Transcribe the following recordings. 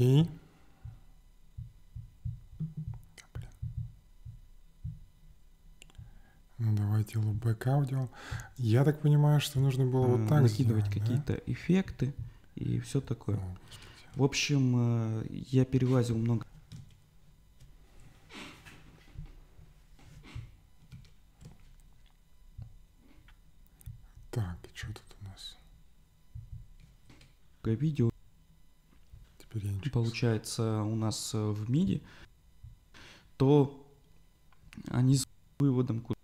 Окей. Блин. Ну, давайте лубэк аудио. Я так понимаю, что нужно было вот так накидывать сделать, да? какие-то эффекты и все такое. О. В общем, э, я перелазил много Так, и что тут у нас? видео. Не Получается, у нас э, в MIDI, то они с выводом куда-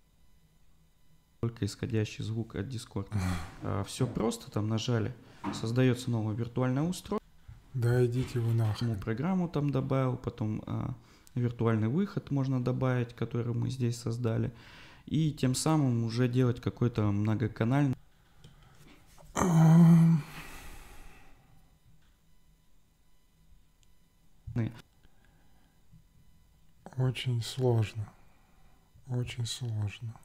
только исходящий звук от Discord. все просто, там нажали, создается новое виртуальное устройство, Да идите вы нахрен. программу там добавил, потом а, виртуальный выход можно добавить, который мы здесь создали, и тем самым уже делать какой-то многоканальный Очень сложно. Очень сложно.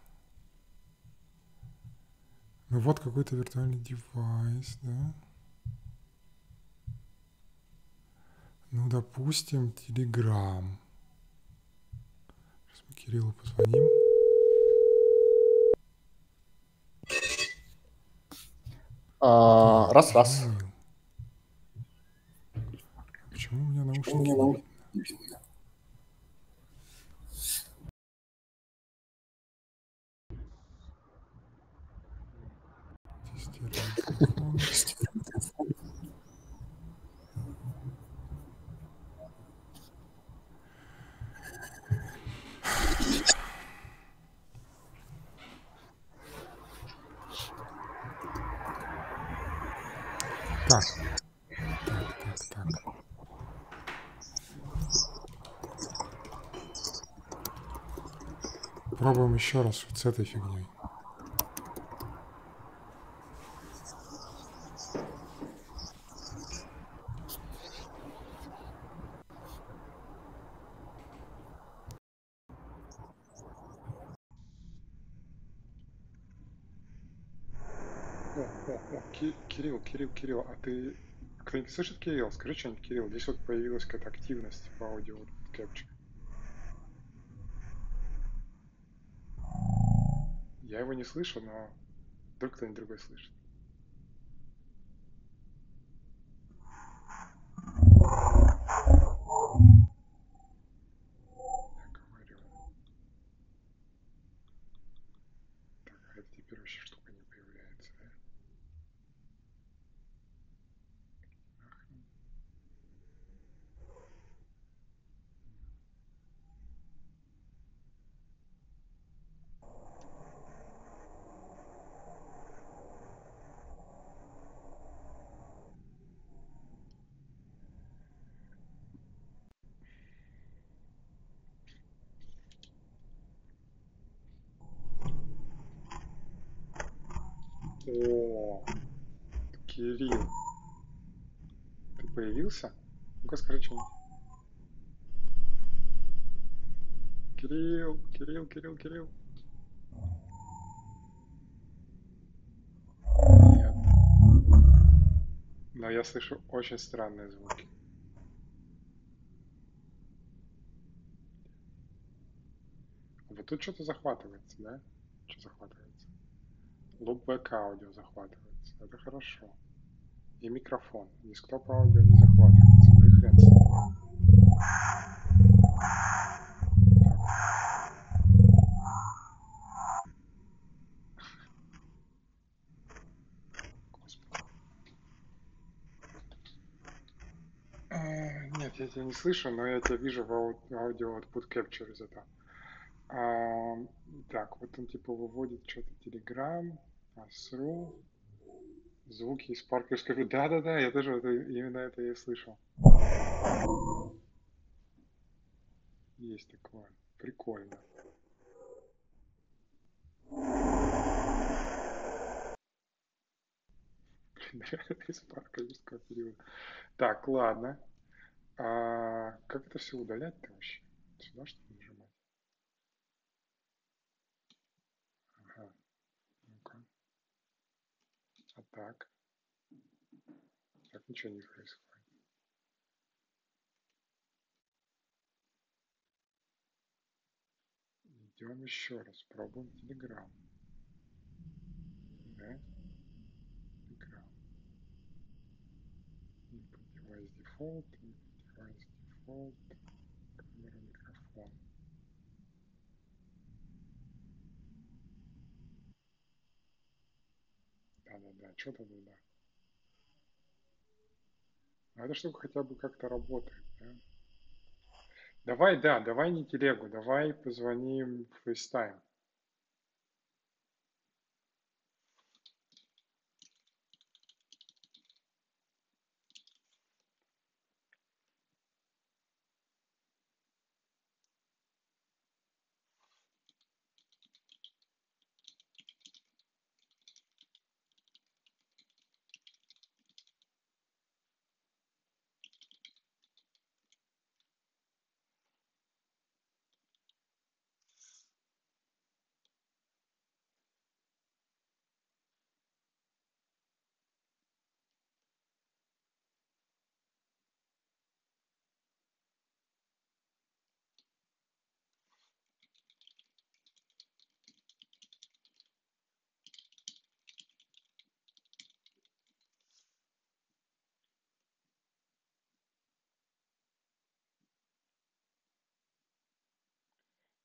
Ну вот какой-то виртуальный девайс, да? Ну, допустим, Telegram. Сейчас мы Кириллу позвоним. А, раз, раз. Почему у меня наушники? не видно? Тестируем микрофон. Так. Пробуем еще раз вот с этой фигней. О, о, о, Ки- Кирилл, а ты... Кто-нибудь слышит Кирилл? Скажи что-нибудь, Кирилл. Здесь вот появилась какая-то активность по аудио кэпче. Я его не слышу, но вдруг кто-нибудь другой слышит. Я говорю. Так, а это теперь вообще штука не появляется, да? Нахрен. О, Кирилл, появился? Ну-ка что-нибудь. Кирилл, Кирилл, Кирилл, Кирилл. Нет. Но я слышу очень странные звуки. Вот тут что-то захватывается, да? Что захватывается? Лупбэк аудио захватывается. Это хорошо. И микрофон. Десктоп аудио не захватывается. Ну и хрен с. Э, Нет, я тебя не слышу, но я тебя вижу в ау- аудио output capture из этого. А, так, вот он типа выводит что-то Telegram, ASRU, звуки из паркерской... Да-да-да, я тоже это, именно это и слышал. Есть такое. Прикольно. Из паркерского периода. Так, ладно. А, как это все удалять-то вообще? Сюда что ли нажимать? так. Так ничего не происходит. Идем еще раз, пробуем Telegram. Да? Telegram. Input device default, input device default. Что-то да. А эта штука хотя бы как-то работает, да? Давай, да, давай не телегу, давай позвоним в FaceTime.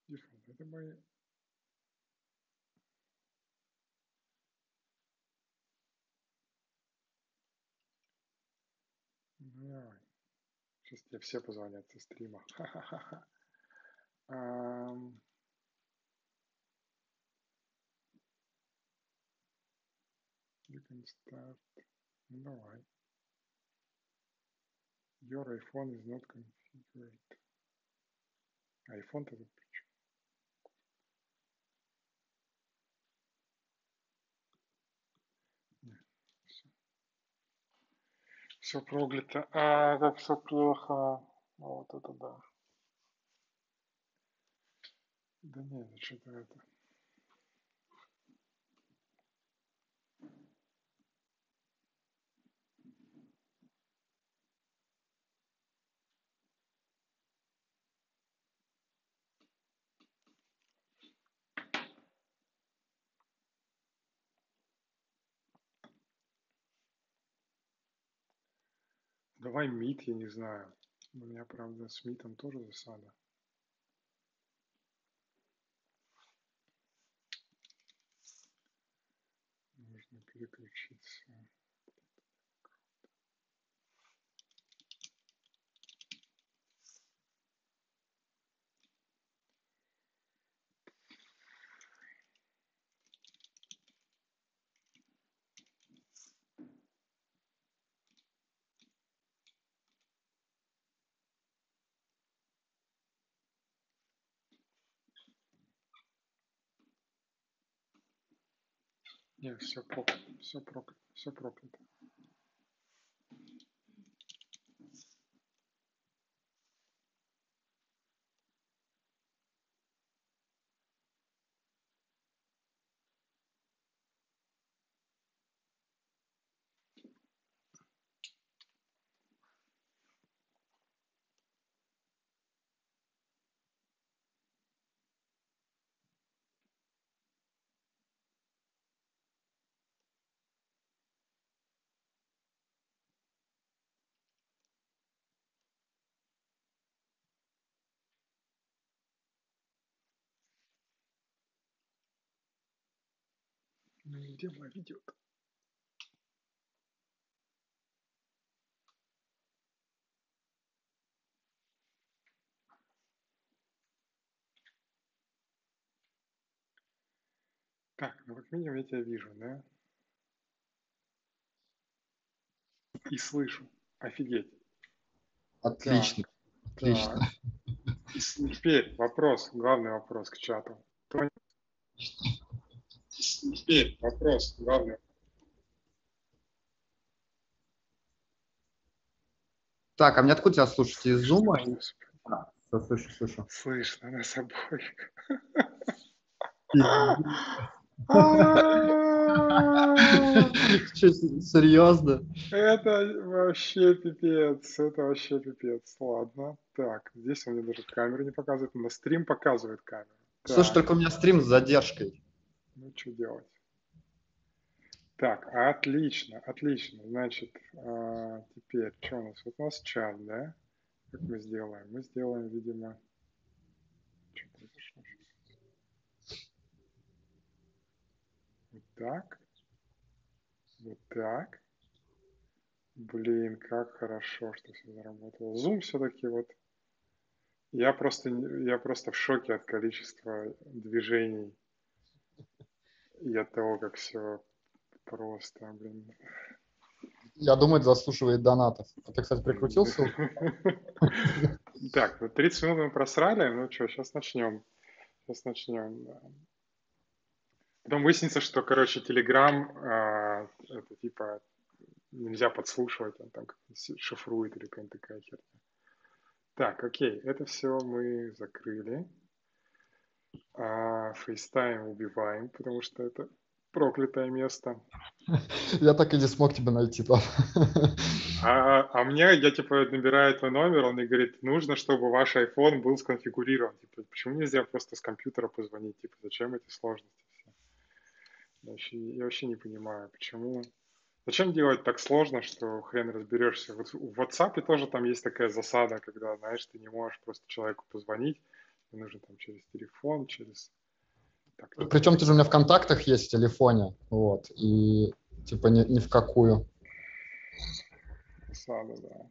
Дефолт. Это мои... Давай. Сейчас тебе все позвонят со стрима. You can start. Ну, давай. Your iPhone is not configured. iPhone-то тут при чем? Все. Все проклято. А, как все плохо. Вот это да. Да нет, ну что-то это. Давай МИД, я не знаю. У меня, правда, с МИТом тоже засада. Нужно переключиться. Не, все проклято, все проклято, все проклято. Ну и дело ведет. Так, ну как минимум я тебя вижу, да? И слышу. Офигеть. Отлично. Отлично. Так. И с- Теперь вопрос, главный вопрос к чату. Кто- Теперь вопрос, главный. Так, а мне откуда тебя слушать? Из зума? Господи, Всё, слышу, слышу. Слышно нас обоих. Серьезно? Это вообще пипец, это вообще пипец. Ладно, так, здесь он мне даже камеру не показывает, на стрим показывает камеру. Слушай, только у меня стрим с задержкой. Ну, что делать? Так, отлично, отлично. Значит, а, теперь что у нас? Вот у нас чат, да? Как мы сделаем? Мы сделаем, видимо... Вот так. Вот так. Блин, как хорошо, что все заработало. Zoom все-таки вот... Я просто, я просто в шоке от количества движений и от того, как все просто, блин. Я думаю, это заслуживает донатов. А Ты, кстати, прикрутил ссылку? Так, вот 30 минут мы просрали, ну что, сейчас начнем. Сейчас начнем. Потом выяснится, что, короче, Telegram, а, это типа нельзя подслушивать, он там шифрует или какая-то такая херня. Так, окей, это все мы закрыли. А, FaceTime убиваем, потому что это проклятое место. Я так и не смог тебя найти там. А, а мне, я типа набираю твой номер, он мне говорит, нужно, чтобы ваш iPhone был сконфигурирован. Типа, почему нельзя просто с компьютера позвонить? Типа, зачем эти сложности все? Я вообще, я вообще не понимаю, почему. Зачем делать так сложно, что хрен разберешься? Вот в WhatsApp тоже там есть такая засада, когда, знаешь, ты не можешь просто человеку позвонить, тебе нужно там через телефон, через... Так, Причем ты же у меня в контактах есть в телефоне, вот, и типа ни, ни в какую. Засада, да.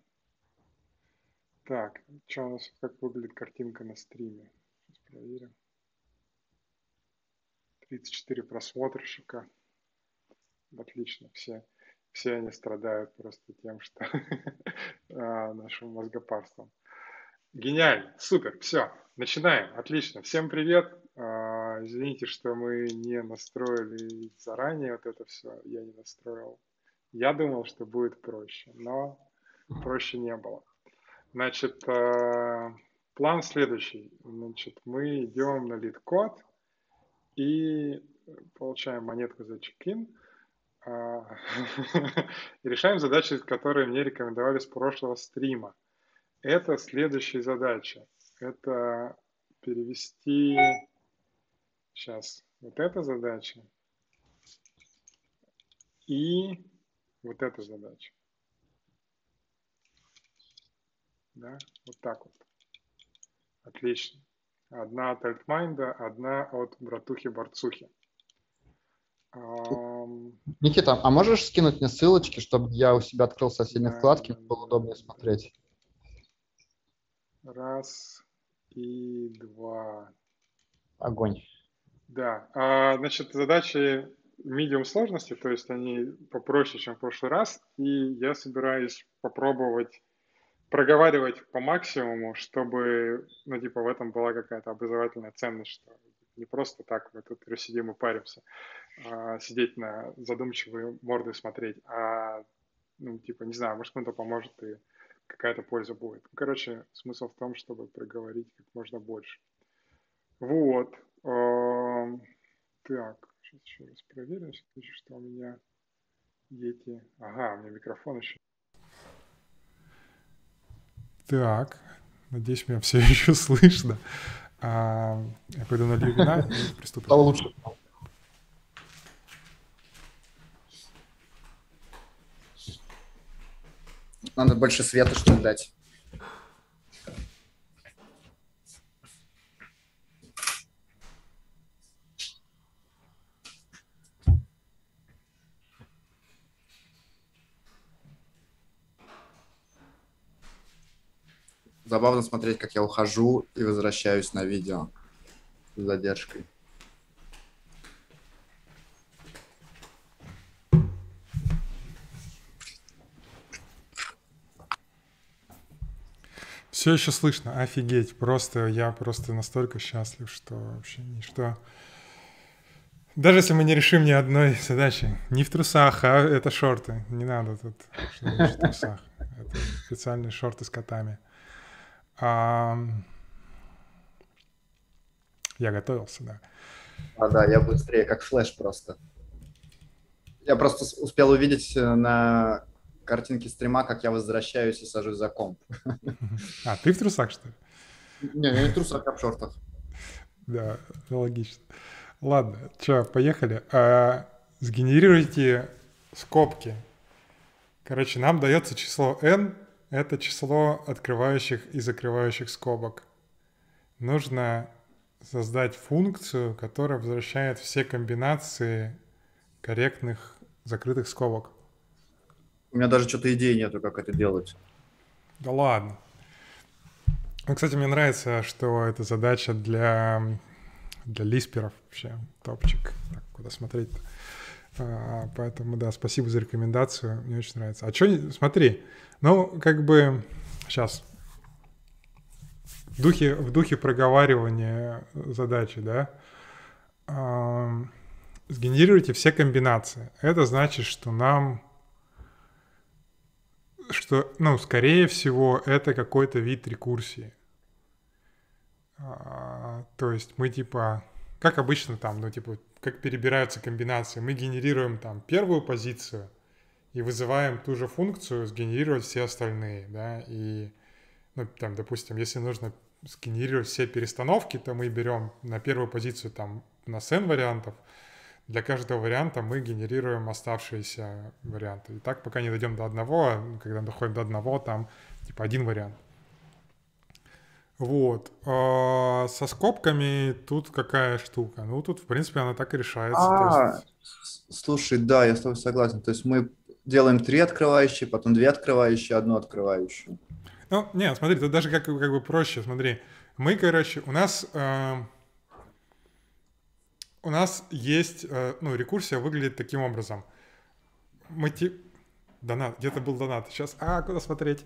Так, что у нас, как выглядит картинка на стриме? Сейчас проверим. 34 просмотрщика. Отлично, все, все они страдают просто тем, что нашим мозгопарством. Гениально, супер, все, начинаем, отлично. Всем привет. А, Извините, что мы не настроили заранее вот это все, я не настроил. Я думал, что будет проще, но проще не было. Значит, э, план следующий. Значит, мы идем на лид-код и получаем монетку за чекин. а, И решаем задачи, которые мне рекомендовали с прошлого стрима. Это следующая задача. Это перевести... Сейчас. Вот эта задача. И вот эта задача. Да, вот так вот. Отлично. Одна от Альтмайнда, одна от братухи-борцухи. Никита, а можешь скинуть мне ссылочки, чтобы я у себя открыл соседние Да, вкладки, было удобнее смотреть? Раз и два. Огонь. Да, а, значит, задачи medium сложности, то есть они попроще, чем в прошлый раз, и я собираюсь попробовать проговаривать по максимуму, чтобы, ну, типа, в этом была какая-то образовательная ценность, что не просто так мы тут сидим и паримся, а, сидеть на задумчивые морды смотреть, а, ну, типа, не знаю, может, кому-то поможет и какая-то польза будет. Ну, короче, смысл в том, чтобы проговорить как можно больше. Вот. Ам, Так, сейчас еще раз проверим, что у меня эти... Ага, у меня микрофон еще. Так, надеюсь, меня все еще слышно. А, я пойду налью вина и приступим. Стало лучше. Надо больше света, что ли, дать. Забавно смотреть, как я ухожу и возвращаюсь на видео с задержкой. Все еще слышно, офигеть. Просто я просто настолько счастлив, что вообще ничто. Даже если мы не решим ни одной задачи, не в трусах, а это шорты. Не надо тут что-нибудь в трусах. Это специальные шорты с котами. Ам, Я готовился, да. А, да, я быстрее, как флеш просто. Я просто успел увидеть э, на картинке стрима, как я возвращаюсь и сажусь за комп. А, ты в трусах, что ли? Не, я не в трусах, а в шортах. Да, логично. Ладно, что, поехали. А, сгенерируйте скобки. Короче, нам дается число n, это число открывающих и закрывающих скобок. Нужно создать функцию, которая возвращает все комбинации корректных закрытых скобок. У меня даже что-то идеи нету, как это делать. Да ладно. Ну, кстати, мне нравится, что это задача для, для лисперов вообще. Топчик. Так, куда смотреть -то? а, Поэтому, да, спасибо за рекомендацию. Мне очень нравится. А что, смотри, ну, как бы, сейчас, в духе, в духе проговаривания задачи, да, а, сгенерируйте все комбинации. Это значит, что нам что, ну, скорее всего, это какой-то вид рекурсии. А, то есть мы типа, как обычно там, ну, типа, как перебираются комбинации, мы генерируем там первую позицию и вызываем ту же функцию сгенерировать все остальные, да, и, ну, там, допустим, если нужно сгенерировать все перестановки, то мы берем на первую позицию там у нас n вариантов, для каждого варианта мы генерируем оставшиеся варианты. И так, пока не дойдем до одного, когда доходим до одного, там типа один вариант. Вот. А со скобками тут какая штука? Ну, тут, в принципе, она так и решается. А, есть... слушай, да, я с тобой согласен. То есть мы делаем три открывающие, потом две открывающие, одну открывающую. Ну, нет, смотри, тут даже как, как бы проще, смотри. Мы, короче, у нас... Э, у нас есть, э, ну, рекурсия выглядит таким образом. Мы ти... Донат, где-то был донат. Сейчас, а, куда смотреть?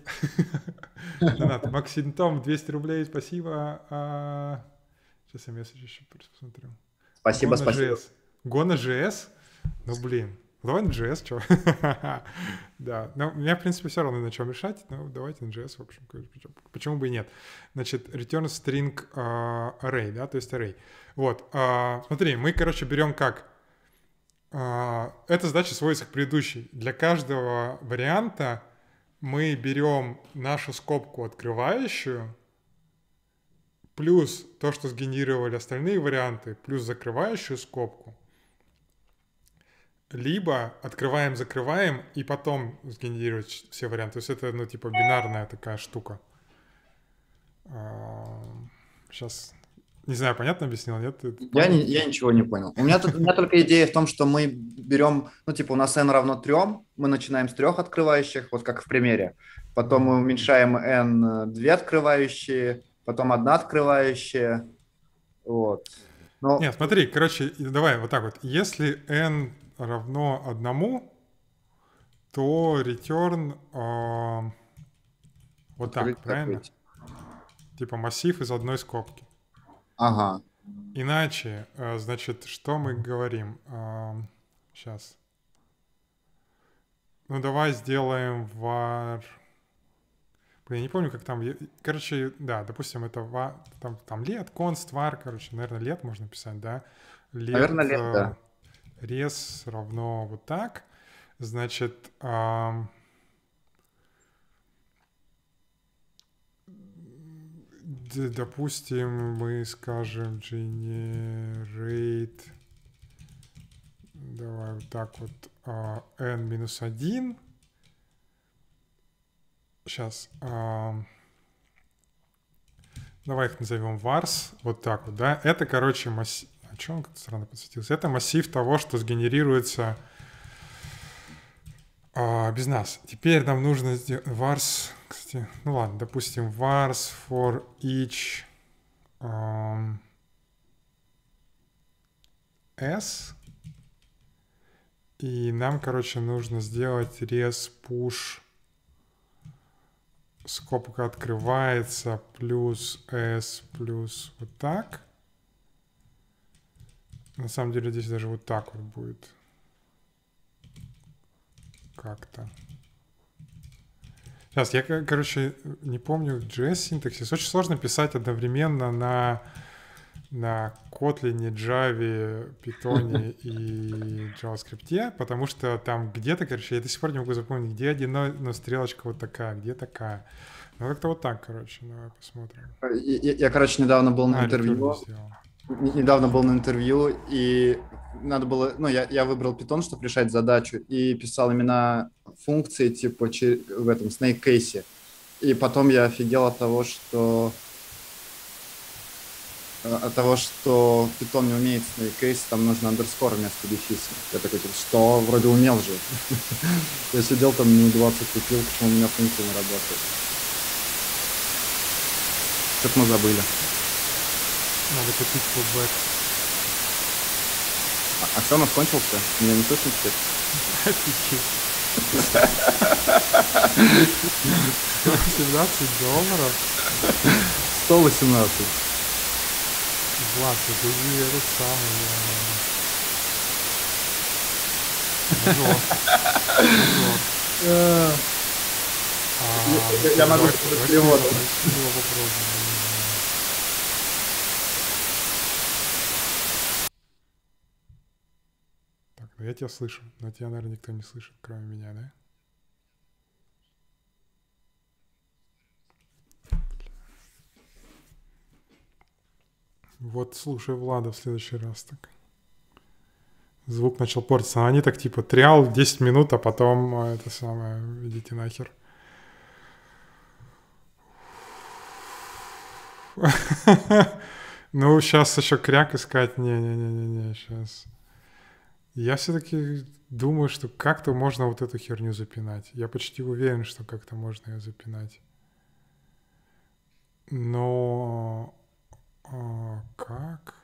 Донат. Максим Том, 200 рублей, спасибо. А, сейчас я месседж еще посмотрю. Спасибо, спасибо. Гона GS? Ну, блин. Давай на JS, что? да, но ну, меня, в принципе, все равно на чем решать, но давайте на JS, в общем, почему бы и нет. Значит, return string uh, array, да, то есть array. Вот, uh, смотри, мы, короче, берем как? Uh, эта задача сводится к предыдущей. Для каждого варианта мы берем нашу скобку открывающую, плюс то, что сгенерировали остальные варианты, плюс закрывающую скобку, либо открываем, закрываем и потом сгенерировать все варианты. То есть это, ну, типа, бинарная такая штука. Сейчас, не знаю, понятно объяснил, нет? Я, не, я ничего не понял. У меня, тут, у меня только идея в том, что мы берем, ну, типа, у нас n равно 3, мы начинаем с трех открывающих, вот как в примере. Потом мы уменьшаем n две открывающие, потом одна открывающая. Вот. Но... Нет, смотри, короче, давай вот так вот. Если n равно одному, то return э, вот так, Открыть правильно? Такой. Типа массив из одной скобки. Ага. Иначе, э, значит, что мы говорим? Сейчас. Ну, давай сделаем var... Блин, я не помню, как там... Короче, да, допустим, это var... там, там лет, const, var, короче, наверное, лет можно писать, да? Лет, наверное, лет, э, да рез равно вот так. Значит, эм, допустим, мы скажем generate, давай вот так вот, э, n минус 1. Сейчас. Э, давай их назовем vars, вот так вот, да. Это, короче, массив что он как-то странно подсветился? Это массив того, что сгенерируется а, без нас. Теперь нам нужно vars, кстати, ну ладно, допустим, vars for each um, s. И нам, короче, нужно сделать res push скобка открывается плюс s плюс вот так. На самом деле здесь даже вот так вот будет. Как-то. Сейчас, я, короче, не помню JS синтаксис. Очень сложно писать одновременно на, на Kotlin, Java, Python и JavaScript, потому что там где-то, короче, я до сих пор не могу запомнить, где одна но стрелочка вот такая, где такая. Ну, как-то вот так, короче, давай посмотрим. Я, я, короче, недавно был на а, интервью. недавно был на интервью, и надо было, ну, я, я выбрал Python, чтобы решать задачу, и писал имена функции, типа, в этом, Snake Case. И потом я офигел от того, что э, от того, что Python не умеет Snake Case, там нужно underscore вместо дефиса. Я такой, типа, что? Вроде умел же. Я сидел там, минут 20 купил, почему у меня функция не работает. Что-то мы забыли. Надо купить флотбэк. А, а нас кончился? Меня не слышно теперь? Офигеть. 17 долларов? 118. Влад, это же этот самый... э, Мажор. Мажор. А, Я- я могу давай- давай переводом. его. Так, я тебя слышу, но тебя, наверное, никто не слышит, кроме меня, да? Вот слушай Влада в следующий раз так. Звук начал портиться. А Они так типа триал 10 минут, а потом а, это самое, идите нахер. Ну, сейчас еще кряк искать. Не-не-не-не-не, сейчас. Я все-таки думаю, что как-то можно вот эту херню запинать. Я почти уверен, что как-то можно ее запинать. Но а, как?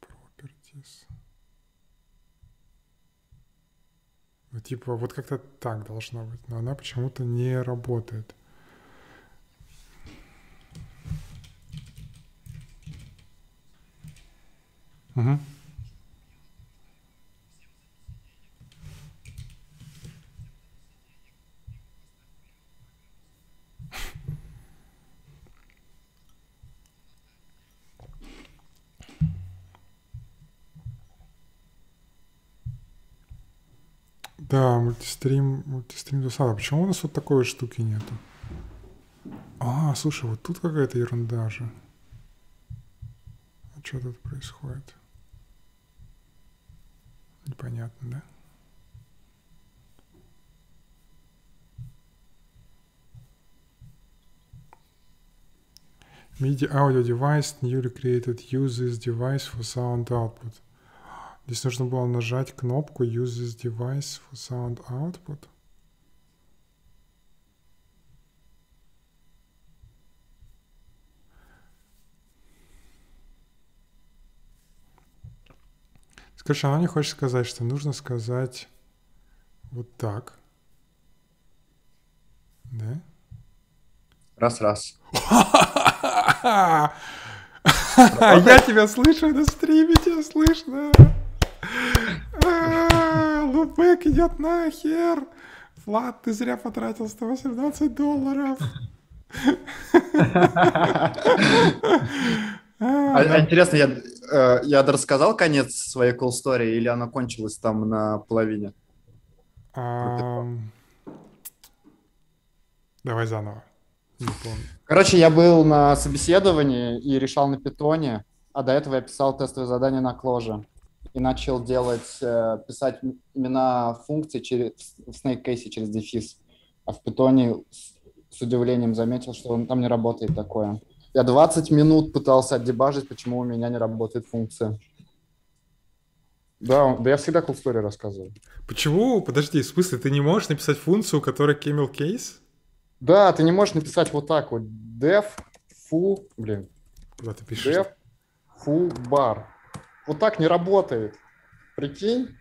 Properties. Ну, типа, вот как-то так должно быть. Но она почему-то не работает. Мгм. Да, мультистрим, мультистрим досада. Почему у нас вот такой штуки нету? А, слушай, вот тут какая-то ерунда же. А что тут происходит? Непонятно, да? MIDI audio device newly created. Use this device for sound output. Здесь нужно было нажать кнопку Use this device for sound output. Скажи, она не хочет сказать, что нужно сказать вот так. Да? Раз-раз. А я тебя слышу на стриме, тебя слышно. А, Лупек идет нахер. Влад, ты зря потратил 118 долларов. А, а интересно, я, э, я рассказал конец своей cool story или она кончилась там на половине? Ам, Давай заново. Не помню. Короче, я был на собеседовании и решал на питоне, а до этого я писал тестовое задание на кложе. И начал делать, э, писать имена функций через, в Snake через дефис. А в питоне с, удивлением заметил, что он, там не работает такое. Я 20 минут пытался отдебажить, почему у меня не работает функция. Да, да я всегда cool story рассказываю. Почему, подожди, в смысле, ты не можешь написать функцию, у которой camel case? Да, ты не можешь написать вот так вот. def foo, блин, Куда ты пишешь? def foo bar. Вот так не работает. Прикинь?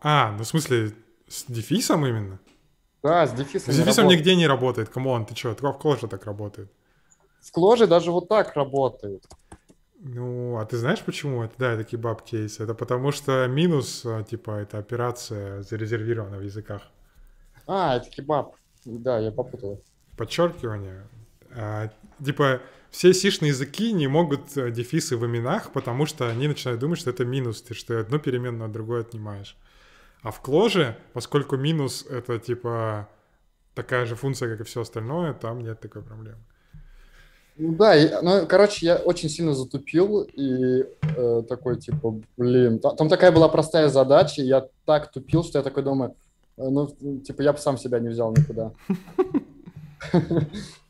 А, ну в смысле, с дефисом именно? Да, с дефисом С не дефисом работает. нигде не работает, come on, ты чё, в Clojure так работает. С Clojure даже вот так работает. Ну, а ты знаешь почему? Это, да, это kebab case. Это потому что минус, а, типа, это операция зарезервирована в языках. А, это кебаб. Да, я попутал. Подчеркивание. А, типа, все сишные языки не могут э, дефисы в именах, потому что они начинают думать, что это минус, ты что одну переменную от другой отнимаешь. А в кложе, поскольку минус — это, типа, такая же функция, как и все остальное, там нет такой проблемы. Ну да, и- ну, короче, я очень сильно затупил и э, такой, типа, блин, та- там такая была простая задача, и я так тупил, что я такой думаю, э, ну, типа, я бы сам себя не взял никуда.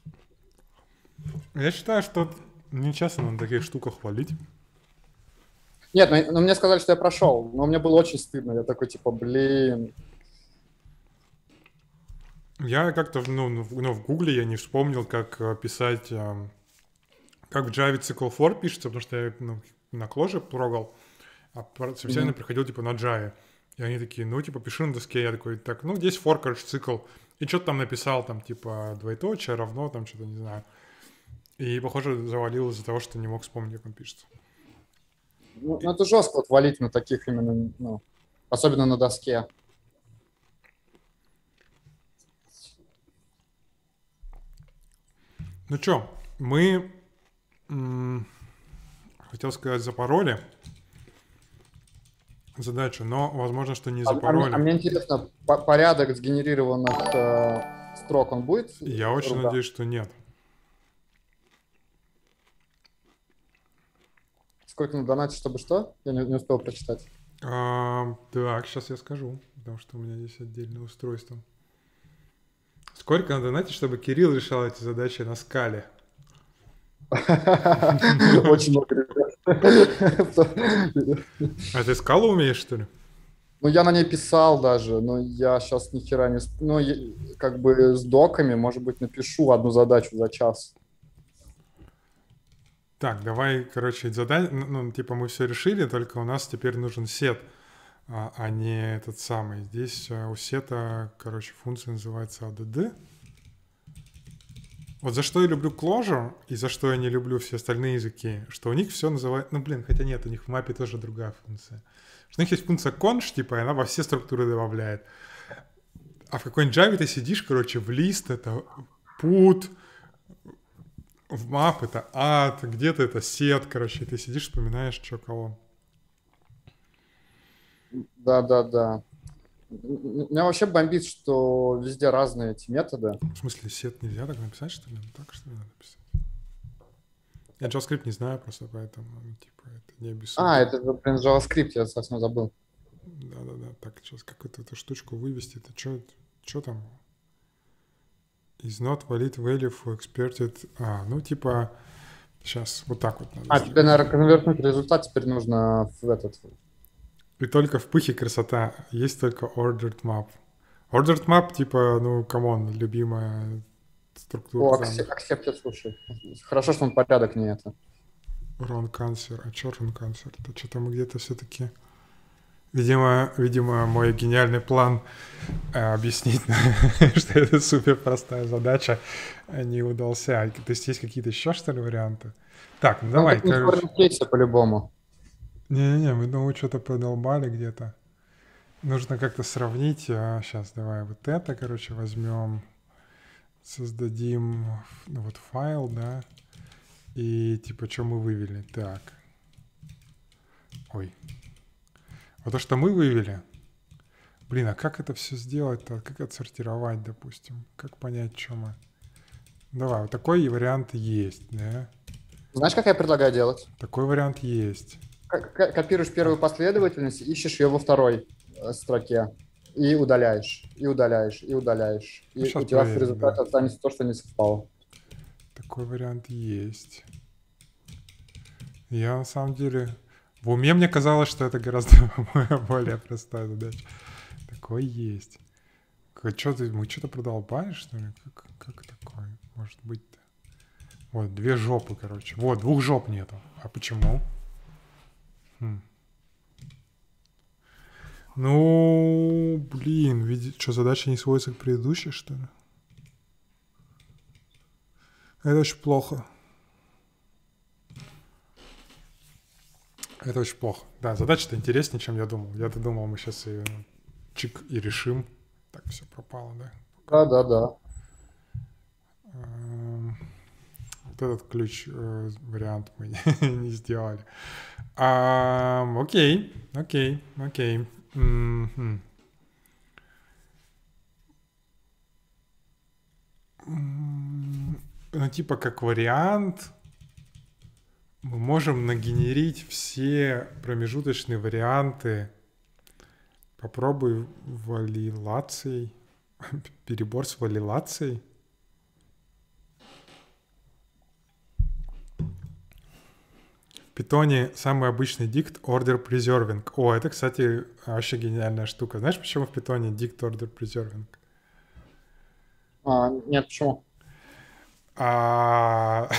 Я считаю, что не часто на таких штуках хвалить. Нет, ну, ну, мне сказали, что я прошел, но мне было очень стыдно, я такой, типа, блин, Я как-то, ну, ну, в ну, в Гугле я не вспомнил, как э, писать, эм, как в Java Cycle for пишется, потому что я ну, на Clojure трогал, а собеседование приходил типа на Java. И они такие, ну, типа, пиши на доске. Я такой, так, ну, здесь for, короче, цикл. И что-то там написал, там, типа, двоеточие, равно, там, что-то, не знаю. И, похоже, завалил из-за того, что не мог вспомнить, как он пишется. ну, ну, это жестко вот валить на таких именно, ну, особенно на доске. Ну что, мы, хотел сказать, запороли задачу, но, возможно, что не А, а мне- запороли. а мне интересно, по- порядок сгенерированных э, строк, он будет? Я очень ругаться? надеюсь, что нет. Сколько надо донатить, чтобы что? Я не, не успел прочитать. А, так, сейчас я скажу, потому что у меня есть отдельное устройство. Сколько надо донатить, чтобы Кирилл решал эти задачи на скале? Очень много ребят. А ты скалу умеешь, что ли? Ну, я на ней писал даже, но я сейчас ни хера не... Ну, как бы с доками, может быть, напишу одну задачу за час. Так, давай, короче, задай, ну, ну, типа мы все решили, только у нас теперь нужен сет, а, а не этот самый. Здесь а, у сета, короче, функция называется add. Вот за что я люблю Clojure и за что я не люблю все остальные языки, что у них все называют, ну блин, хотя нет, у них в мапе тоже другая функция. Что у них есть функция const, типа, и она во все структуры добавляет. А в какой-нибудь Java ты сидишь, короче, в лист, это put, в мап это ад, где-то это сет, короче, и ты сидишь, вспоминаешь, что кого. Да-да-да. М- Меня вообще бомбит, что везде разные эти методы. В смысле, сет нельзя так написать, что ли? Так, что ли, надо писать? Я JavaScript не знаю просто, поэтому, типа, это не обессудно. А, это, блин, JavaScript, я совсем забыл. Да-да-да, так, сейчас какую-то эту штучку вывести, это что там? Is not valid value for expected... А, ну, типа, сейчас вот так вот надо А, сделать. тебе, наверное, конвертнуть результат теперь нужно в этот... И только в пыхе красота. Есть только ordered map. Ordered map, типа, ну, come on, любимая структура. О, accepted, слушай. Хорошо, что он порядок не это. Wrong answer. А чё wrong answer? Это что-то мы где-то все-таки... Видимо, видимо, мой гениальный план э, объяснить, что это супер простая задача, э, не удался. А, То есть есть какие-то еще, что ли, варианты? Так, ну давай, короче. по-любому. Не-не-не, мы, думаю, что-то продолбали где-то. Нужно как-то сравнить. сейчас, давай вот это, короче, возьмем. Создадим ну, вот файл, да. И типа, что мы вывели? Так. Ой. Вот то, что мы вывели. Блин, а как это все сделать-то? Как отсортировать, допустим? Как понять, что мы... Давай, вот такой вариант есть, да? Знаешь, как я предлагаю делать? Такой вариант есть. К- Копируешь первую последовательность, ищешь ее во второй э, строке. И удаляешь, и удаляешь, и удаляешь. И Ну, щас у тебя в проверим, результате да. останется то, что не совпало. Такой вариант есть. Я на самом деле... В уме мне казалось, что это гораздо более простая задача. Такой есть. Что ты, мы что-то продолбали, что ли? Как, как такое может быть-то? Вот, две жопы, короче. Вот, двух жоп нету. А почему? Хм. Ну, блин, видите, что задача не сводится к предыдущей, что ли? Это очень плохо. Это очень плохо. Да, задача-то интереснее, чем я думал. Я-то думал, мы сейчас ее чик и решим. Так, все пропало, да? Да-да-да. Эм, Вот этот ключ, э, вариант мы не сделали. Ам, Окей, окей, окей. Ну, типа, как вариант, мы можем нагенерить все промежуточные варианты. Попробуй валилацией. Перебор с валилацией. В питоне самый обычный дикт order preserving. О, это, кстати, вообще гениальная штука. Знаешь, почему в питоне дикт order preserving? А, нет, почему? А,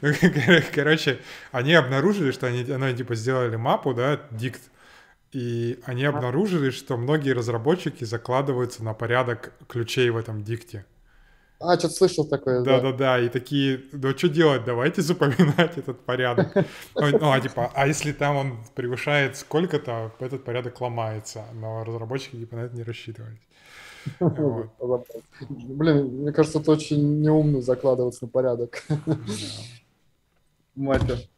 короче, они обнаружили, что они, они типа сделали мапу, да, дикт, и они обнаружили, что многие разработчики закладываются на порядок ключей в этом дикте. А, что-то слышал такое, да. Да-да-да, и такие, ну что делать, давайте запоминать этот порядок. Ну, а типа, а если там он превышает сколько-то, этот порядок ломается, но разработчики типа на это не рассчитывались. Блин, мне кажется, это очень неумно закладываться на порядок. Мать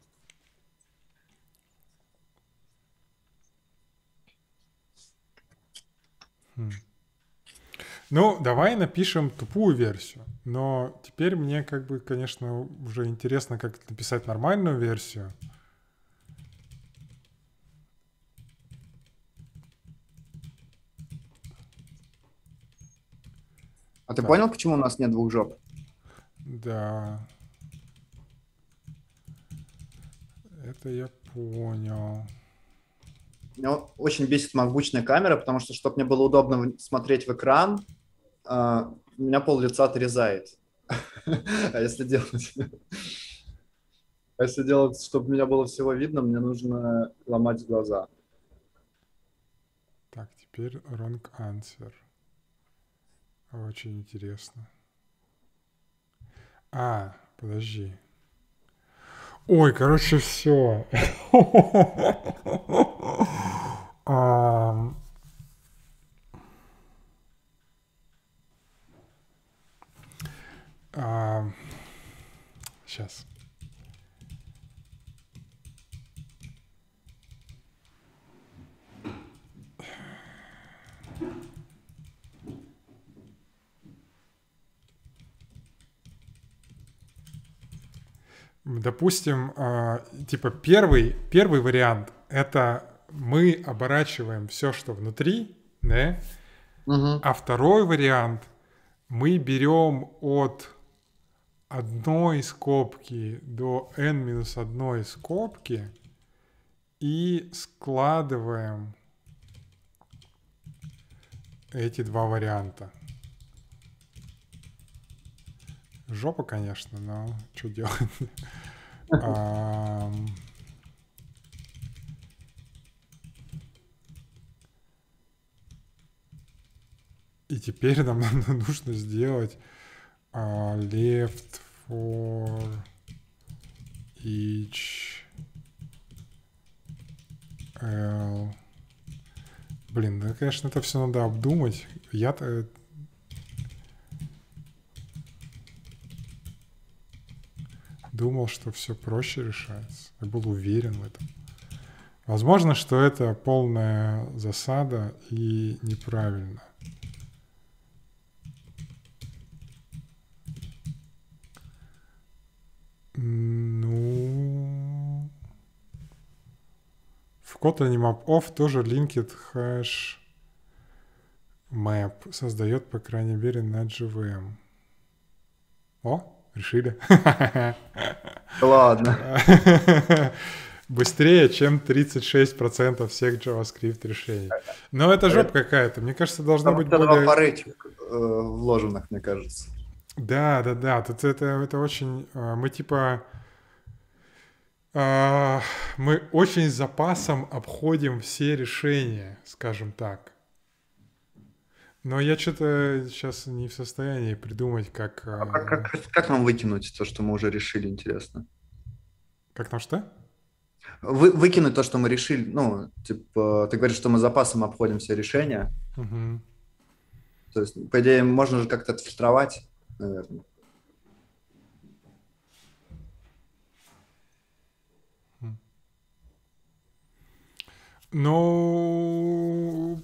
хм. Ну, давай напишем тупую версию. Но теперь мне, как бы, конечно, уже интересно, как написать нормальную версию. А ты понял, почему у нас нет двух жоп? Да. Это я понял. Меня очень бесит макбучная камера, потому что, чтобы мне было удобно смотреть в экран, uh, у меня пол лица отрезает. А если делать... А если делать, чтобы меня было всего видно, мне нужно ломать глаза. Так, теперь wrong answer. Очень интересно. А, подожди. Ой, короче, все. Сейчас. Допустим, э, типа первый, первый вариант — это мы оборачиваем все, что внутри, да? Угу. А второй вариант — мы берем от одной скобки до n минус одной скобки и складываем эти два варианта. Жопа, конечно, но что делать? И теперь нам нужно сделать uh, left for each L. Блин, да, конечно, это все надо обдумать. Я-то думал, что все проще решается. Я был уверен в этом. Возможно, что это полная засада и неправильно. Ну... В Kotlin MapOff тоже linked hash map создает, по крайней мере, на JVM. О, Решили? Ладно. Быстрее, чем 36% всех JavaScript решений. Но это жопа какая-то. Мне кажется, должно быть более... парычек э, вложенных, мне кажется. Да, да, да. Тут это, это очень... Э, мы типа... Э, мы очень с запасом обходим все решения, скажем так. Но я что-то сейчас не в состоянии придумать, как... А как, как, э, как нам выкинуть то, что мы уже решили, интересно? Как нам что? Вы, выкинуть то, что мы решили. Ну, типа, ты говоришь, что мы запасом обходим все решения. Угу. То есть, по идее, можно же как-то отфильтровать, наверное. Ну...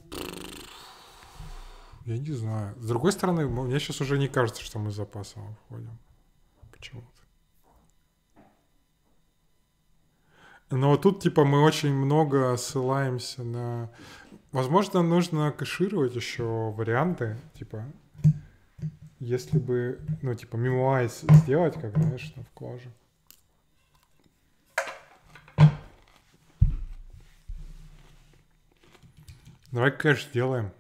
Я не знаю. С другой стороны, мне сейчас уже не кажется, что мы с запасом входим. почему-то. Но тут, типа, мы очень много ссылаемся на... Возможно, нужно кэшировать еще варианты, типа, если бы, ну, типа, мемуайз сделать, как, знаешь, в клаже. Давай кэш сделаем.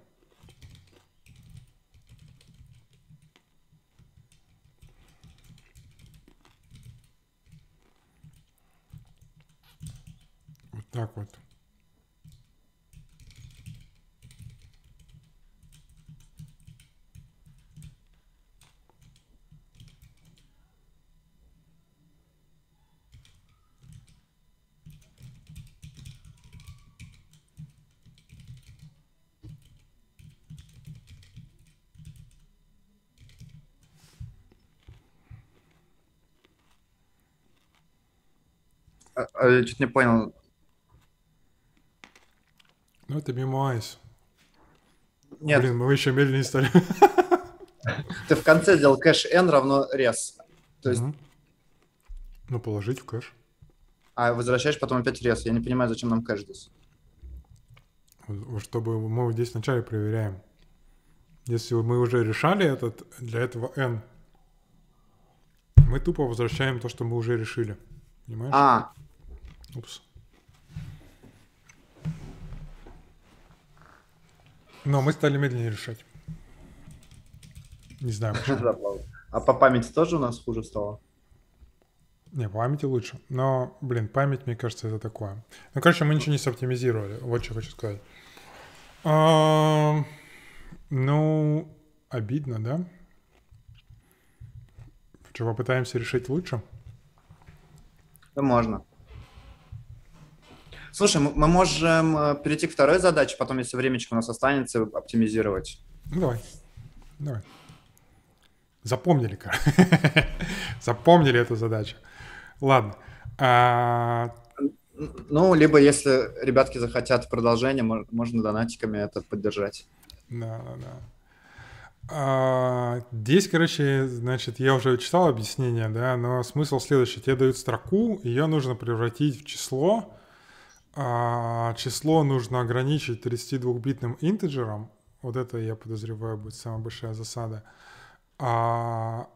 Так вот. А, а, я чуть не понял. Ну, это мемуайз. Нет, Блин, мы еще медленнее стали. ты в конце сделал кэш n равно рез. То есть. Ну, положить в кэш. а возвращаешь потом опять рез. Я не понимаю, зачем нам кэш здесь. Чтобы мы здесь вначале проверяем. Если мы уже решали этот, для этого n, мы тупо возвращаем то, что мы уже решили. Понимаешь? А, Упс. Но мы стали медленнее решать. Не знаю почему. А по памяти тоже у нас хуже стало? Не, памяти лучше. Но, блин, память, мне кажется, это такое. Ну, короче, мы ничего не соптимизировали. Вот что хочу сказать. А, Ну, обидно, да? Что, попытаемся решить лучше? Да можно. Слушай, мы можем э, перейти к второй задаче, потом, если времечко у нас останется, оптимизировать. Ну, давай. Давай. Запомнили, ка. Запомнили эту задачу. Ладно. А, Ну, либо если ребятки захотят продолжение, мо- можно донатиками это поддержать. Да, да, да. А, Здесь, короче, значит, я уже читал объяснение, да, но смысл следующий. Тебе дают строку, ее нужно превратить в число. А, Число нужно ограничить 32-битным интеджером. Вот это, я подозреваю, будет самая большая засада. А,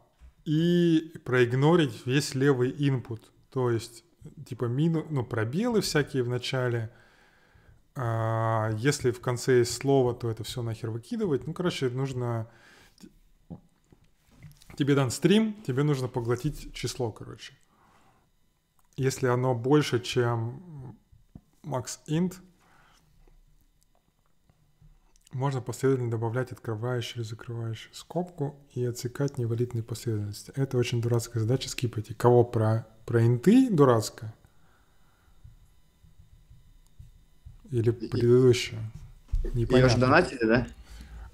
И проигнорить весь левый input. То есть, типа, мину, ну, пробелы всякие в начале, а, если в конце есть слово, то это все нахер выкидывать. Ну, короче, нужно... Тебе дан стрим, тебе нужно поглотить число, короче. Если оно больше, чем max int, можно последовательно добавлять открывающую или закрывающую скобку и отсекать невалидные последовательности. Это очень дурацкая задача, скипайте. Кого про, про инты дурацкая? Или предыдущую? Ее же Непонятно. донатили, да?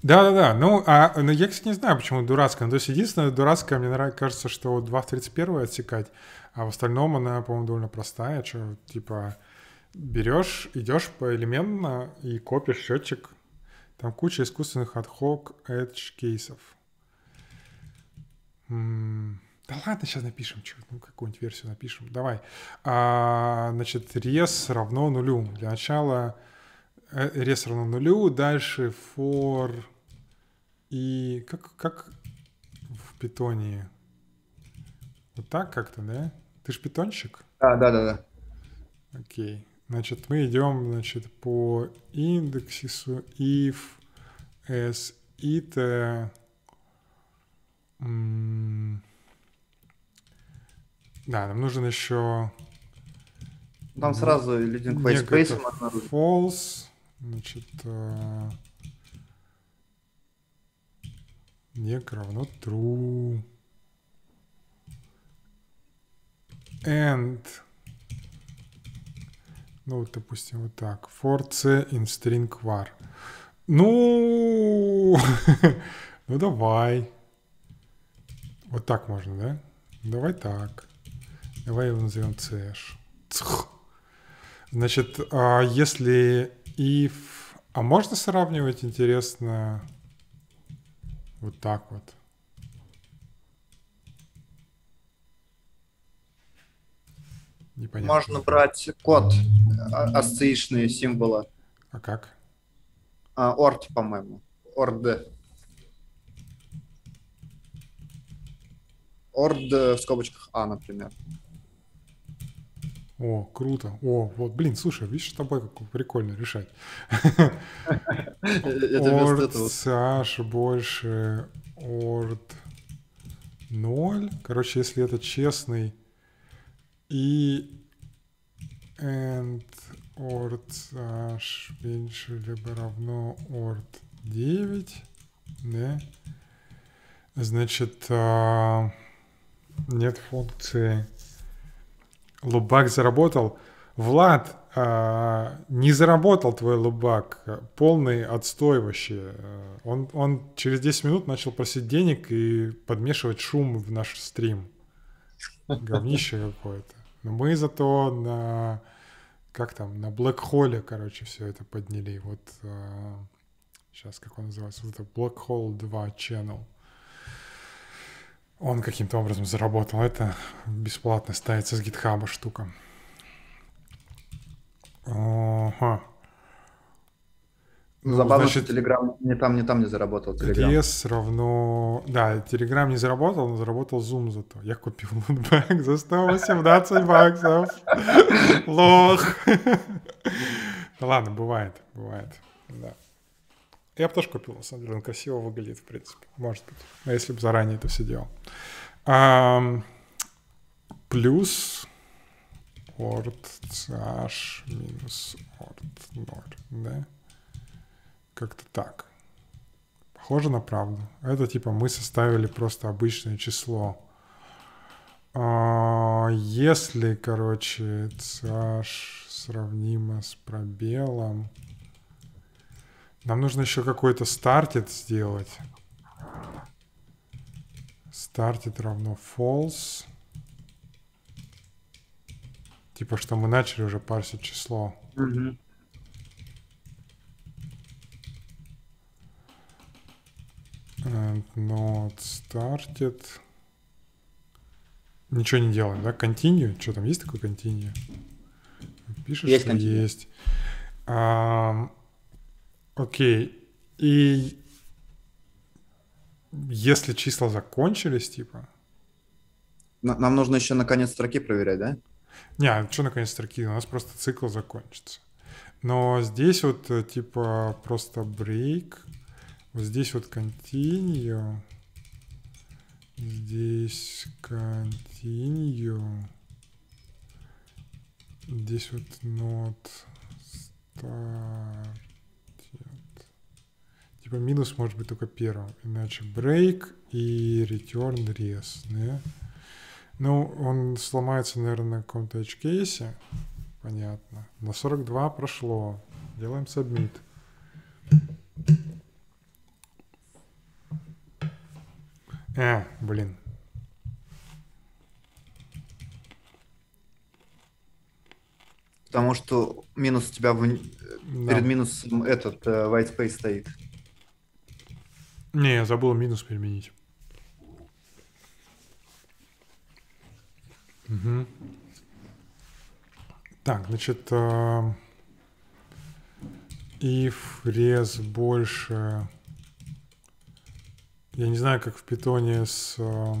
Да-да-да, ну, а, ну, я, кстати, не знаю, почему дурацкая. Ну, то есть, единственное, дурацкая, мне нравится, кажется, что вот 2 в 31 отсекать, а в остальном она, по-моему, довольно простая, что, типа, берешь, идешь поэлементно и копишь счетчик. Там куча искусственных ad-hoc edge кейсов. М, Да ладно, сейчас напишем, что, ну, какую-нибудь версию напишем. Давай. А, значит, рез равно нулю. Для начала э, рез равно нулю, дальше for и как, как в питоне? Вот так как-то, да? Ты ж питончик? Да, да, да, да. Окей. Значит, мы идем, значит, по индексису if s it да, нам нужен еще Там сразу leading Некое space false, значит, э, нек равно true. And, ну, вот, допустим, вот так. For c in string var. Ну, ну давай. Вот так можно, да? Давай так. Давай его назовем c. Цх. Значит, а если if... А можно сравнивать, интересно, вот так вот? Непонятно. Можно брать код, а- асциишные символы. А как? А, орд, по-моему. Орд. Орд в скобочках А, например. О, круто. О, вот, блин, слушай, видишь, с тобой как прикольно решать. Орд. CH больше орд 0. Короче, если это честный и and орд CH меньше либо равно орд 9, да? Значит, а, нет функции лубак заработал. Влад, а, не заработал твой лубак. Полный отстой вообще. Он, он через 10 минут начал просить денег и подмешивать шум в наш стрим. Говнище какое-то. Но мы зато на... Как там? На Hole, короче, все это подняли. Вот сейчас, как он называется? Вот это Black Hole 2 Channel. Он каким-то образом заработал. Это бесплатно ставится с гитхаба штука. Ага. Ну, Забавно, значит, что Телеграм не там, не там не заработал. Вес равно... Да, Телеграм не заработал, но заработал Zoom зато. Я купил лутбэк за 118 баксов. Лох. Ну ладно, бывает, бывает. Да. Я бы тоже купил, на самом деле. Он красиво выглядит, в принципе. Может быть. Но если бы заранее это все делал. Ам, Плюс орд CH минус орд 0, да? Как-то так. Похоже на правду. Это типа мы составили просто обычное число. А, Если, короче, CH сравнимо с пробелом, нам нужно еще какой-то стартит сделать. Стартит равно false. Типа, что мы начали уже парсить число. Мгм. And not started. Ничего не делаем, да? Continue. Что там, есть такой continue? Пишешь, Есть что continue. есть. Ам, Окей. И если числа закончились, типа... На- Нам нужно еще на конец строки проверять, да? Не, а что наконец строки? У нас просто цикл закончится. Но здесь вот э, типа просто break. Вот здесь вот continue. Здесь continue. Здесь вот not started. Типа минус может быть только первым. Иначе break и return res. Да? Ну, он сломается, наверное, на каком-то edge Понятно. На 42 прошло. Делаем submit. Э, блин. Потому что минус у тебя в- Да. перед минусом этот э, white space стоит. Не, я забыл минус переменить. Мгм. Так, значит, э, if res больше... Я не знаю, как в питоне с... э,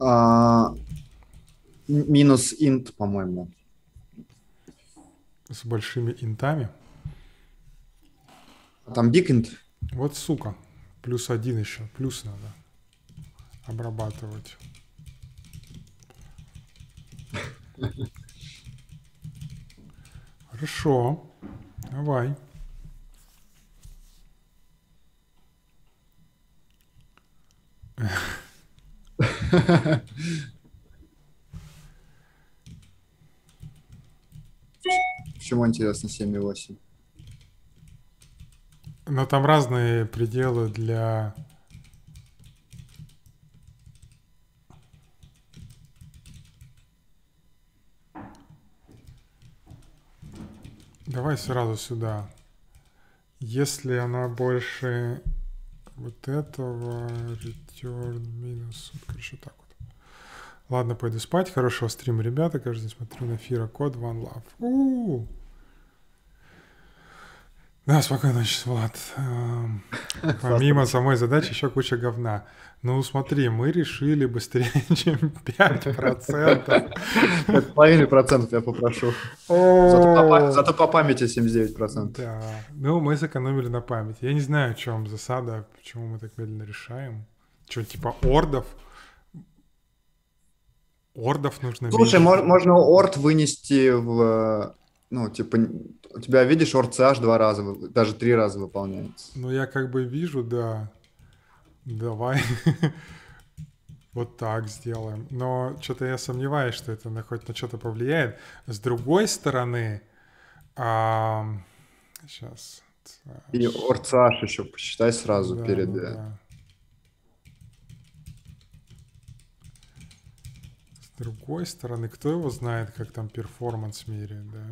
А, минус int, по-моему. с большими интами. А Там big int. Вот сука. Плюс один еще. Плюс надо обрабатывать. Хорошо. Давай. Почему интересно 7,8? Но там разные пределы для... Давай сразу сюда. Если она больше вот этого, return минус, вот, короче, так вот. Ладно, пойду спать. Хорошего стрима, ребята. Каждый день смотрю на Фира Код One Love. У-у-у. Да, спокойной ночи, Влад. Эм, Помимо самой задачи еще куча говна. Ну, смотри, мы решили быстрее, чем 5%. Это половины процентов я попрошу. Зато по, памяти 79%. Да. Ну, мы сэкономили на память. Я не знаю, в чем засада, почему мы так медленно решаем. Что, типа ордов? Ордов нужно Слушай, меньше. мо- можно орд вынести в... Ну, типа, у тебя, видишь, орд CH два раза, даже три раза выполняется. Ну, я как бы вижу, да. Давай вот так сделаем. Но что-то я сомневаюсь, что это на, хоть на что-то повлияет. С другой стороны, сейчас. И CH еще посчитай сразу перед... э, С другой стороны, кто его знает, как там перформанс меряет, да?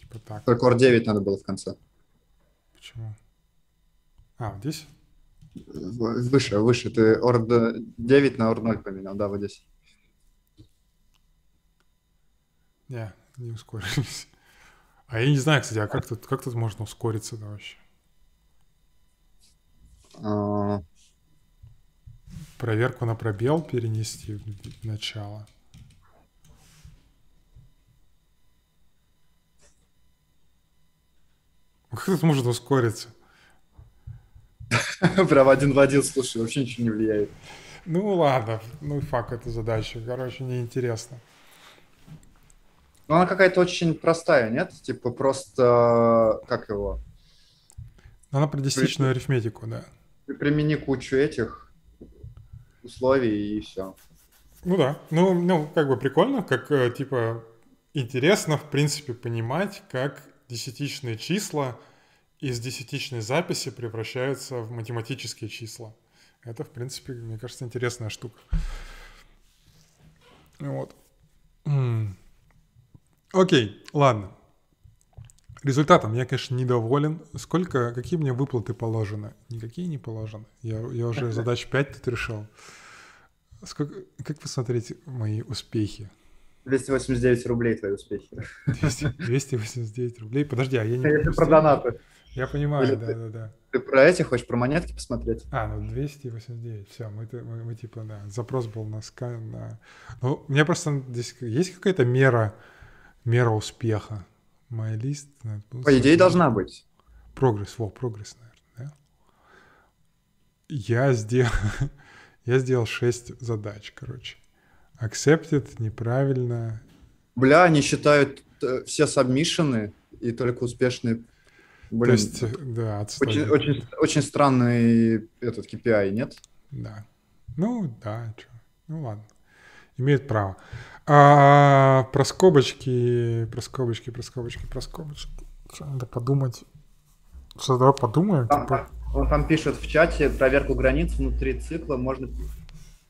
Типа так. Только орд 9 надо было в конце. Почему? А, вот здесь? Выше, выше. Ты орд 9 на орд 0 поменял, да, вот здесь. Не, не ускорились. А я не знаю, кстати, а как тут, как тут можно ускориться-то вообще? А, Проверку на пробел перенести в начало. Как тут можно ускориться? Прям один в один, слушай, вообще ничего не влияет. Ну ладно, ну фак эту задачу. Короче, неинтересно. Ну, она какая-то очень простая, нет? Типа просто, как его, Она про десятичную арифметику, да. Ты примени кучу этих условий и все. Ну да. Ну, ну, как бы прикольно, как э, типа интересно, в принципе, понимать, как десятичные числа из десятичной записи превращаются в математические числа. Это, в принципе, мне кажется, интересная штука. Вот. Окей, ладно. Результатом я, конечно, недоволен. Сколько, какие мне выплаты положены? Никакие не положены. Я, я уже задач 5 тут решил. Сколько, как посмотреть мои успехи? 289 рублей твои успехи. 200 289 рублей. Подожди, а я не... Если про донаты. Я понимаю, Или да, ты- да, да. Ты про эти хочешь, про монетки посмотреть? А, ну 289, все, мы, мы, мы типа, да, запрос был на скан, на... Ну, у меня просто здесь есть какая-то мера, мера успеха? Э, был По идее, должна быть. Прогресс, во, прогресс, наверное, да? Я сделал, я сделал 6 задач, короче. Accepted, неправильно. Бля, они считают э, все сабмишины и только успешные. То Блин, есть, э, да, отстой. очень, очень, очень странный этот KPI, нет? Да. Ну, да, чё. Ну, ладно. Имеет право. А, про скобочки, про скобочки, про скобочки, про скобочки. Надо подумать. Что, давай подумаем. Там, типа, он там пишет в чате проверку границ внутри цикла можно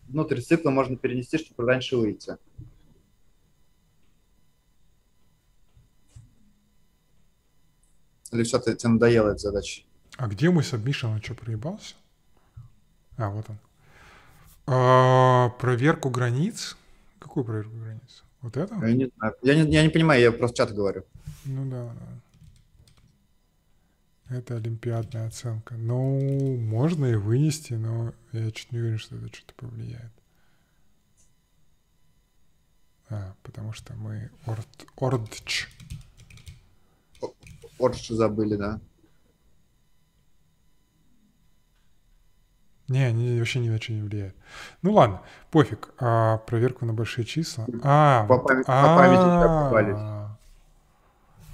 внутрь цикла можно перенести, чтобы раньше выйти. Или все, тебе надоела эта задача? А где мой submission? Он что, проебался? А, вот он. А, проверку границ? Какую проверку границ? Вот это? Я не знаю. Я не, я не понимаю, я просто чат говорю. Ну да, да. Это олимпиадная оценка. Ну, можно и вынести, но я чуть не уверен, что это что-то повлияет. А, потому что мы орд, ордч. Ордж забыли, да. Не, они вообще ни на что не влияет. Ну ладно, пофиг. А, проверку на большие числа. А, По памяти- по памяти тебя а.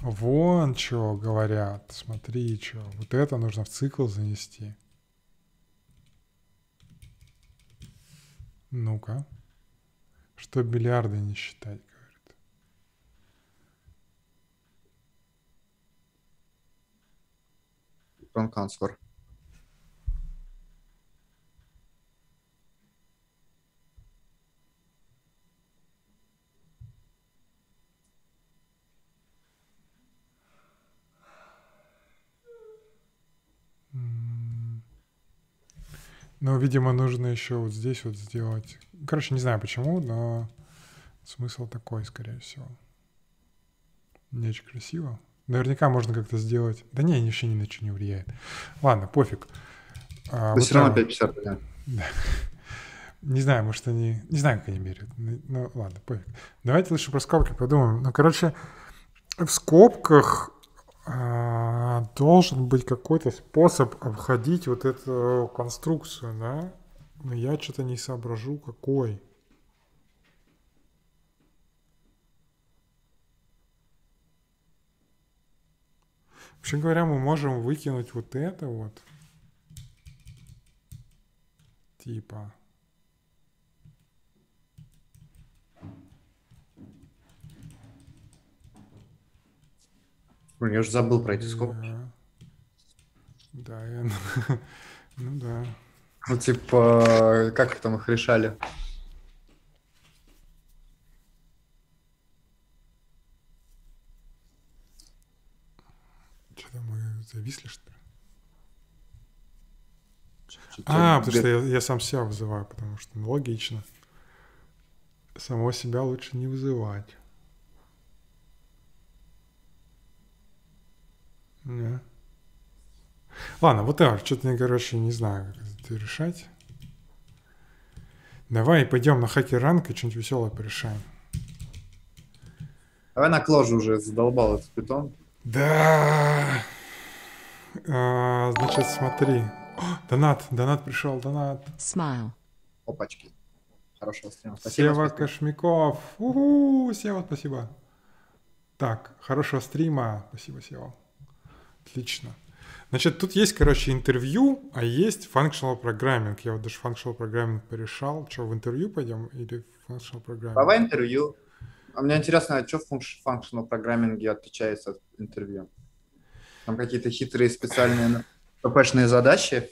Вон что говорят. Смотри, что. Вот это нужно в цикл занести. Ну-ка. Что миллиарды не считать, говорит. Wrong Но, видимо, нужно еще вот здесь вот сделать. Короче, не знаю почему, но смысл такой, скорее всего. Не очень красиво. Наверняка можно как-то сделать. Да не, вообще ни на что не влияет. Ладно, пофиг. А, вот все равно 550, да. Не знаю, может, они... Не знаю, как они меряют. Ну, ну, ладно, пофиг. Давайте лучше про скобки подумаем. Ну, короче, в скобках должен быть какой-то способ обходить вот эту конструкцию, да? Но я что-то не соображу, какой. Вообще говоря, мы можем выкинуть вот это вот. Типа. Блин, я уже забыл про эти скобки. Да, да я... ну да. Ну, типа, как там их решали? Что-то мы зависли, что ли? А, потому что я, я сам себя вызываю, потому что ну, логично. Самого себя лучше не вызывать. Да. Ладно, вот так, что-то я, короче, не знаю, как это решать. Давай пойдем на хакер ранг и что-нибудь веселое порешаем. Давай на кложе уже задолбал этот питон. Да. А, значит, смотри. О, донат, донат пришел, донат. Smile. Опачки. Хорошего стрима. Спасибо. Сева спасибо. Кошмяков. У-ху, Сева, спасибо. Так, хорошего стрима. Спасибо, Сева. Отлично. Значит, тут есть, короче, интервью, а есть functional programming. Я вот даже functional programming порешал. Что, в интервью пойдем или functional programming? Давай интервью. А мне интересно, а что в functional программинге отличается от интервью? Там какие-то хитрые специальные ППшные задачи?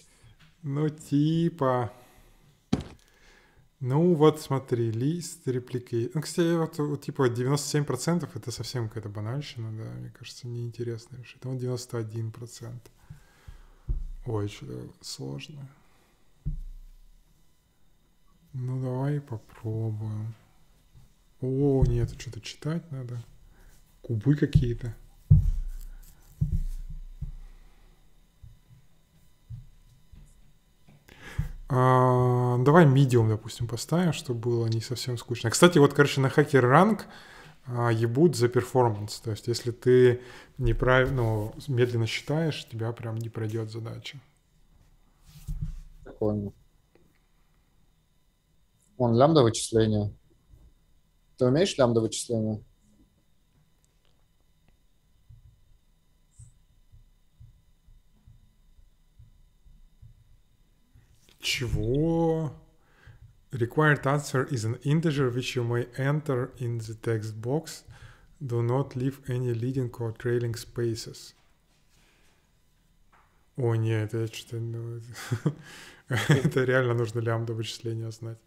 Ну, типа... Ну, вот смотри, лист, реплики. Ну, кстати, вот, типа 97% это совсем какая-то банальщина, да, мне кажется, неинтересно решить. Вот 91%. Ой, что-то сложно. Ну, давай попробуем. О, нет, что-то читать надо. Кубы какие-то. А, давай medium, допустим, поставим, чтобы было не совсем скучно. Кстати, вот, короче, на хакер ранг а, ебут за перформанс. То есть, если ты неправильно, ну, медленно считаешь, тебя прям не пройдет задача. Понял. Вон, лямбда вычисления. Ты умеешь лямбда вычисления? Чего? Required answer is an integer which you may enter in the text box. Do not leave any leading or trailing spaces. О, нет, это что-то... Ну, это реально нужно лямбда вычисления знать.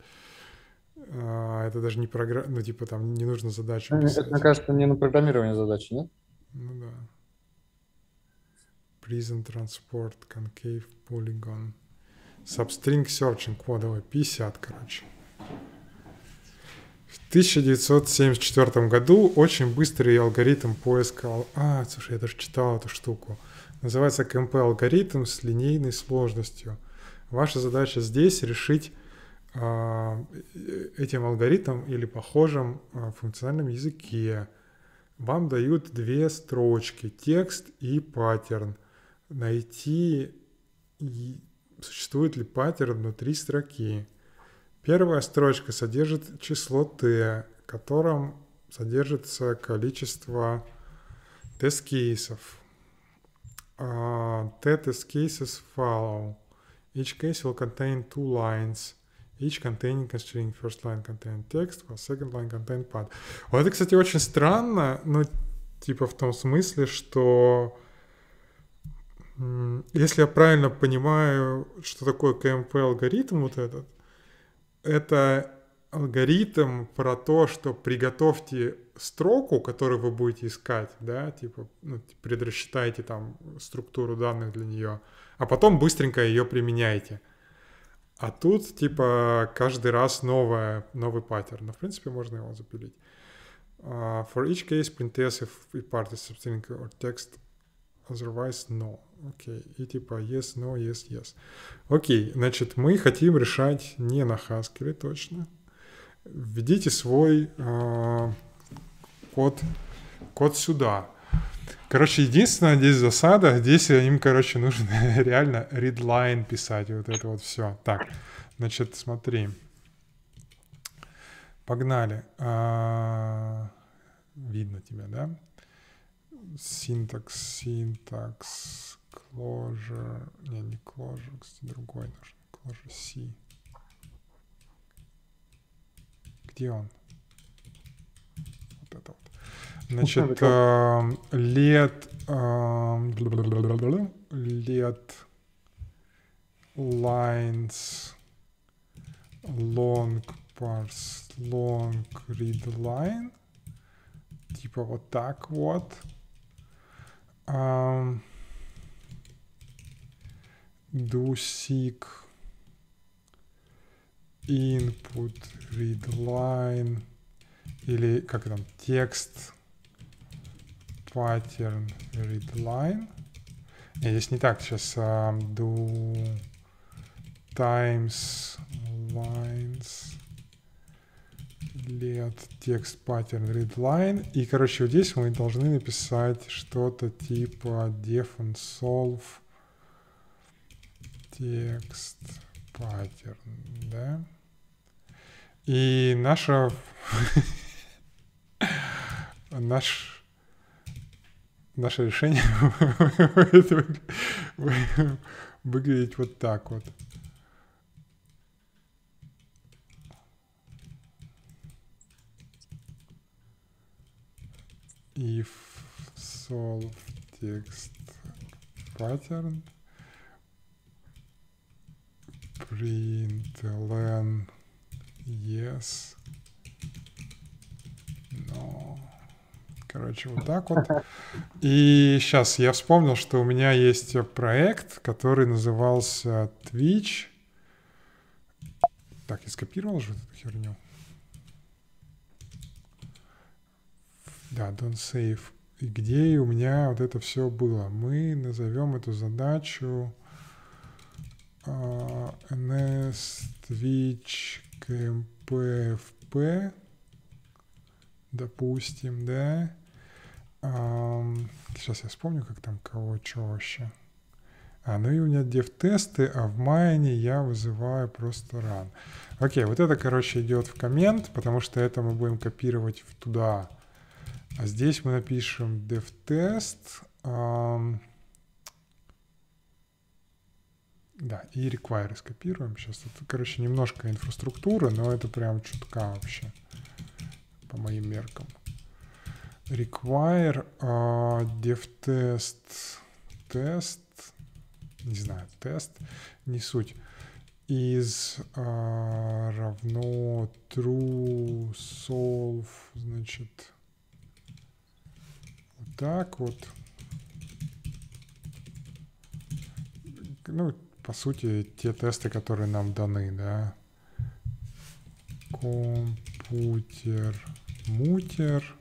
А, это даже не программа, ну, типа, там не нужно задачу ну, Это, мне кажется, не на программирование задачи, нет? Ну да. Prison Transport, Concave, Polygon. Substring Searching, вот, давай, 50, короче. В 1974 году очень быстрый алгоритм поиска... А, слушай, я даже читал эту штуку. Называется КМП-алгоритм с линейной сложностью. Ваша задача здесь решить э, этим алгоритмом или похожим э, функциональном языке. Вам дают две строчки, текст и паттерн. Найти существует ли паттерн внутри строки. Первая строчка содержит число t, в котором содержится количество тест-кейсов. Uh, test cases follow. Each case will contain two lines, each containing constraint. First line contain text, while second line contain path. Вот это, кстати, очень странно, но типа в том смысле, что если я правильно понимаю, что такое КМП-алгоритм вот этот, это алгоритм про то, что приготовьте строку, которую вы будете искать, да, типа, ну, предрасчитайте там структуру данных для нее, а потом быстренько ее применяйте. А тут, типа, каждый раз новое, новый паттерн. Но, в принципе, можно его запилить. Uh, for each case, printf if is something or text otherwise no. Окей. Okay. И типа yes, no, yes, yes. Окей. Okay. Значит, мы хотим решать не на Haskell точно. Введите свой uh, код, код сюда. Короче, единственная здесь засада, здесь им, короче, нужно реально readline писать, вот это вот все. Так, значит, смотри. Погнали. А, видно тебя, да? Syntax, syntax, closure. Не, не closure, кстати, другой нужен. Closure C. Где он? Вот это вот. Значит, э, лет, э, лет lines long parse long read line типа вот так вот um, do seek input read line или как там текст pattern read line Нет, здесь не так сейчас um, do times lines let text pattern readline. И, короче, вот здесь мы должны написать что-то типа def and solve text pattern, да? И наша... наш... Наше решение выглядеть вот так вот. if solve text pattern println yes no короче вот так вот и сейчас я вспомнил что у меня есть проект который назывался Twitch так я скопировал же эту херню Да, don't save. И где у меня вот это все было? Мы назовем эту задачу ns twitch kmpfp, допустим, да. Um, сейчас я вспомню, как там кого, что вообще. А, ну и у меня дев-тесты, а в майне я вызываю просто run. Окей, вот это, короче, идет в коммент, потому что это мы будем копировать туда. А здесь мы напишем dev-test. Um, да, и require скопируем. Сейчас это, короче, немножко инфраструктура, но это прям чутка вообще по моим меркам. Require uh, dev-test тест, не знаю, тест, не суть, из uh, равно true solve, значит, так вот. Ну, по сути, те тесты, которые нам даны, да. Компьютер, мутер,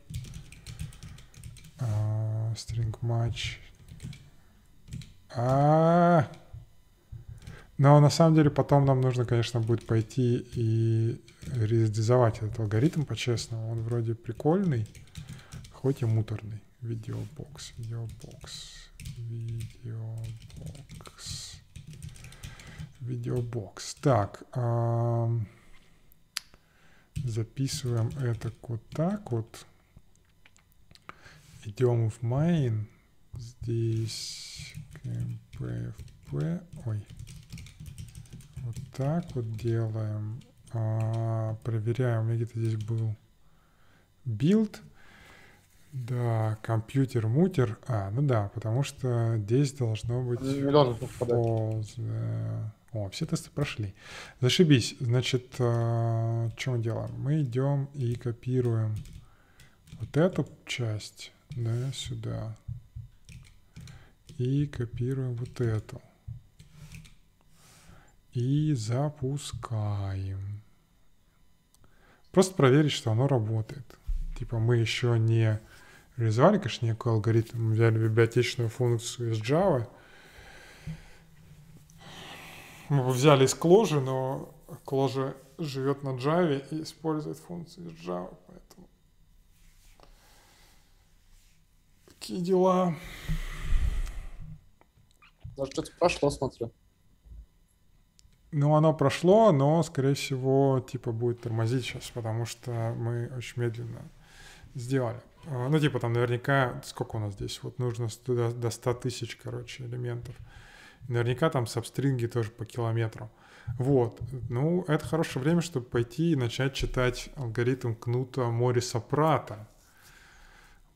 а, string match. А, но на самом деле потом нам нужно, конечно, будет пойти и редизовать этот алгоритм по-честному. Он вроде прикольный, хоть и муторный. Видеобокс, видеобокс, видеобокс, видеобокс. Так, записываем это вот так вот. Идем в main. Здесь kmpfp. Ой. Вот так вот делаем. А, проверяем. У меня где-то здесь был build. Да, компьютер мутер. А, ну да, потому что здесь должно быть... Не должен. False. О, все тесты прошли. Зашибись. Значит, э, что мы делаем? Мы идем и копируем вот эту часть, да, сюда. И копируем вот эту. И запускаем. Просто проверить, что оно работает. Типа мы еще не реализовали, конечно, некий алгоритм, мы взяли библиотечную функцию из Java. Мы его взяли из Clojure, но Clojure живет на Java и использует функции Java, поэтому такие дела. Даже что-то прошло, смотрю. Ну, оно прошло, но, скорее всего, типа будет тормозить сейчас, потому что мы очень медленно сделали. А, Ну, типа там наверняка, сколько у нас здесь? Вот нужно до, до 100 тысяч, короче, элементов. Наверняка там сабстринги тоже по километру. Вот. Ну, это хорошее время, чтобы пойти и начать читать алгоритм Кнута Мориса Прата.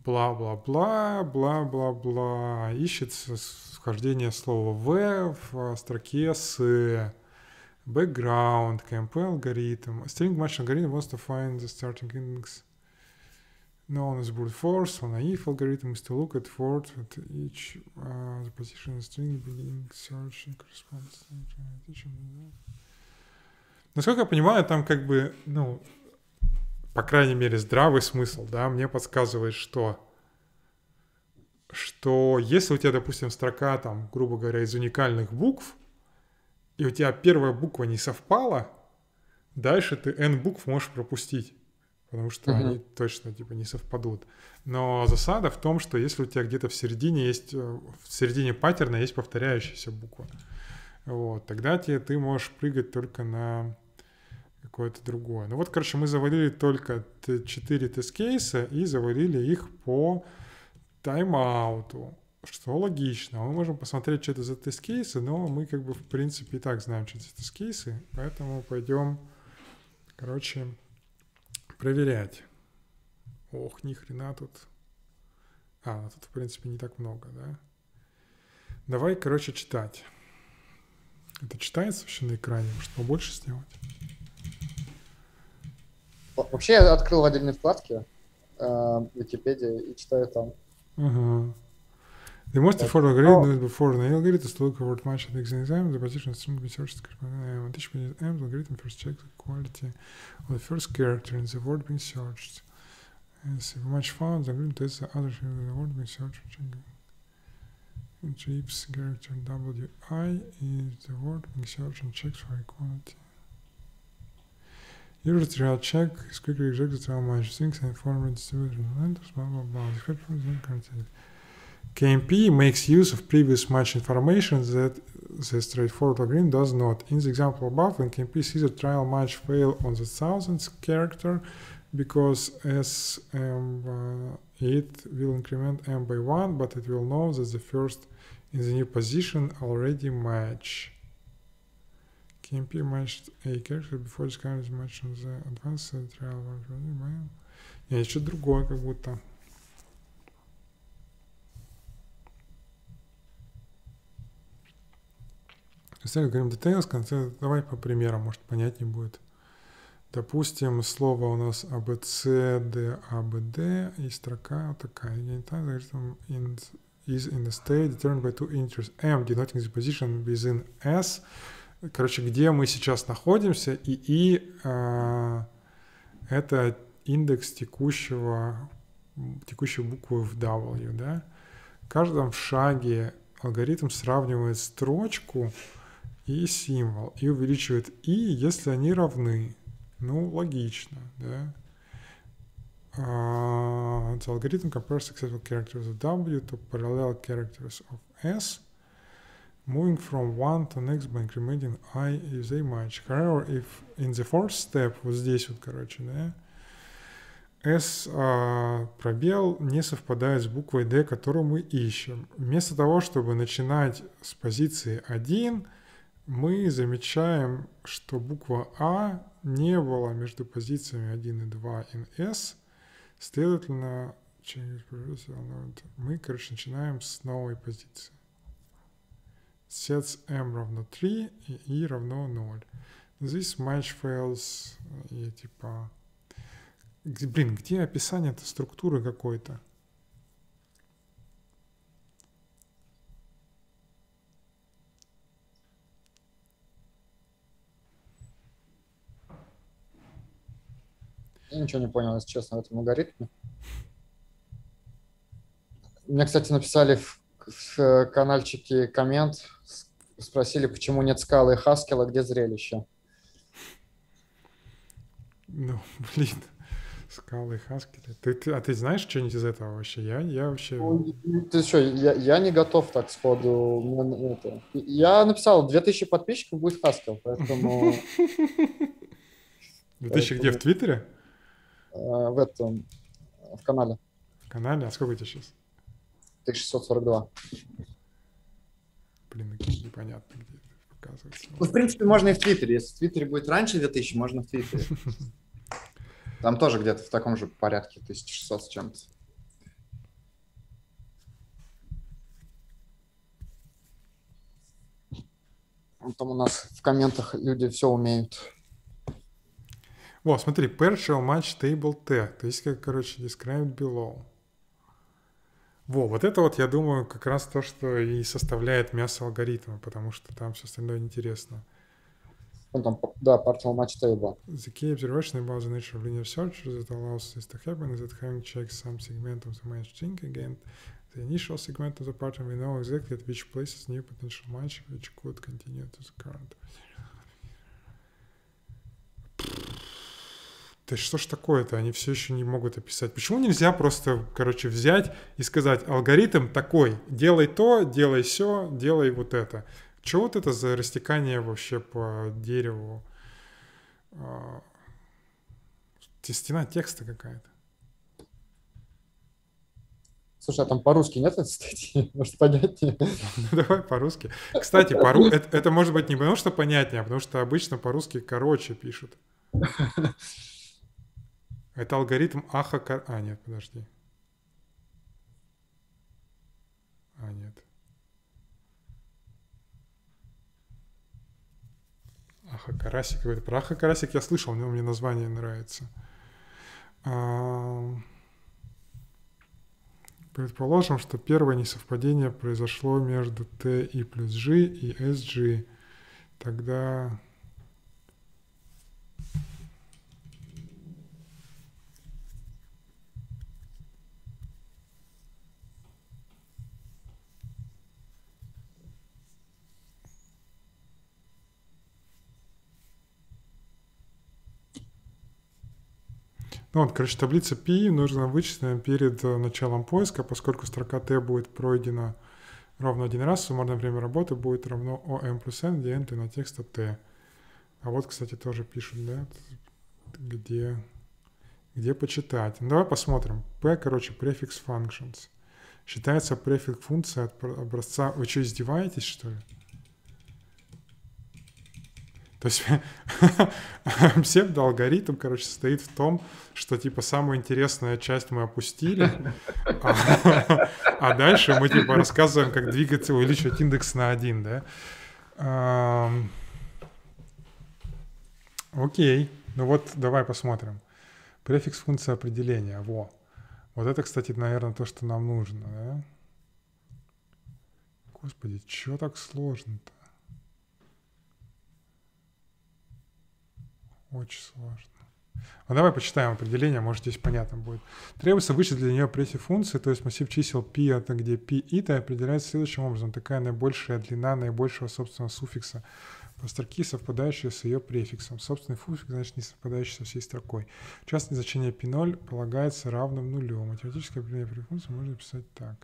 Бла-бла-бла, бла-бла-бла. Ищется вхождение слова «в» в строке с background, KMP algorithm. String match algorithm wants to find the starting index known as brute force. On naive algorithm is to look at word at each uh, the position of string beginning and corresponds to Насколько я понимаю, там как бы, ну, по крайней мере, здравый смысл, да, мне подсказывает, что что если у тебя, допустим, строка, там, грубо говоря, из уникальных букв, и у тебя первая буква не совпала, дальше ты n букв можешь пропустить, потому что Мгм. они точно типа не совпадут. Но засада в том, что если у тебя где-то в середине есть, э, в середине паттерна есть повторяющаяся буква, вот, тогда тебе, ты можешь прыгать только на какое-то другое. Ну вот, короче, мы завалили только 4 тест-кейса и завалили их по тайм-ауту, что логично. Мы можем посмотреть, что это за тест-кейсы, но мы как бы в принципе и так знаем, что это за тест-кейсы, поэтому пойдем, короче, проверять. Ох, ни хрена тут. А, ну тут в принципе не так много, да? Давай, короче, читать. Это читается вообще на экране? Может, побольше сделать? Во- Вообще я открыл в отдельной вкладке э, Википедия и читаю там. Ага. They must afford a grade oh. before the Yale grid a slow covered much of the exam, the position is be searched. the algorithm first checks the quality of the first character in the word being searched. As if much found, the grade tests the other field in the word being searched. Trips character WI is the word being searched and checks for equality. Usually trial check is quickly rejected trial match things and form distribution and blah blah blah. The for the content. KMP makes use of previous match information that the straightforward algorithm does not. In the example above, when KMP sees a trial match fail on the thousandth character, because as um, uh, it will increment m by one, but it will know that the first in the new position already match. KMP matched a character before discovering the match on the advanced trial. Нет, что другое как будто. Если говорим details, в давай по примерам, может понятнее будет. Допустим, слово у нас ABC, D, ABD, и строка вот такая. The in, is in a state determined by two integers m, denoting the position within S. Короче, где мы сейчас находимся, и и а, это индекс текущего, текущей буквы в W, да? В каждом шаге алгоритм сравнивает строчку и символ, и увеличивает и, если они равны. Ну, логично, да? Uh, the algorithm compares successful characters of W to parallel characters of S, moving from one to next by incrementing I if they match. However, if in the fourth step, вот здесь вот, короче, да, S а, пробел не совпадает с буквой D, которую мы ищем. Вместо того, чтобы начинать с позиции 1, мы замечаем, что буква А не была между позициями 1 и 2 in S. Следовательно, мы, короче, начинаем с новой позиции. Sets m равно 3 и i равно 0. This match fails и типа... Блин, где описание этой структуры какой-то? Вообще ничего не понял, если честно, в этом алгоритме. Мне, кстати, написали в, в каналчике коммент, спросили, почему нет скалы и хаскела, где зрелище. Ну, блин, скалы и хаскели. Ты, ты, а ты знаешь что-нибудь из этого вообще? Я, я вообще... Ну, ты что, я, я не готов так сходу. Я написал, 2000 подписчиков будет хаскел, поэтому... 2000 где, в Твиттере? Э, В этом, в канале. В канале? А сколько у тебя сейчас? 1642. Блин, непонятно, где это показывается. Ну, в принципе, можно и в Твиттере. Если в Твиттере будет раньше 2000, можно в Твиттере. Там тоже где-то в таком же порядке, 1600 с чем-то. Там у нас в комментах люди все умеют. О, смотри, partial match table T. То есть, как, короче, described below. Во, вот это вот, я думаю, как раз то, что и составляет мясо алгоритма, потому что там все остальное интересно. Ну, там, да, partial match table. The key observation about the nature of linear search that allows this to happen is that having checked some segment of the match string again, the initial segment of the pattern, we know exactly at which places new potential match which could continue to the current. Да что ж такое-то, они все еще не могут описать. Почему нельзя просто, короче, взять и сказать, алгоритм такой, делай то, делай все, делай вот это. Что вот это за растекание вообще по дереву? А, Стена текста какая-то. Слушай, а там по-русски нет этой статьи? Может, понятнее? Ну, давай по-русски. Кстати, по это, это может быть не потому, что понятнее, а потому что обычно по-русски короче пишут. Это алгоритм Аха... А, нет, подожди. А, нет. Аха Карасик какой-то. Про Аха Карасик я слышал, но мне название нравится. А... Предположим, что первое несовпадение произошло между T и плюс G и SG. Тогда Ну вот, короче, таблица P нужно вычислить перед э, началом поиска, поскольку строка T будет пройдена ровно один раз, суммарное время работы будет равно OM плюс N, где N длина текста T. А вот, кстати, тоже пишут, да, где, где почитать. Ну, давай посмотрим. P, короче, префикс functions. Считается префикс функция от образца... Вы что, издеваетесь, что ли? То есть псевдоалгоритм, короче, состоит в том, что типа самую интересную часть мы опустили, а, а дальше мы типа рассказываем, как двигаться, увеличивать индекс на один, да? А, окей, ну вот давай посмотрим. Префикс функции определения, во. Вот это, кстати, наверное, то, что нам нужно, да? Господи, что так сложно-то? Очень сложно. Ну, давай почитаем определение, может, здесь понятно будет. Требуется вычислить для нее прессе функции, то есть массив чисел π, это где π и определяется следующим образом. Такая наибольшая длина наибольшего собственного суффикса по строке, совпадающая с ее префиксом. Собственный суффикс, значит, не совпадающий со всей строкой. Частное значение p0 полагается равным нулю. Математическое определение функции можно писать так.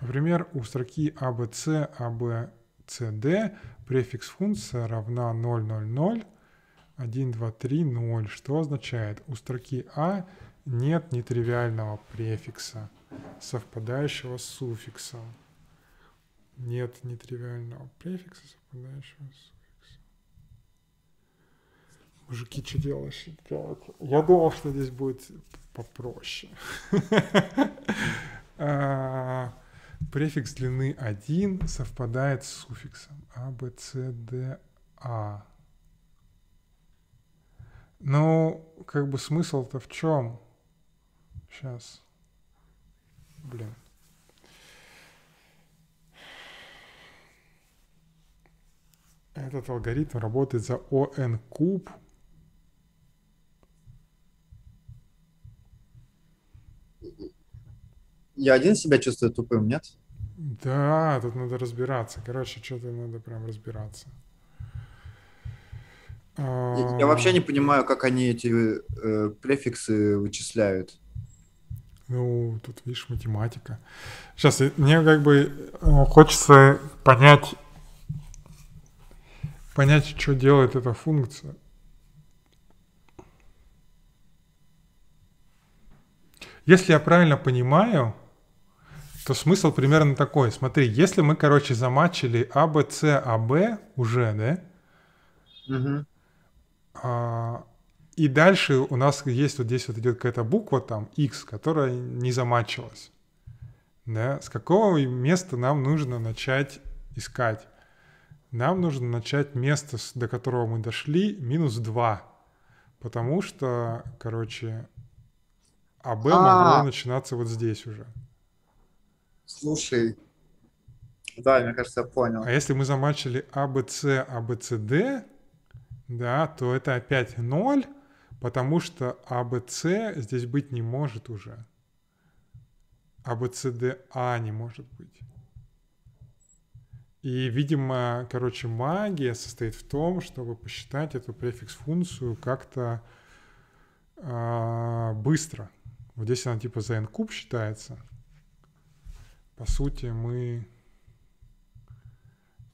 Например, у строки abc, abcd префикс функция равна 000, 1, 2, 3, 0, что означает, у строки А нет нетривиального префикса, совпадающего с суффиксом. Нет нетривиального префикса, совпадающего с суффиксом. Мужики, что делаешь? Я думал, что здесь будет попроще. А, префикс длины 1 совпадает с суффиксом А, Б, С, Д, А. Ну, как бы смысл-то в чем? Сейчас. Блин. Этот алгоритм работает за ОН куб. Я один себя чувствую тупым, нет? Да, тут надо разбираться. Короче, что-то надо прям разбираться. Я, вообще не понимаю, как они эти э, префиксы вычисляют. Ну, тут, видишь, математика. Сейчас, мне как бы э, хочется понять, понять, что делает эта функция. Если я правильно понимаю, то смысл примерно такой. Смотри, если мы, короче, замачили А, Б, С, А, Б уже, да? Угу. А, и дальше у нас есть вот здесь вот идет какая-то буква там, X, которая не замачивалась. Да? С какого места нам нужно начать искать? Нам нужно начать место, до которого мы дошли, минус 2. Потому что, короче, АБ могло А. начинаться вот здесь уже. Слушай. Да, мне кажется, я понял. А если мы замачили АБЦ, АБЦД, да, то это опять 0, потому что АБЦ здесь быть не может уже. АБЦДА не может быть. И, видимо, короче, магия состоит в том, чтобы посчитать эту префикс-функцию как-то а, быстро. Вот здесь она типа за n куб считается. По сути, мы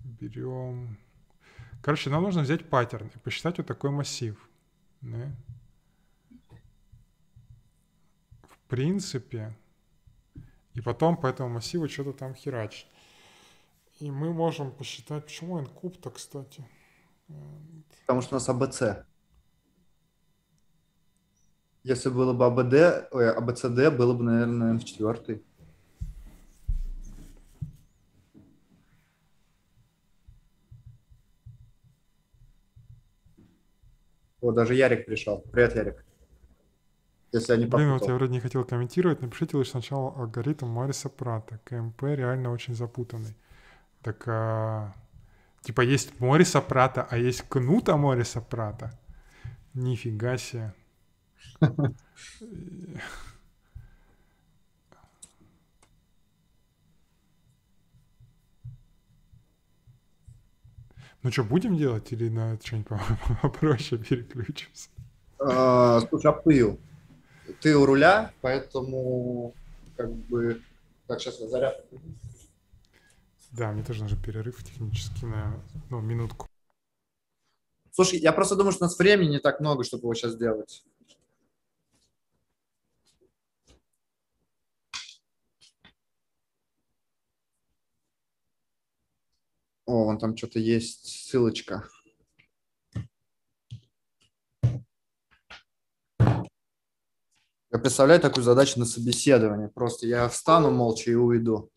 берем... Короче, нам нужно взять паттерн и посчитать вот такой массив. Да? В принципе. И потом по этому массиву что-то там херачить. И мы можем посчитать, почему n куб-то, кстати. Потому что у нас АБЦ. Если было бы АБД, ой, АБЦД, было бы, наверное, N в четвертый. Вот даже Ярик пришел. Привет, Ярик. Если я не Блин, вот попутал. я вроде не хотел комментировать. Напишите лишь сначала алгоритм Мариса Прата. КМП реально очень запутанный. Так, а, типа есть Мориса Прата, а есть Кнута Мориса Прата. Нифига себе. Ну что, будем делать или на что-нибудь по- попроще переключимся? А, слушай, а пыл? Ты у руля, поэтому как бы... Так, сейчас я зарядку. Да, мне тоже нужен перерыв технический на ну, минутку. Слушай, я просто думаю, что у нас времени не так много, чтобы его сейчас делать. О, вон там что-то есть, ссылочка. Я представляю такую задачу на собеседование. Просто я встану молча и уйду.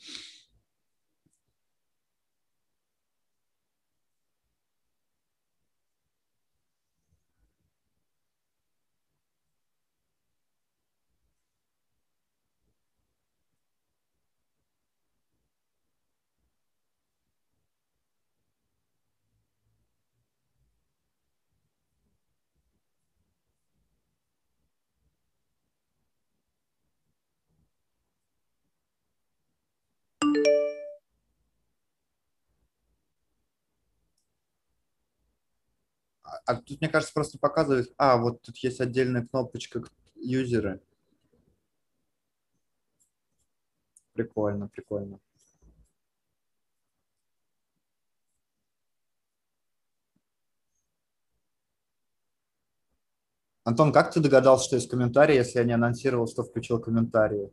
А- тут, мне кажется, просто показывает... А, вот тут есть отдельная кнопочка юзеры. Прикольно, прикольно. Антон, как ты догадался, что есть комментарии, если я не анонсировал, что включил комментарии?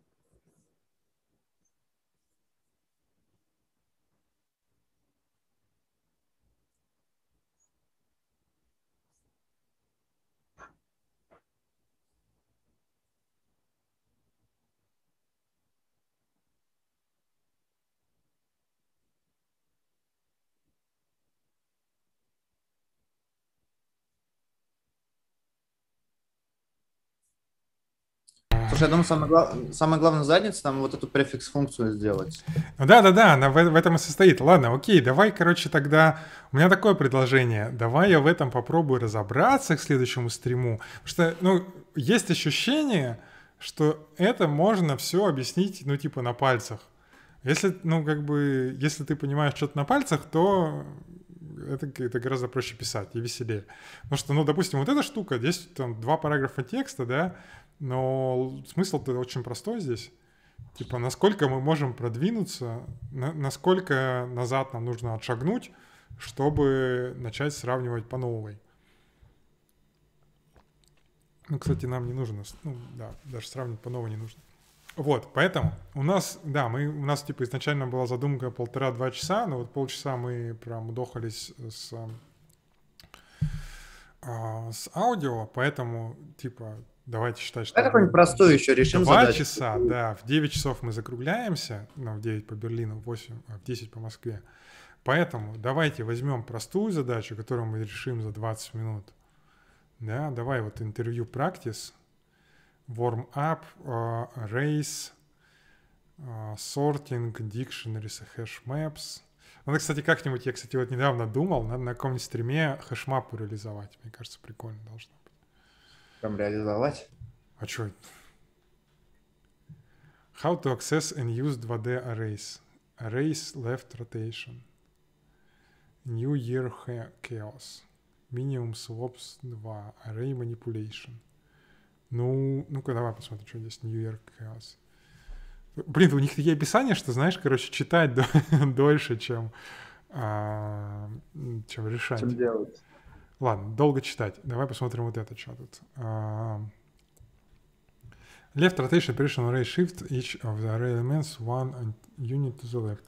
Слушай, я думаю, самое, гла- самое главное задница там вот эту префикс-функцию сделать. Ну да, да, да, она в, в этом и состоит. Ладно, окей, давай, короче, тогда у меня такое предложение. Давай я в этом попробую разобраться к следующему стриму. Потому что, ну, есть ощущение, что это можно все объяснить, ну, типа, на пальцах. Если, ну, как бы, если ты понимаешь что-то на пальцах, то это, это гораздо проще писать и веселее. Потому что, ну, допустим, вот эта штука, здесь там два параграфа текста, да, но смысл-то очень простой здесь. Типа, насколько мы можем продвинуться, на, насколько назад нам нужно отшагнуть, чтобы начать сравнивать по новой. Ну, кстати, нам не нужно, ну, да, даже сравнивать по новой не нужно. Вот, поэтому у нас, да, мы, у нас, типа, изначально была задумка полтора-два часа, но вот полчаса мы прям удохались с, а, с аудио, поэтому, типа, давайте считать, что... Это какую-нибудь простую еще решим Два задачу. часа, да, в 9 часов мы закругляемся, ну, в 9 по Берлину, в 8, а, в 10 по Москве. Поэтому давайте возьмем простую задачу, которую мы решим за 20 минут. Да, давай вот интервью practice, warm up, uh, race, uh, sorting, dictionaries, hash maps. Надо, кстати, как-нибудь, я, кстати, вот недавно думал, надо на каком-нибудь стриме хэшмапу реализовать. Мне кажется, прикольно должно. Прям реализовать. А что? How to access and use 2D arrays. Arrays left rotation. New Year ha- Chaos. Minimum swaps 2. Array manipulation. Ну, ну-ка давай посмотрим, что здесь New Year Chaos. Блин, у них такие описания, что, знаешь, короче, читать до- дольше, чем, а, чем решать. Чем делать? Ладно, долго читать. Давай посмотрим вот это, что тут. А, Left rotation operation array shift each of the array elements one unit to the left.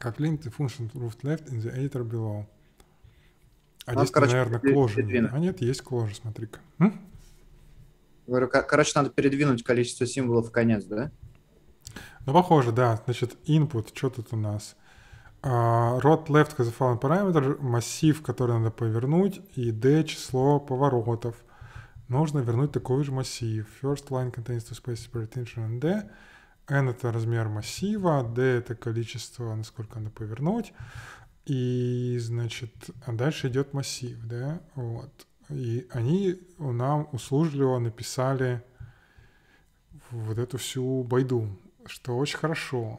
Calculate the function root left in the editor below. А Надо, здесь, короче, наверное, кложа нет. А нет, есть кложа, смотри-ка. Говорю, ко- короче, надо передвинуть количество символов в конец, да? Ну, похоже, да. Значит, input, что тут у нас? А, Rot left has a following parameter, массив, который надо повернуть, и d число поворотов. Нужно вернуть такой же массив. First line contains two spaces per attention and d. n это размер массива, d это количество, насколько надо повернуть. И, значит, а дальше идет массив, да, вот. И они нам услужливо написали вот эту всю байду, что очень хорошо.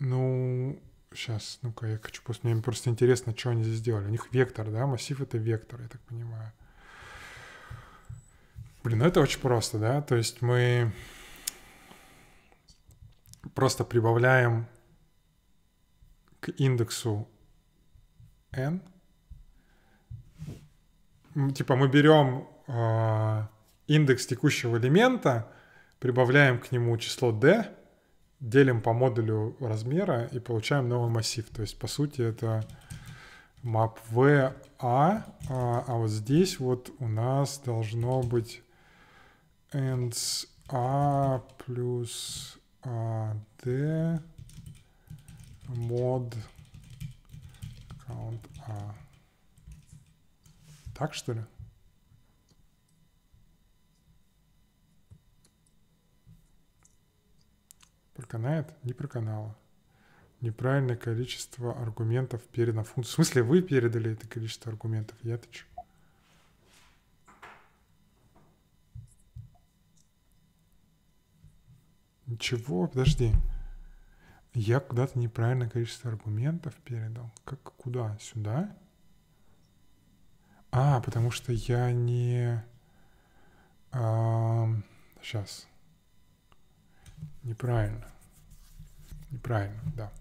Ну, сейчас, ну-ка, я хочу просто, мне просто интересно, что они здесь сделали. У них вектор, да, массив это вектор, я так понимаю. Блин, ну это очень просто, да, то есть мы просто прибавляем к индексу n. Типа мы берем а, индекс текущего элемента, прибавляем к нему число d, делим по модулю размера и получаем новый массив. То есть, по сути, это map v a, а, а вот здесь вот у нас должно быть ends a плюс а, d mod count a. Так что ли? Проканает? Не проканало. Неправильное количество аргументов передано функции. В смысле, вы передали это количество аргументов? Я-то что? Ничего, подожди. Я куда-то неправильное количество аргументов передал. Как куда? Сюда? А, потому что я не... сейчас. Неправильно. Неправильно, да.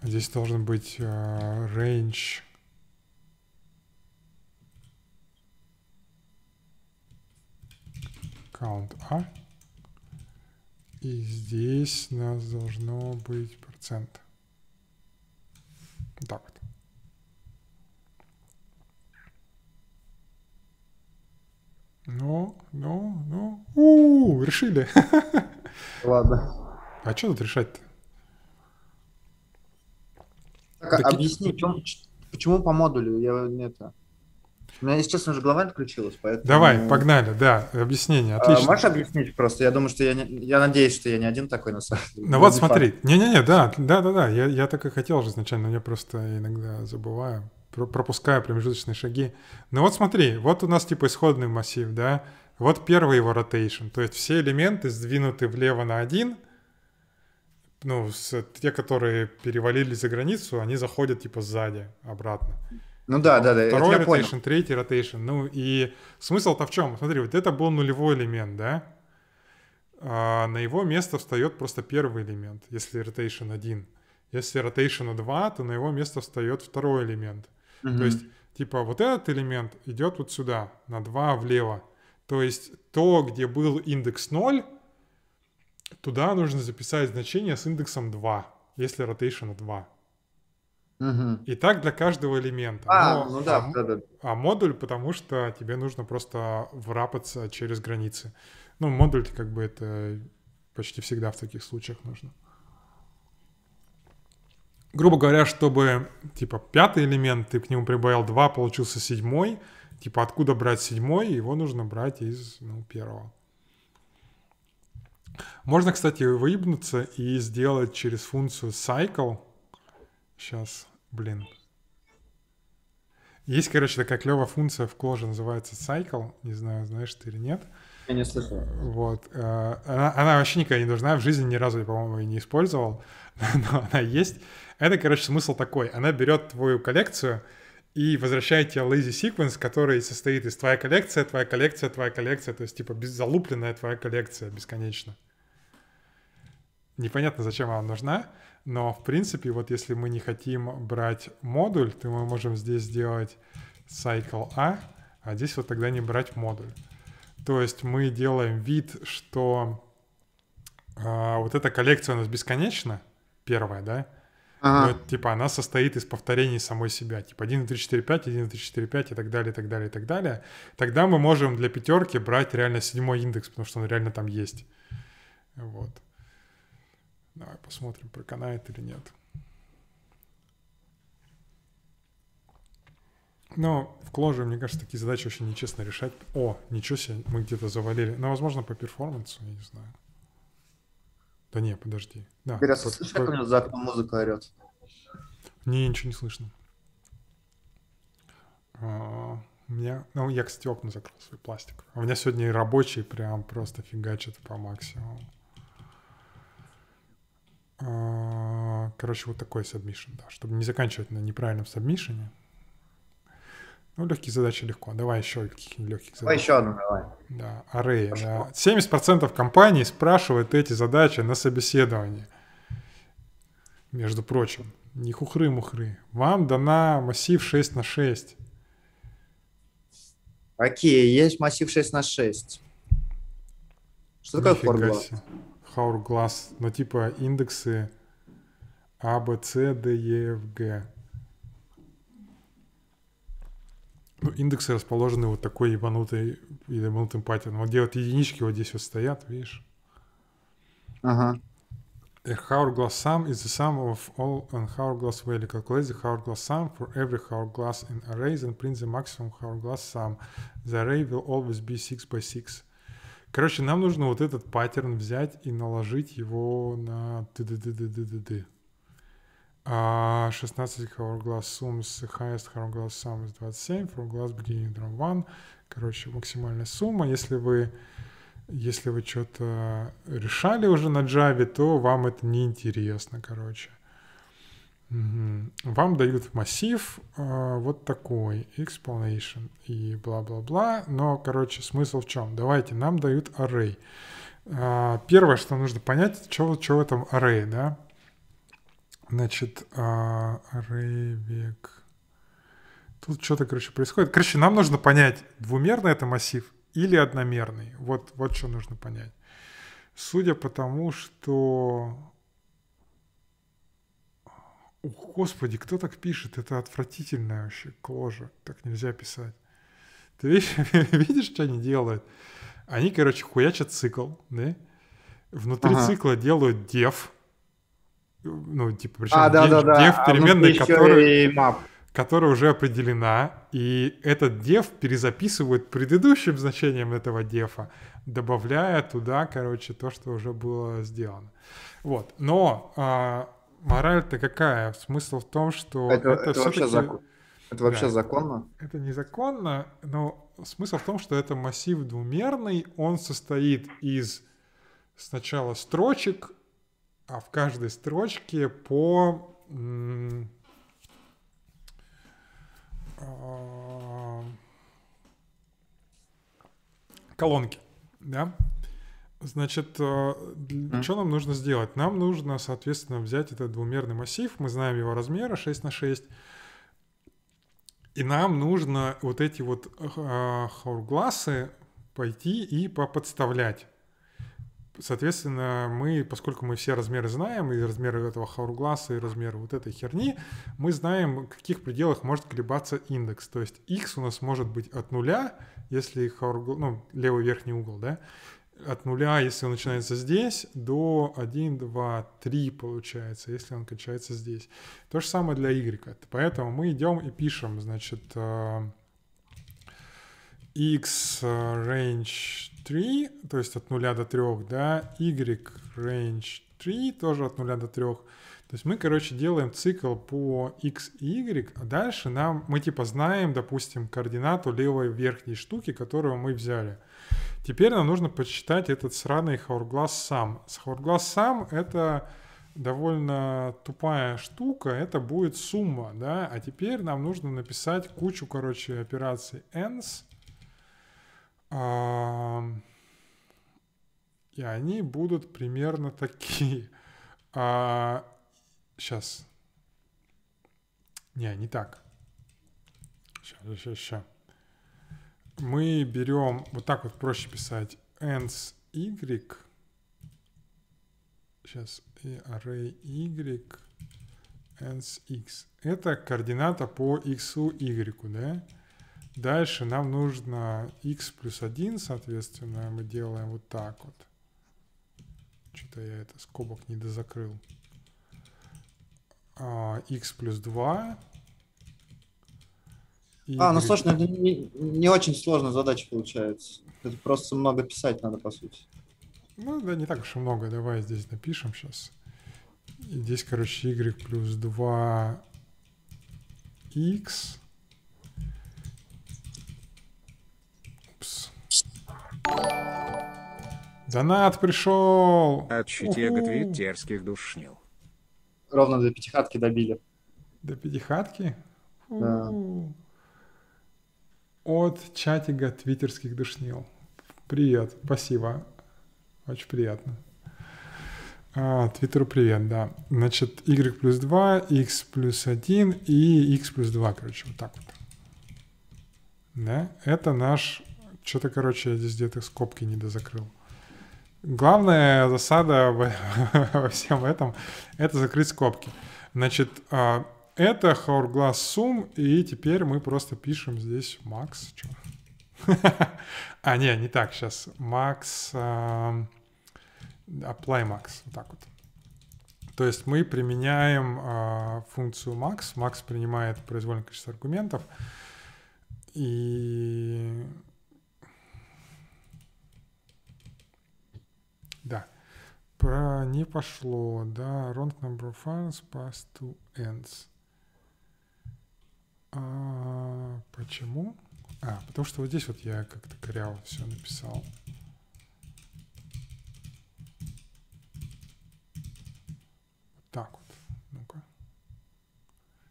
Здесь должен быть э, range. Count A. И здесь у нас должно быть процент. Вот так вот. Ну, ну, ну. У, решили. Ладно. А что тут решать-то? Так, а Таки- объясни, чем- ч- почему по модулю? Я не это... У меня, если честно, уже голова отключилась, поэтому... Давай, погнали, да, объяснение, А, отлично. можешь объяснить просто? Я думаю, что я не... Я надеюсь, что я не один такой на самом деле. Ну вот Не смотри, не-не-не, да, да-да-да, я, я так и хотел же изначально, но я просто иногда забываю. про- пропускаю промежуточные шаги. Ну вот смотри, вот у нас типа исходный массив, да? Вот первый его ротейшн, то есть все элементы сдвинуты влево на один, ну, с, те, которые перевалили за границу, они заходят типа сзади, обратно. Ну да, да, да, Второй понял. rotation, третий rotation. Ну и смысл-то в чем? Смотри, вот это был нулевой элемент, да? А на его место встает просто первый элемент, если rotation 1. Если rotation 2, то на его место встает второй элемент. Мгм. То есть, типа, вот этот элемент идет вот сюда, на 2 влево. То есть, то, где был индекс 0, туда нужно записать значение с индексом 2, если rotation 2. Мгм. И так для каждого элемента. А, Но- ну да, а, да, да. а модуль, потому что тебе нужно просто врапаться через границы. Ну, модуль как бы это почти всегда в таких случаях нужно. Грубо говоря, чтобы, типа, пятый элемент, ты к нему прибавил 2, получился седьмой. Типа, откуда брать седьмой? Его нужно брать из, ну, первого. Можно, кстати, выебнуться и сделать через функцию cycle. Сейчас, блин. Есть, короче, такая клевая функция в Clojure, называется cycle. Не знаю, знаешь ты или нет. Я не слышал. Вот. э, Она, она вообще никогда не нужна, в жизни ни разу, по-моему, ее не использовал, но она есть. Это, короче, смысл такой. Она берет твою коллекцию и возвращает тебе lazy sequence, который состоит из твоя коллекция, твоя коллекция, твоя коллекция, то есть, типа, без- залупленная твоя коллекция бесконечно. Непонятно, зачем она нужна, но, в принципе, вот если мы не хотим брать модуль, то мы можем здесь сделать cycle A, а здесь вот тогда не брать модуль. То есть мы делаем вид, что а, вот эта коллекция у нас бесконечна, первая, да? Ага. Но, типа она состоит из повторений самой себя. Типа 1, 2, 3, 4, 5, 1, 2, 3, 4, 5 и так далее, и так далее, и так далее. Тогда мы можем для пятерки брать реально седьмой индекс, потому что он реально там есть. Вот. Давай посмотрим, проканает или нет. Но в Clojure, мне кажется, такие задачи очень нечестно решать. О, ничего себе, мы где-то завалили. Ну, возможно, по перформансу, я не знаю. Да не, подожди. Да, Игорь, а по- слышишь, по- как у него за окном музыка орет? не, ничего не слышно. А, у меня, ну, я, кстати, окна закрыл свой пластик. У меня сегодня и рабочий прям просто фигачит по максимуму. А, Короче, вот такой submission, да, чтобы не заканчивать на неправильном submission е. Ну, легкие задачи легко. Давай еще каких-нибудь легких задач. Давай еще одну, давай. Да, array. Да. 70% компаний спрашивают эти задачи на собеседовании. Между прочим, не хухры-мухры. Вам дана массив 6 на 6. Окей, есть массив 6 на 6. Что такое формула? себе. Hourglass. Ну, типа индексы А, Б, С, Д, Е, Ф, Г. Ну, индексы расположены вот такой ебанутой, ебанутым паттерном. Вот где вот единички вот здесь вот стоят, видишь? Ага. A hourglass sum is the sum of all an hourglass value. Calculate the hourglass sum for every hourglass in arrays and print the maximum hourglass sum. The array will always be 6 by 6. Короче, нам нужно вот этот паттерн взять и наложить его на ды-ды-ды-ды-ды-ды. А 16 hourglass sums, the highest hourglass sum is 27, hourglass beginning drum 1. Короче, максимальная сумма. Если вы если вы что-то решали уже на Java, то вам это не интересно, короче. Вам дают массив э, вот такой, explanation и бла-бла-бла, но, короче, смысл в чем? Давайте, нам дают array. А, Первое, что нужно понять, что, что в этом array, да? Значит, а, array век. Тут что-то, короче, происходит. Короче, нам нужно понять, двумерный это массив или одномерный. Вот, вот что нужно понять. Судя по тому, что... О, Господи, кто так пишет? Это отвратительно вообще, кожа. Так нельзя писать. Ты видишь, видишь, что они делают? Они, короче, хуячат цикл, да? Внутри Ага. цикла делают def. Ну, типа, причем А, да, да, да. def А переменной, внутри еще которая уже определена, и этот def перезаписывает предыдущим значением этого дефа, добавляя туда, короче, то, что уже было сделано. Вот. Но а, мораль-то какая? Смысл в том, что Это, это, это вообще закон. Это вообще Да. законно? Это незаконно, но смысл в том, что это массив двумерный, он состоит из сначала строчек, а в каждой строчке по м, а, колонки, да? Значит, э, для- Мгм. что нам нужно сделать? Нам нужно, соответственно, взять этот двумерный массив, мы знаем его размеры 6 на 6, и нам нужно вот эти вот э, хаургласы пойти и поподставлять. Соответственно, мы, поскольку мы все размеры знаем, и размеры этого хаургласа, и размеры вот этой херни, мы знаем, в каких пределах может колебаться индекс. То есть x у нас может быть от нуля, если хаургл... ну, левый верхний угол, да, от нуля, если он начинается здесь, до 1, 2, 3 получается, если он кончается здесь. То же самое для y. Поэтому мы идем и пишем, значит, э, x range 3, то есть от 0 до 3, да, y range 3, тоже от 0 до 3. То есть мы, короче, делаем цикл по x и y, а дальше нам, мы типа знаем, допустим, координату левой верхней штуки, которую мы взяли. Теперь нам нужно подсчитать этот сраный Hourglass сам. Hourglass сам это довольно тупая штука, это будет сумма, да, а теперь нам нужно написать кучу, короче, операций ends, и они будут примерно такие. сейчас. Не, не так. Сейчас, сейчас, сейчас. Мы берем, вот так вот проще писать, ends y, сейчас, и array y, ends x. Это координата по x, y, да? Дальше нам нужно x плюс 1, соответственно, мы делаем вот так вот. Что-то я это скобок не дозакрыл. А, x плюс 2. А, ну слушай, ну это не, не очень сложная задача получается. Это просто много писать надо, по сути. Ну, да, не так уж и много. Давай здесь напишем сейчас. И здесь, короче, y плюс 2 x. Упс. Донат пришел! От Читега Уху. твиттерских душнил. Ровно до пятихатки добили. До пятихатки? Да. У. От чатига твиттерских душнил. Привет, спасибо. Очень приятно. А, Твиттеру привет, да. Значит, y плюс 2, x плюс 1 и x плюс 2, короче, вот так вот. Да, это наш... Что-то, короче, я здесь где-то скобки не дозакрыл. Главная засада во всем этом — это закрыть скобки. Значит, а, это Hourglass Sum, и теперь мы просто пишем здесь Max. А, не, не так, сейчас. Max, а, apply Max, вот так вот. То есть мы применяем а, функцию Max. Max принимает произвольное количество аргументов. И... Да. Про не пошло, да. Wrong number of files passed to ends. А, почему? А, потому что вот здесь вот я как-то коряво все написал. Вот так вот. Ну-ка.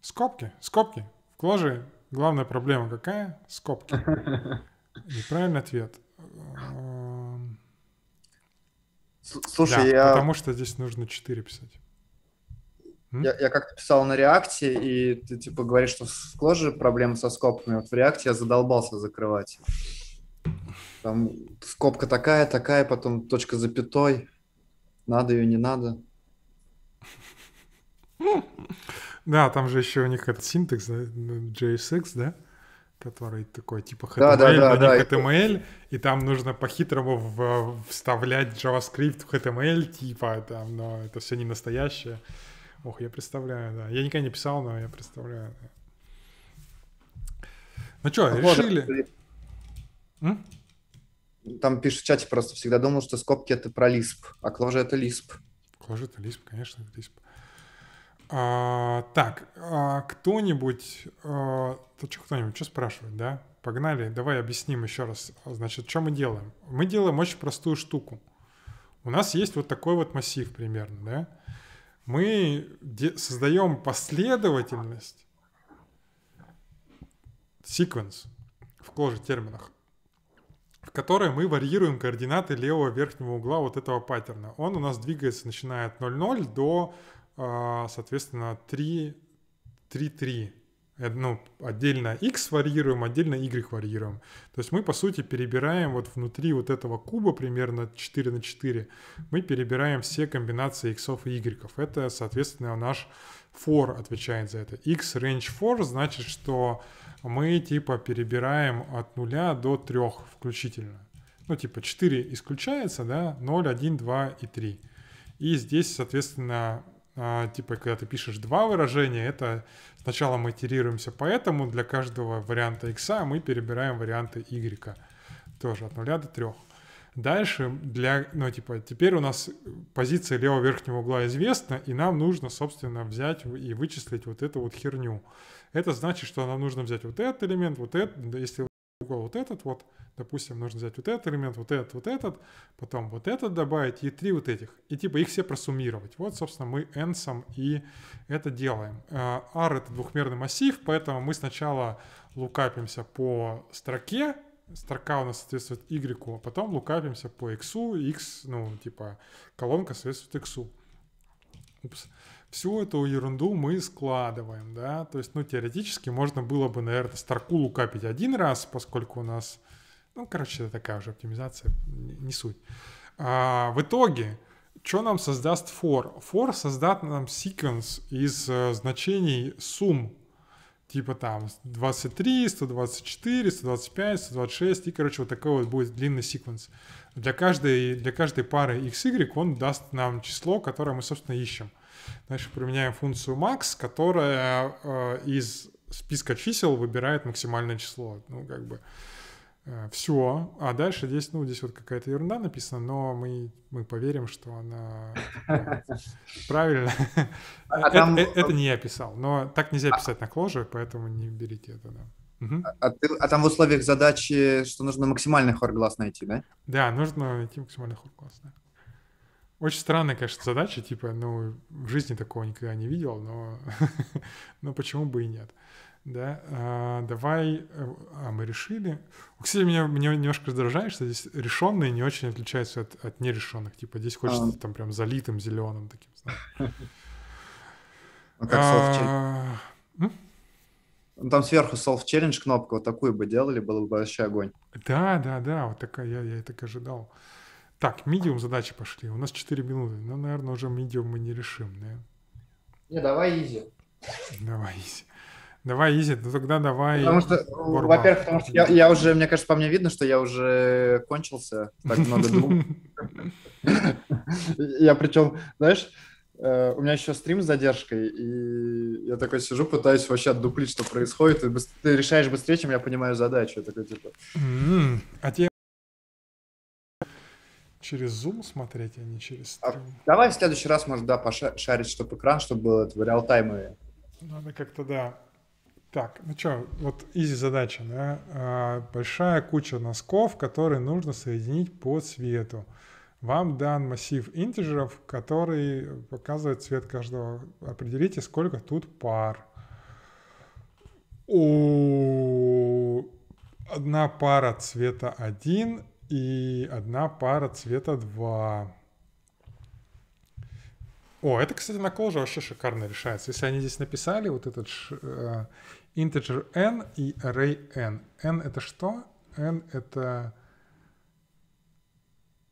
Скобки, скобки. В кложе главная проблема какая? Скобки. Неправильный ответ. Слушай, да, я, потому что здесь нужно 4 писать. Я, я как-то писал на реакте, и ты типа говоришь, что в проблемы со скобками. Вот в реакте я задолбался закрывать. Там скобка такая, такая, потом точка запятой. Надо ее, не надо. Да, там же еще у них этот синтекс, JSX, да, который такой типа HTML, Да, да, да, но не да. HTML, и там нужно по-хитрому в- вставлять JavaScript в HTML, типа, там, но это все не настоящее. Ох, я представляю, да. Я никогда не писал, но я представляю. да. Ну что, Похоже, решили? М? Там пишут в чате просто, всегда думал, что скобки это про Lisp, а Clojure это Lisp. Clojure это Lisp, конечно, это Lisp. А, так, а кто-нибудь, а, то что кто-нибудь, что спрашивает, да? Погнали, давай объясним еще раз. Значит, что мы делаем? Мы делаем очень простую штуку. У нас есть вот такой вот массив примерно, да? Мы создаем последовательность, секвенс в коже терминах, в которой мы варьируем координаты левого верхнего угла вот этого паттерна. Он у нас двигается, начиная от 0,0 до, а, соответственно, 3, 3, 3. Э, Ну, отдельно x варьируем, отдельно y варьируем. То есть мы, по сути, перебираем вот внутри вот этого куба примерно 4 на 4, мы перебираем все комбинации x и y. Это, соответственно, наш for отвечает за это. x range for значит, что мы типа перебираем от 0 до 3 включительно. Ну, типа 4 исключается, да, 0, 1, 2 и 3. И здесь, соответственно, а, типа, когда ты пишешь два выражения, это сначала мы итерируемся по этому, для каждого варианта x мы перебираем варианты y. Тоже от 0 до 3. Дальше для, ну, типа, теперь у нас позиция левого верхнего угла известна, и нам нужно, собственно, взять и вычислить вот эту вот херню. Это значит, что нам нужно взять вот этот элемент, вот этот, если вот этот вот, допустим, нужно взять вот этот элемент, вот этот, вот этот, потом вот этот добавить и три вот этих. И типа их все просуммировать. Вот, собственно, мы энсом и это делаем. Э, R это двухмерный массив, поэтому мы сначала лукапимся по строке, строка у нас соответствует y, а потом лукапимся по x, x, ну, типа, колонка соответствует x. Упс. Всю эту ерунду мы складываем, да, то есть, ну, теоретически можно было бы, наверное, строку лукапить один раз, поскольку у нас, ну, короче, это такая уже оптимизация, не, суть. А, в итоге, что нам создаст for? For создаст нам секвенс из э, значений сумм типа там 23, 124, 125, 126, и, короче, вот такой вот будет длинный секвенс. Для каждой, для каждой пары x, y он даст нам число, которое мы, собственно, ищем. Дальше применяем функцию max, которая э, из списка чисел выбирает максимальное число. Ну, как бы э, все. А дальше здесь, ну, здесь вот какая-то ерунда написана, но мы, мы поверим, что она э, правильно. А Это- не я писал, но так нельзя писать на кложе, поэтому не берите это. А, ты- а там в условиях задачи, что нужно максимальный хор глаз найти, да? Да, нужно найти максимальный ход класс, да. Очень странная, конечно, задача, типа, ну, в жизни такого никогда не видел, но, но почему бы и нет. Да, а, давай, а, мы решили. Кстати, меня, меня немножко раздражает, что здесь решенные не очень отличаются от, от нерешенных. Типа, здесь хочется А. там прям залитым зеленым таким, знаешь. Ну, как. А? Ну, Там сверху self-challenge кнопку вот такую бы делали, был бы вообще огонь. Да, да, да, вот такая, я, я и так ожидал. Так, medium задачи пошли. У нас 4 минуты. Ну, наверное, уже medium мы не решим, да? Не, давай easy. Давай, Easy. Давай, Easy, ну тогда давай. Потому что, во-первых, потому что я, я уже, мне кажется, по мне видно, что я уже кончился. Так много думал. Я причем, знаешь, э, у меня еще стрим с задержкой, и я такой сижу, пытаюсь вообще отдуплить, что происходит, и ты решаешь быстрее, чем я понимаю задачу. Я такой, типа, М, А тебе через Zoom смотреть, а не через А- стрим? давай в следующий раз, может, да, пошарить, чтобы экран, чтобы был это в реал-тайме. Надо как-то, да. Так, ну что, вот изи задача, да? А, большая куча носков, которые нужно соединить по цвету. Вам дан массив интеджеров, который показывает цвет каждого. Определите, сколько тут пар. О, одна пара цвета 1 и одна пара цвета 2. О, это, кстати, на колже вообще шикарно решается. Если они здесь написали вот этот э, integer n и array n. n это что? n это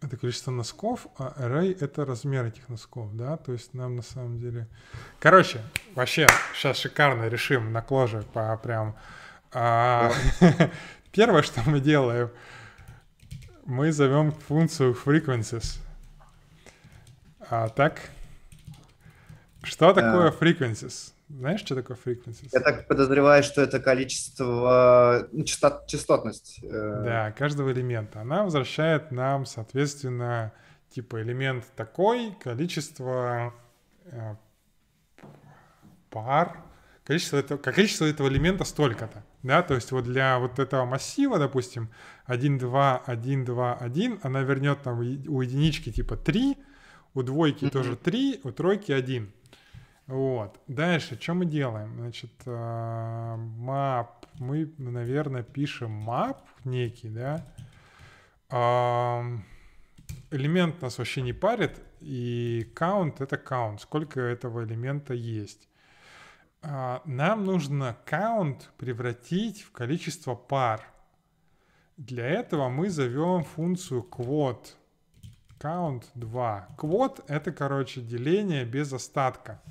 это количество носков, а array это размер этих носков, да? То есть нам на самом деле... Короче, вообще сейчас шикарно решим на кложе по прям... а, Первое, что мы делаем, мы зовем функцию frequencies. А так, что такое frequencies? Знаешь, что такое frequencies? Я так подозреваю, что это количество, ну, частот- частотность. э, Да, каждого элемента. Она возвращает нам, соответственно, типа элемент такой, количество... э, пар, количество этого, количество этого элемента столько-то, да, то есть вот для вот этого массива, допустим, 1, 2, 1, 2, 1, она вернет там у единички типа 3, у двойки Мгм. тоже 3, у тройки 1. Вот. Дальше, что мы делаем? Значит, map, мы, наверное, пишем map некий, да, элемент нас вообще не парит, и count — это count, сколько этого элемента есть. А, Нам нужно count превратить в количество пар. Для этого мы зовем функцию quad. Count 2. Quad — это, короче, деление без остатка.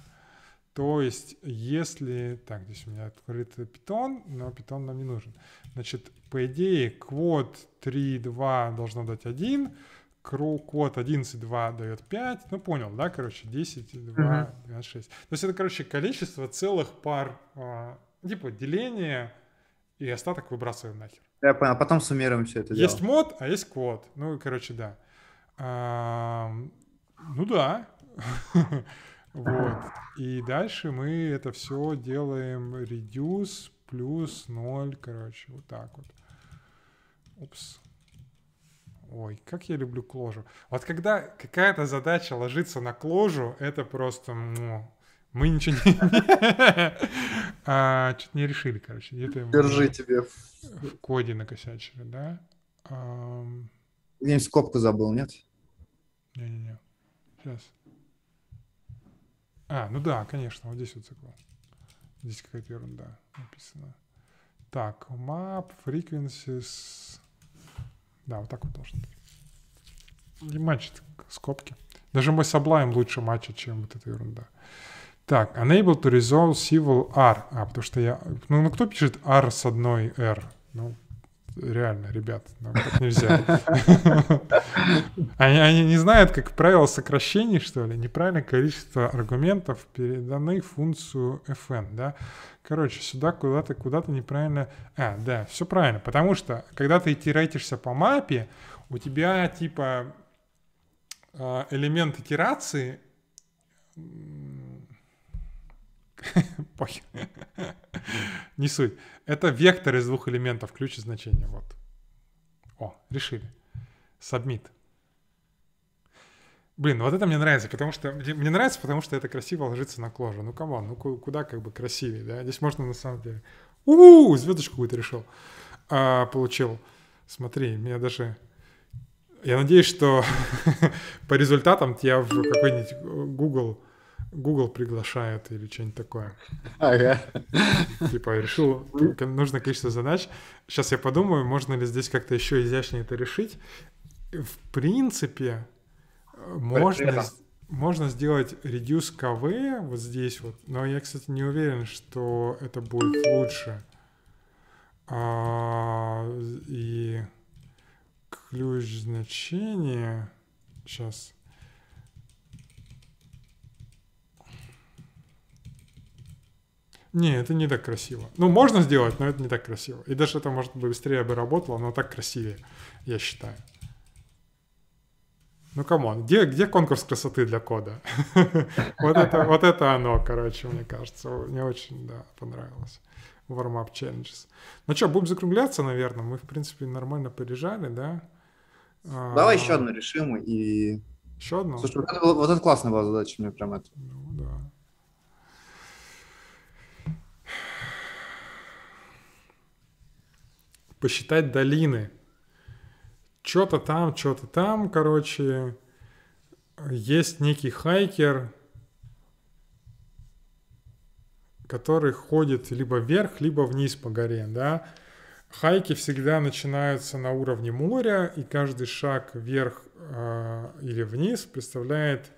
То есть, если... Так, здесь у меня открыт питон, но питон нам не нужен. Значит, по идее, quad 3, 2 должно дать 1, quad 11, 2 дает 5. Ну, понял, да, короче, 10, 2, 12, 6. То есть это, короче, количество целых пар, а, типа деление, и остаток выбрасываем нахер. Я понял, а потом суммируем все это Есть дело. мод, а есть квот. Ну, короче, да. Ам, ну да. Вот. И дальше мы это все делаем reduce плюс 0, короче, вот так вот. Упс. Ой, как я люблю кложу. Вот когда какая-то задача ложится на кложу, это просто... му. Мы ничего не... а, Что-то не решили, короче. Где-то мы Держи тебе. в коде накосячили, да? Где-нибудь скобку забыл, нет? Не-не-не. Сейчас. А, ну да, конечно, вот здесь вот цикл. Здесь какая-то ерунда написана. Так, map, frequencies. Да, вот так вот должно быть. Не матчит скобки. Даже мой Sublime лучше матчит, чем вот эта ерунда. Так, unable to resolve civil R. А, потому что я... Ну, ну кто пишет R с одной R? Ну, реально, ребят, ну, так нельзя. Они, они не знают, как правило, сокращений, что ли, неправильное количество аргументов переданы функцию fn, да. Короче, сюда куда-то, куда-то неправильно... А, да, все правильно, потому что, когда ты итератишься по мапе, у тебя, типа, а, элемент итерации... Похер. Не суть. Это вектор из двух элементов, ключ и значение. Вот. О, решили. Submit. Блин, вот это мне нравится, потому что мне нравится, потому что это красиво ложится на кложу. Ну come on, ну ку- куда как бы красивее, да? Здесь можно на самом деле. У, звездочку какую-то решил, А, получил. Смотри, меня даже. Я надеюсь, что по результатам тебя в какой-нибудь Google Google приглашают или что-нибудь такое. Ага. Типа решил нужное количество задач. Сейчас я подумаю, можно ли здесь как-то еще изящнее это решить. В принципе, можно, можно сделать reduce kv вот здесь вот, но я, кстати, не уверен, что это будет лучше. А, и ключ значения сейчас. Не, это не так красиво. Ну, можно сделать, но это не так красиво. И даже это, может быть, быстрее бы работало, но так красивее, я считаю. Ну, come on, где, где конкурс красоты для кода? Вот это, вот это оно, короче, мне кажется. Мне очень, да, понравилось. Warm-up challenges. Ну что, будем закругляться, наверное. Мы, в принципе, нормально порежали, да? А, Давай еще одну решим и... Еще одну? Слушай, вот это, была- вот это классная была задача, мне прям это... Ну, да. Посчитать долины. Что-то там, что-то там, короче. Есть некий хайкер, который ходит либо вверх, либо вниз по горе, да. Хайки всегда начинаются на уровне моря, и каждый шаг вверх э, или вниз представляет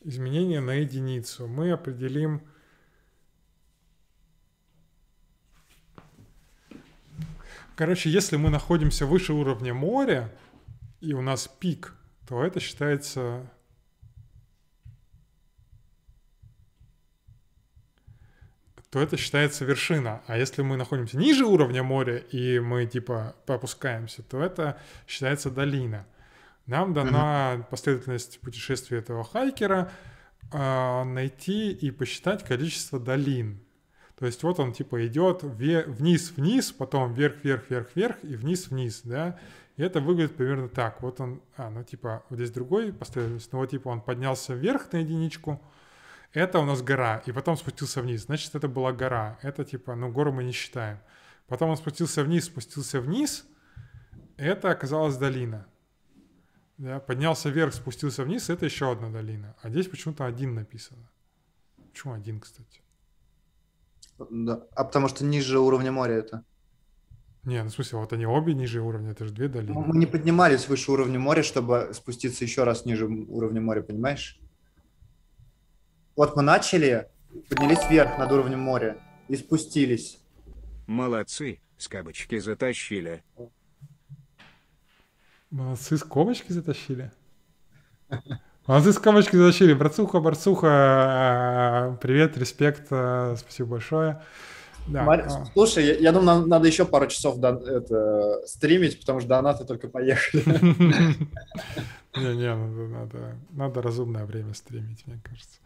изменение на единицу. Мы определим Короче, если мы находимся выше уровня моря, и у нас пик, то это считается... то это считается вершина. А если мы находимся ниже уровня моря, и мы типа опускаемся, то это считается долина. Нам дана последовательность путешествия этого хайкера. а, найти и посчитать количество долин. То есть вот он типа идет вниз-вниз, потом вверх-вверх-вверх-вверх и вниз-вниз, да. И это выглядит примерно так. Вот он, а, ну типа вот здесь другой последовательность, ну вот типа он поднялся вверх на единичку, это у нас гора, и потом спустился вниз. Значит, это была гора. Это типа, ну гору мы не считаем. Потом он спустился вниз, спустился вниз, это оказалась долина. Да, поднялся вверх, спустился вниз, это еще одна долина. А здесь почему-то один написано. Почему один, кстати? Да. А потому что ниже уровня моря это. Не, ну в смысле, вот они обе ниже уровня, это же две долины. Ну, мы не поднимались выше уровня моря, чтобы спуститься еще раз ниже уровня моря, понимаешь? Вот мы начали, поднялись вверх над уровнем моря и спустились. Молодцы, скобочки затащили. Молодцы, скобочки затащили. Молодцы, скобочки затащили. Братцуха, борцуха, а, привет, респект, а, спасибо большое. Да. Мар... А. Слушай, я, я думаю, нам надо еще пару часов до, это, стримить, потому что донаты только поехали. Не-не, надо, надо разумное время стримить, мне кажется.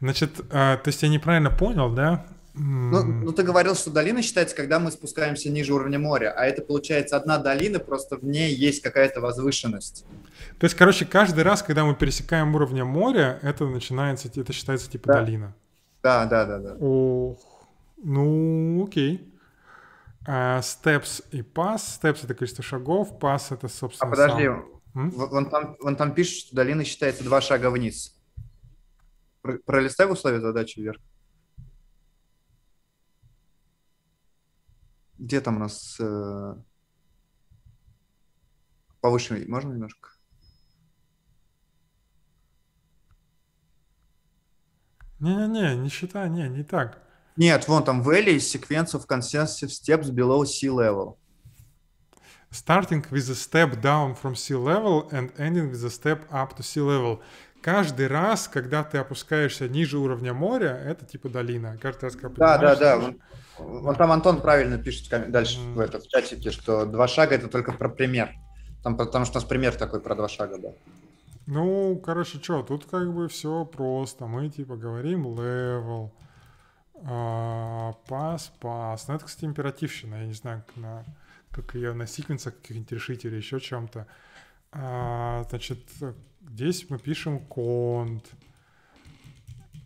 Значит, то есть я неправильно понял, да? Ну, ну, ты говорил, что долина считается, когда мы спускаемся ниже уровня моря, а это получается одна долина, просто в ней есть какая-то возвышенность. То есть, короче, каждый раз, когда мы пересекаем уровень моря, это начинается, это считается типа да. долина. Да, да, да, да. Ох, ну, окей. А, steps и pass. Steps это количество шагов, pass это, собственно, А подожди, сам... вон, там, вон там пишет, что долина считается два шага вниз. Пролистай в условия задачи вверх. Где там у нас э, повыше? Можно немножко? Не-не-не, не считай, не, не так. Нет, вон там value sequence of consensus steps below sea level. Starting with a step down from sea level and ending with a step up to sea level. Каждый раз, когда ты опускаешься ниже уровня моря, это типа долина. Каждый раз, когда Да, да, да. Вон, вон там Антон правильно пишет дальше mm. в, этом, в чатике, что два шага это только про пример. Там, потому что у нас пример такой про два шага, да. Ну, короче, что, тут как бы все просто. Мы типа говорим level, пас, пас. Ну, это, кстати, императивщина. Я не знаю, как, на, как ее на секвенсах каких-нибудь решить или еще чем-то. А, значит, здесь мы пишем конт,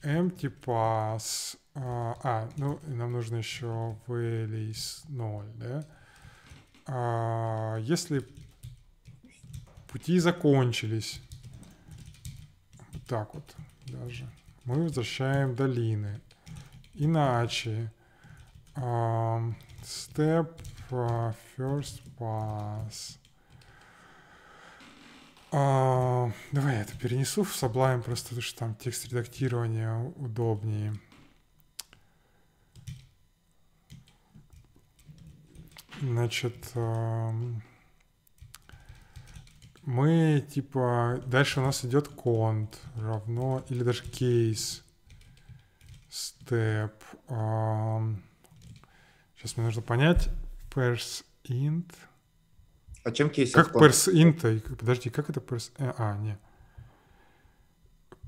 empty pass. А, а, ну, нам нужно еще value 0, да? А, если пути закончились, так вот даже, мы возвращаем долины. Иначе, um, step uh, first pass. Uh, давай я это перенесу в Sublime, просто потому что там текст редактирования удобнее. Значит, мы типа дальше у нас идет конт равно или даже кейс. Um, сейчас мне нужно понять pers int. А чем кейс? Как pers int? Подожди, как это pers? Э, а, не.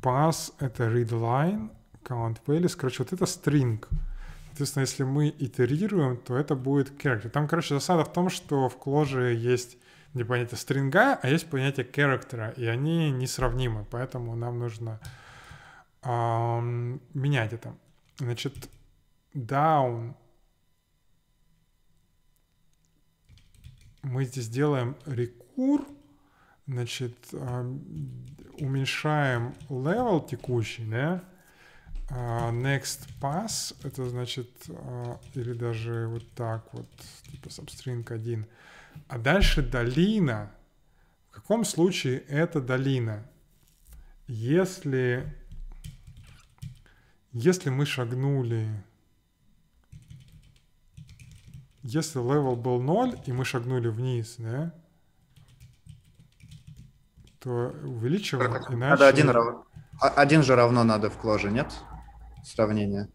Pass это read line, count values. Короче, вот это string. Соответственно, если мы итерируем, то это будет character. Там, короче, засада в том, что в кложе есть не понятие стринга, а есть понятие character, и они несравнимы, поэтому нам нужно эм, менять это. Значит, down мы здесь делаем рекур, значит, эм, уменьшаем level текущий, да, Uh, next pass, это значит, uh, или даже вот так вот, типа substring 1. А дальше долина. В каком случае это долина? Если, если мы шагнули, если level был 0, и мы шагнули вниз, да, то увеличиваем, иначе... Надо один, рав... А, один же равно надо в кложе, нет? Сравнение.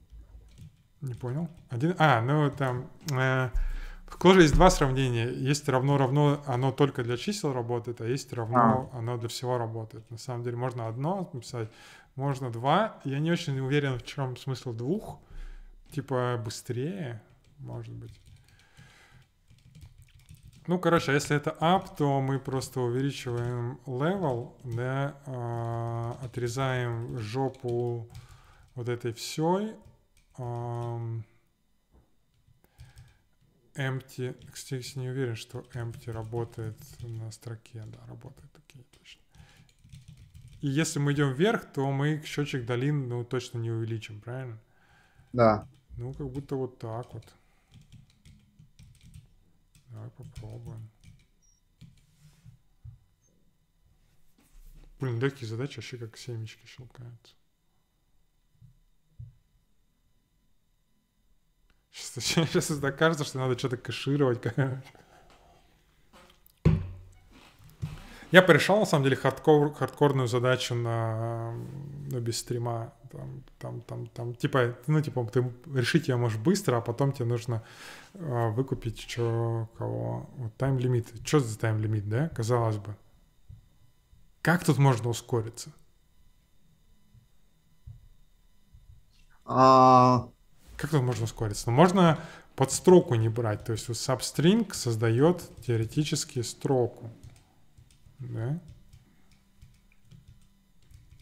Не понял. Один... А, ну там... Э, В Clojure есть два сравнения. Есть равно-равно, оно только для чисел работает, а есть равно, оно для всего работает. На самом деле можно одно написать, можно два. Я не очень уверен, в чем смысл двух. Типа быстрее, может быть. Ну, короче, а если это up, то мы просто увеличиваем level, да, а, отрезаем жопу вот этой всей. ам, empty, кстати, не уверен, что empty работает на строке, да, работает, окей, точно. И если мы идем вверх, то мы счетчик долин, ну, точно не увеличим, правильно? Да. Ну, как будто вот так вот. Давай попробуем. Блин, легкие задачи вообще как семечки щелкаются. Сейчас, сейчас кажется, что надо что-то кэшировать. короче. Я порешал, на самом деле, хардкор, хардкорную задачу на, ну, без стрима. Там, там, там, там, типа, ну, типа, ты решить ее можешь быстро, а потом тебе нужно а, выкупить что, кого. Вот time limit. Что за time limit, да? Казалось бы. Как тут можно ускориться? А, Как тут можно ускориться? Ну, можно под строку не брать. То есть вот substring создает теоретически строку. Да?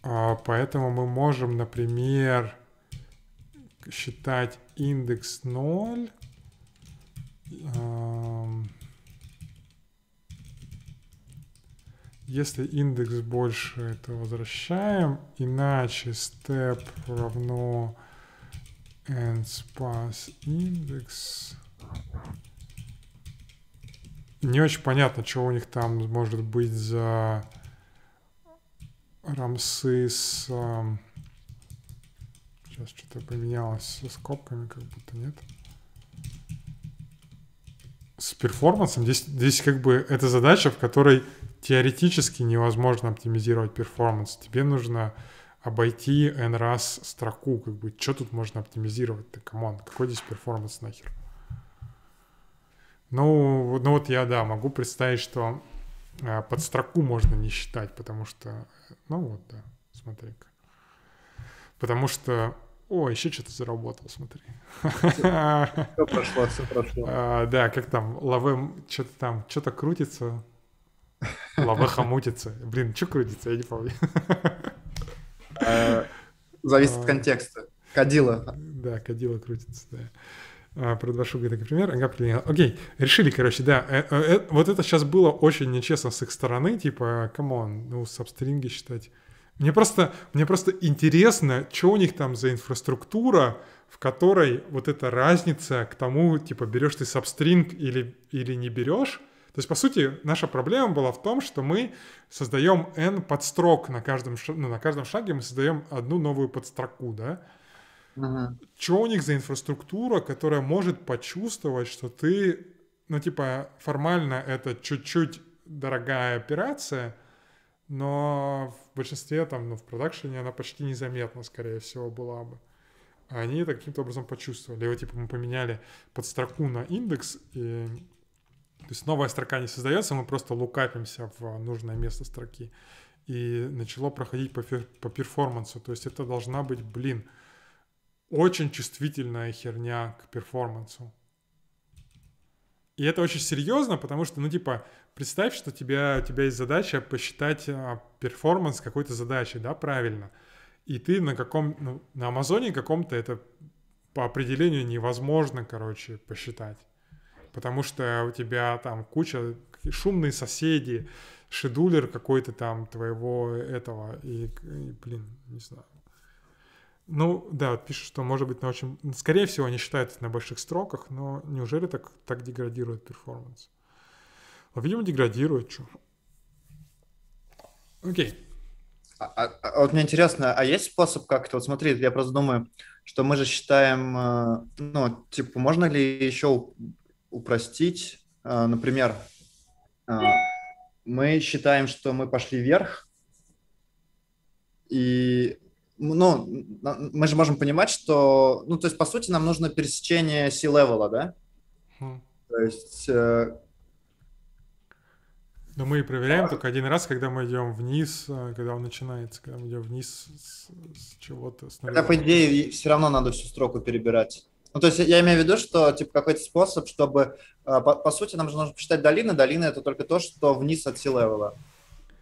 А, поэтому мы можем, например, считать индекс 0. ам, Если индекс больше, то возвращаем. Иначе step равно nSpace индекс. Не очень понятно, что у них там может быть за рамсы с... ам, Сейчас что-то поменялось со скобками, как будто нет. С перформансом здесь, здесь как бы это задача, в которой теоретически невозможно оптимизировать перформанс. Тебе нужно обойти n раз строку, как бы, что тут можно оптимизировать-то, come on, какой здесь перформанс нахер? Ну, ну вот я, да, могу представить, что а, под строку можно не считать, потому что, ну вот, да, смотри-ка. Потому что, о, еще что-то заработал, смотри. все прошло, все прошло. А, Да, как там, лаве, что-то там, что-то крутится, лавеха мутится. Блин, что крутится, я не помню. Э, Зависит от А. контекста. Кадило. Да, кадило крутится, да. А, Продношу как пример. Ага, принял. Окей, решили, короче, да. э, э, э, Вот это сейчас было очень нечестно с их стороны, типа, come on, ну, сабстринги считать. Мне просто, мне просто интересно, что у них там за инфраструктура, в которой вот эта разница к тому, типа, берешь ты сабстринг или, или не берешь. То есть, по сути, наша проблема была в том, что мы создаем n подстрок на каждом, ну, на каждом шаге, мы создаем одну новую подстроку, да? Мгм. что у них за инфраструктура, которая может почувствовать, что ты, ну, типа, формально это чуть-чуть дорогая операция, но в большинстве, там, ну, в продакшене она почти незаметна, скорее всего, была бы. А они это каким-то образом почувствовали. Вот, типа, мы поменяли подстроку на индекс, и то есть новая строка не создается, мы просто лукапимся в нужное место строки. И начало проходить по, по перформансу. То есть это должна быть, блин, очень чувствительная херня к перформансу. И это очень серьезно, потому что, ну, типа, представь, что тебя, у тебя есть задача посчитать а, перформанс какой-то задачи, да, правильно. И ты на каком, ну, на Амазоне каком-то это по определению невозможно, короче, посчитать. Потому что у тебя там куча шумные соседи, шедулер какой-то там твоего этого, и, и, блин, не знаю. Ну, да, вот пишут, что может быть на очень... Скорее всего, они считают это на больших строках, но неужели так, так деградирует перформанс? Ну, видимо, деградирует, что. Окей. А, а- а вот мне интересно, а есть способ как-то, вот смотри, я просто думаю, что мы же считаем, э, ну, типа, можно ли еще упростить, Э, например, э, мы считаем, что мы пошли вверх, и, ну, мы же можем понимать, что, ну, то есть, по сути, нам нужно пересечение C-левела, да? Хм. То есть э, Но мы и проверяем только один раз, когда мы идем вниз, э, когда он начинается, когда мы идем вниз с, с чего-то. С нуля. по идее, все равно надо всю строку перебирать. Ну, то есть я имею в виду, что типа какой-то способ, чтобы... э, По, по сути, нам же нужно посчитать долины. Долина — это только то, что вниз от C-левела.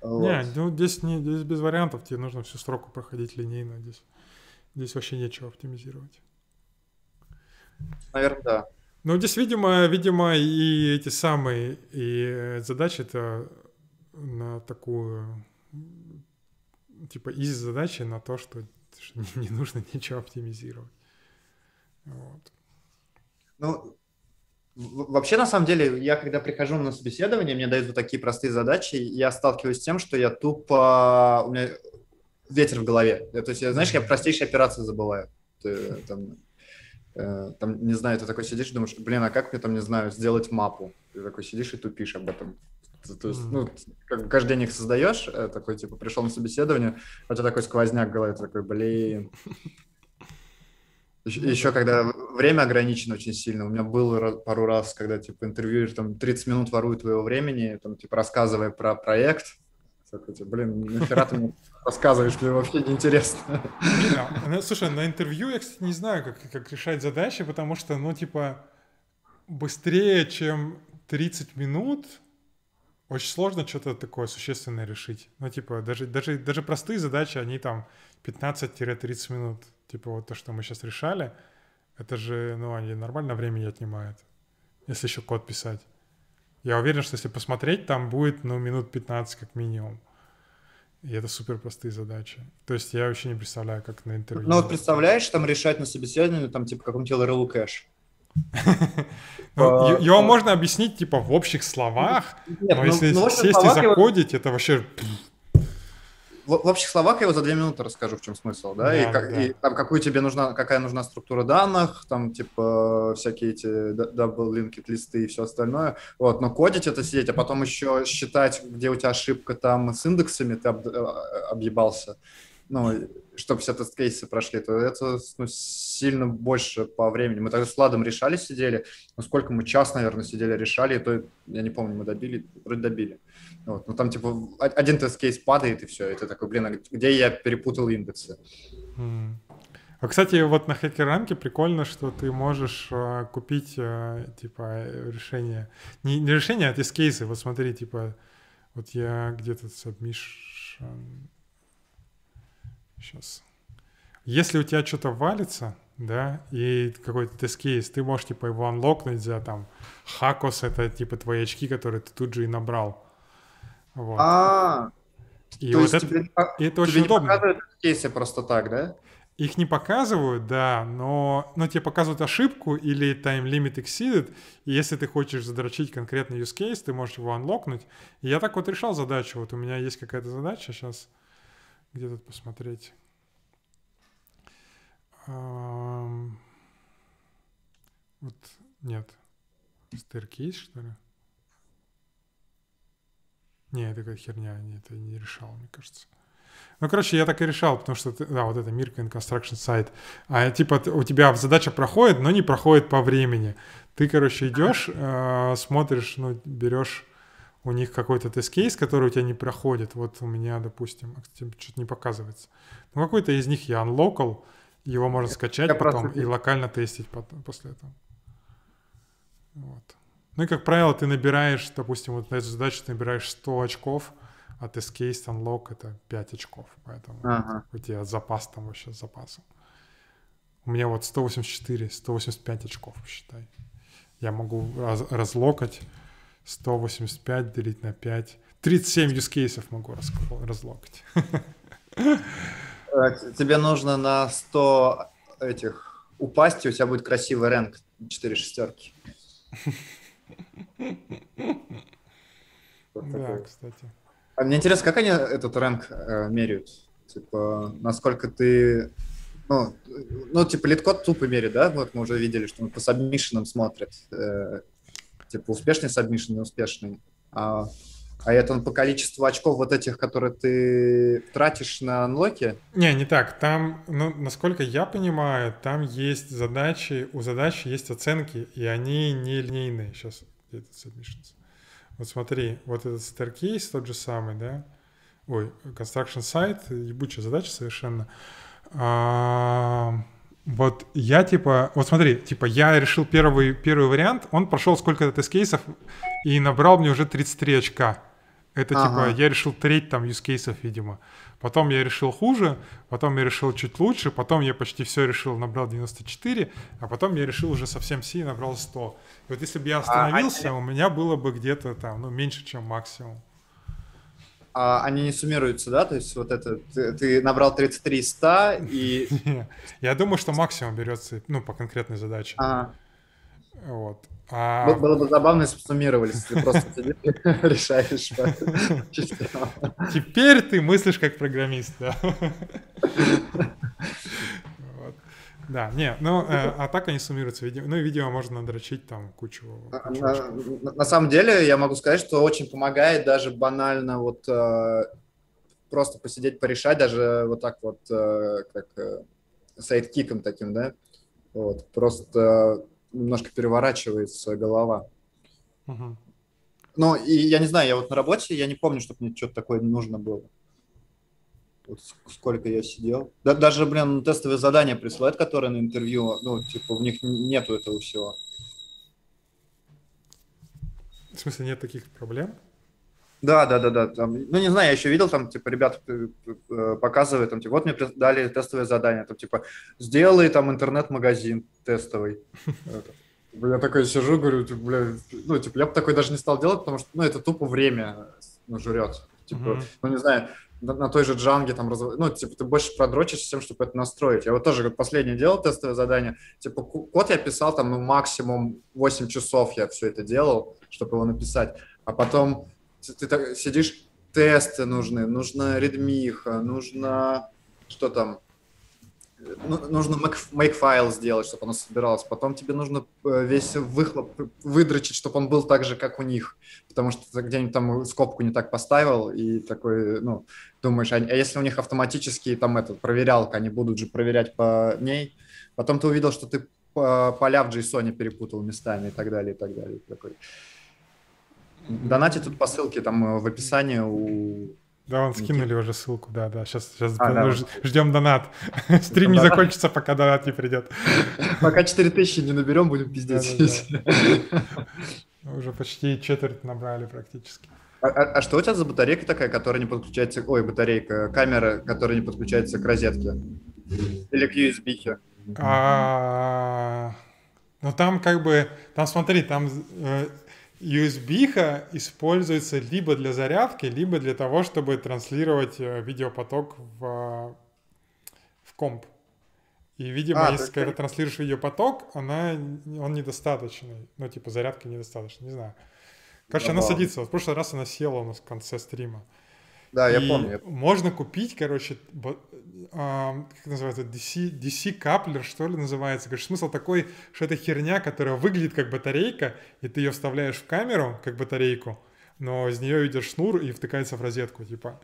Вот. Не, ну здесь, не, здесь без вариантов, тебе нужно всю строку проходить линейно. Здесь, здесь вообще нечего оптимизировать. Наверное, да. Ну, здесь, видимо, видимо, и эти самые и э, задачи это на такую типа из задачи на то, что что не, не нужно ничего оптимизировать. Вот. Ну, вообще, на самом деле, я когда прихожу на собеседование, мне дают вот такие простые задачи, я сталкиваюсь с тем, что я тупо... У меня ветер в голове. То есть, знаешь, я простейшие операции забываю. Ты, там, э, там, не знаю, ты такой сидишь и думаешь, блин, а как мне там, не знаю, сделать мапу? Ты такой сидишь и тупишь об этом. То- есть, ну, как бы каждый день их создаешь, э, такой, типа, пришел на собеседование, а у тебя такой сквозняк в голове, ты такой, блин. Еще, еще когда время ограничено очень сильно. У меня было пару раз, когда, типа, интервьюер там 30 минут ворует твоего времени, там, типа, рассказывая про проект. Такой, типа, блин, нахера ты мне рассказываешь, мне вообще неинтересно. Блин, а, ну, слушай, на интервью я, кстати, не знаю, как, как решать задачи, потому что, ну, типа, быстрее, чем 30 минут, очень сложно что-то такое существенное решить. Ну, типа, даже, даже, даже простые задачи, они там 15-30 минут. Типа, вот то, что мы сейчас решали, это же, ну, они нормально времени отнимают, если еще код писать. Я уверен, что если посмотреть, там будет, ну, минут 15 как минимум. И это супер простые задачи. То есть я вообще не представляю, как на интервью. Ну, вот представляешь, там решать на собеседовании, там, типа, каком-нибудь LRL кэш. Ну, его можно объяснить, типа, в общих словах, но ну, если сесть и закодить, это вообще... В, в общих словах я его за две минуты расскажу, в чем смысл, да, Да, и, как- да. и там какую тебе нужна, какая нужна структура данных, там типа всякие эти linked листы и все остальное, вот, но кодить это сидеть, а потом еще считать, где у тебя ошибка там с индексами, ты об- э, объебался, ну, чтобы все тест-кейсы прошли, то это ну, сильно больше по времени. Мы тогда с Владом решали, сидели, ну, сколько мы, час, наверное, сидели, решали, то, я не помню, мы добили, вроде добили. Вот, ну там типа один тест-кейс падает и все, ты такой, блин, а где я перепутал индексы? М. А, кстати, вот на хакеранке прикольно, что ты можешь э, купить, э, типа, решение... Не, не решение, а тест-кейсы. Вот смотри, типа, вот я где-то submission... Сейчас. Если у тебя что-то валится, да, и какой-то тест-кейс, ты можешь, типа, его анлокнуть за, там, хакос, это, типа, твои очки, которые ты тут же и набрал. Вот. А, и то вот есть это, тебе, и это тебе очень не удобно. показывают кейсы просто так, да? Их не показывают, да, но, но тебе показывают ошибку или time limit exceeded, и если ты хочешь задрочить конкретный use case, ты можешь его анлокнуть. И я так вот решал задачу. Вот у меня есть какая-то задача, сейчас где тут посмотреть. Ам, Вот, нет. Staircase, что ли? Не, это какая херня, не, это не решал, мне кажется. Ну, короче, я так и решал, потому что, ты- да, вот это Mirka Construction Site. А типа у тебя задача проходит, но не проходит по времени. Ты, короче, идешь, э, смотришь, ну, берешь у них какой-то тест-кейс, который у тебя не проходит. Вот у меня, допустим, что-то не показывается. Ну, какой-то из них я unlockал, его можно скачать Я потом просто- и локально тестить потом, после этого. Вот. Ну и, как правило, ты набираешь, допустим, вот на эту задачу ты набираешь 100 очков, а тест-кейс unlock это 5 очков. Поэтому Ага. у тебя запас там вообще с запасом. У меня вот 184, 185 очков, считай. Я могу раз, разлокать 185 делить на 5. 37 юзкейсов могу раз, разлокать. Э, Тебе нужно на 100 этих упасть, и у тебя будет красивый рэнк 4 шестерки. Да, кстати. А мне интересно, как они этот рэнк э, меряют? Типа, насколько ты... Ну, ну, типа, литкод тупо меряет, да? Вот мы уже видели, что он по сабмишинам смотрит. э, типа, успешный сабмишин, неуспешный. А А это по количеству очков вот этих, которые ты тратишь на анлоки? Не, не так. Там, ну, насколько я понимаю, там есть задачи, у задач есть оценки, и они не линейные. Сейчас где-то submissions. Вот смотри, вот этот staircase тот же самый, да? Ой, construction site, ебучая задача совершенно. А, вот я типа, вот смотри, типа я решил первый, первый вариант, он прошел сколько-то тест-кейсов и набрал мне уже 33 очка. Это ага. типа, я решил треть там юзкейсов, видимо. Потом я решил хуже, потом я решил чуть лучше, потом я почти все решил, набрал 94, а потом я решил уже совсем все и набрал 100. И вот если бы я а, остановился, а, у меня было бы где-то там, ну, меньше, чем максимум. А, они не суммируются, да? То есть вот это, ты, ты набрал 33 100 и... Я думаю, что максимум берется, ну, по конкретной задаче. Ага. Вот. А... Было бы забавно, если бы суммировались, ты просто решаешь. Теперь ты мыслишь как программист, да. Да, не, ну, э, а так они суммируются. Ну, и видео можно дрочить там кучу. кучу на, на, на самом деле, я могу сказать, что очень помогает даже банально вот э, просто посидеть, порешать, даже вот так вот, э, как э, сайдкиком таким, да. Вот, просто немножко переворачивается голова. Угу. Ну, и я не знаю, я вот на работе, я не помню, чтобы мне что-то такое нужно было. Вот сколько я сидел. Да, даже, блин, тестовые задания присылают, которые на интервью, ну, типа, в них нету этого всего. В смысле, нет таких проблем? Да, да, да, да. Там, ну, не знаю, я еще видел, там, типа, ребята э, э, показывают, там, типа, вот мне дали тестовое задание, там, типа, сделай там интернет-магазин тестовый. Я такой сижу, говорю, типа, бля, ну, типа, я бы такой даже не стал делать, потому что, ну, это тупо время ну, жрет. Типа, ну, не знаю, на, той же джанге там, разв... ну, типа, ты больше продрочишь с тем, чтобы это настроить. Я вот тоже как последнее делал тестовое задание, типа, код я писал там, ну, максимум 8 часов я все это делал, чтобы его написать, а потом ты, ты так сидишь, тесты нужны, нужно редмиха, нужно, что там, нужно make файл сделать, чтобы оно собиралось. Потом тебе нужно э, весь выхлоп выдрочить, чтобы он был так же, как у них. Потому что ты где-нибудь там скобку не так поставил, и такой, ну, думаешь, а, а если у них автоматически там этот проверялка, они будут же проверять по ней. Потом ты увидел, что ты поля в JSON перепутал местами и так далее, и так далее. Такой. Донатить тут по ссылке там э, в описании у да, он скинули уже ссылку, да, да. Сейчас, сейчас а, да. ждем донат. Стрим не закончится, пока донат не придет. Пока 4000 не наберем, будем пиздеть. Уже почти четверть набрали практически. А, а, а что у тебя за батарейка такая, которая не подключается... Ой, батарейка, камера, которая не подключается к розетке? Или к USB? А, ну там как бы... Там смотри, там э, USB используется либо для зарядки, либо для того, чтобы транслировать э, видеопоток в, в комп. И, видимо, а, если когда ты транслируешь видеопоток, она, он недостаточный. Ну, типа, зарядка недостаточно, не знаю. Короче, она садится. Вот в прошлый раз она села у нас в конце стрима. Да, я помню. Можно купить, короче, а, как называется, DC, DC каплер, что ли, называется. Короче, смысл такой, что это херня, которая выглядит как батарейка, и ты ее вставляешь в камеру, как батарейку, но из нее идет шнур и втыкается в розетку, типа.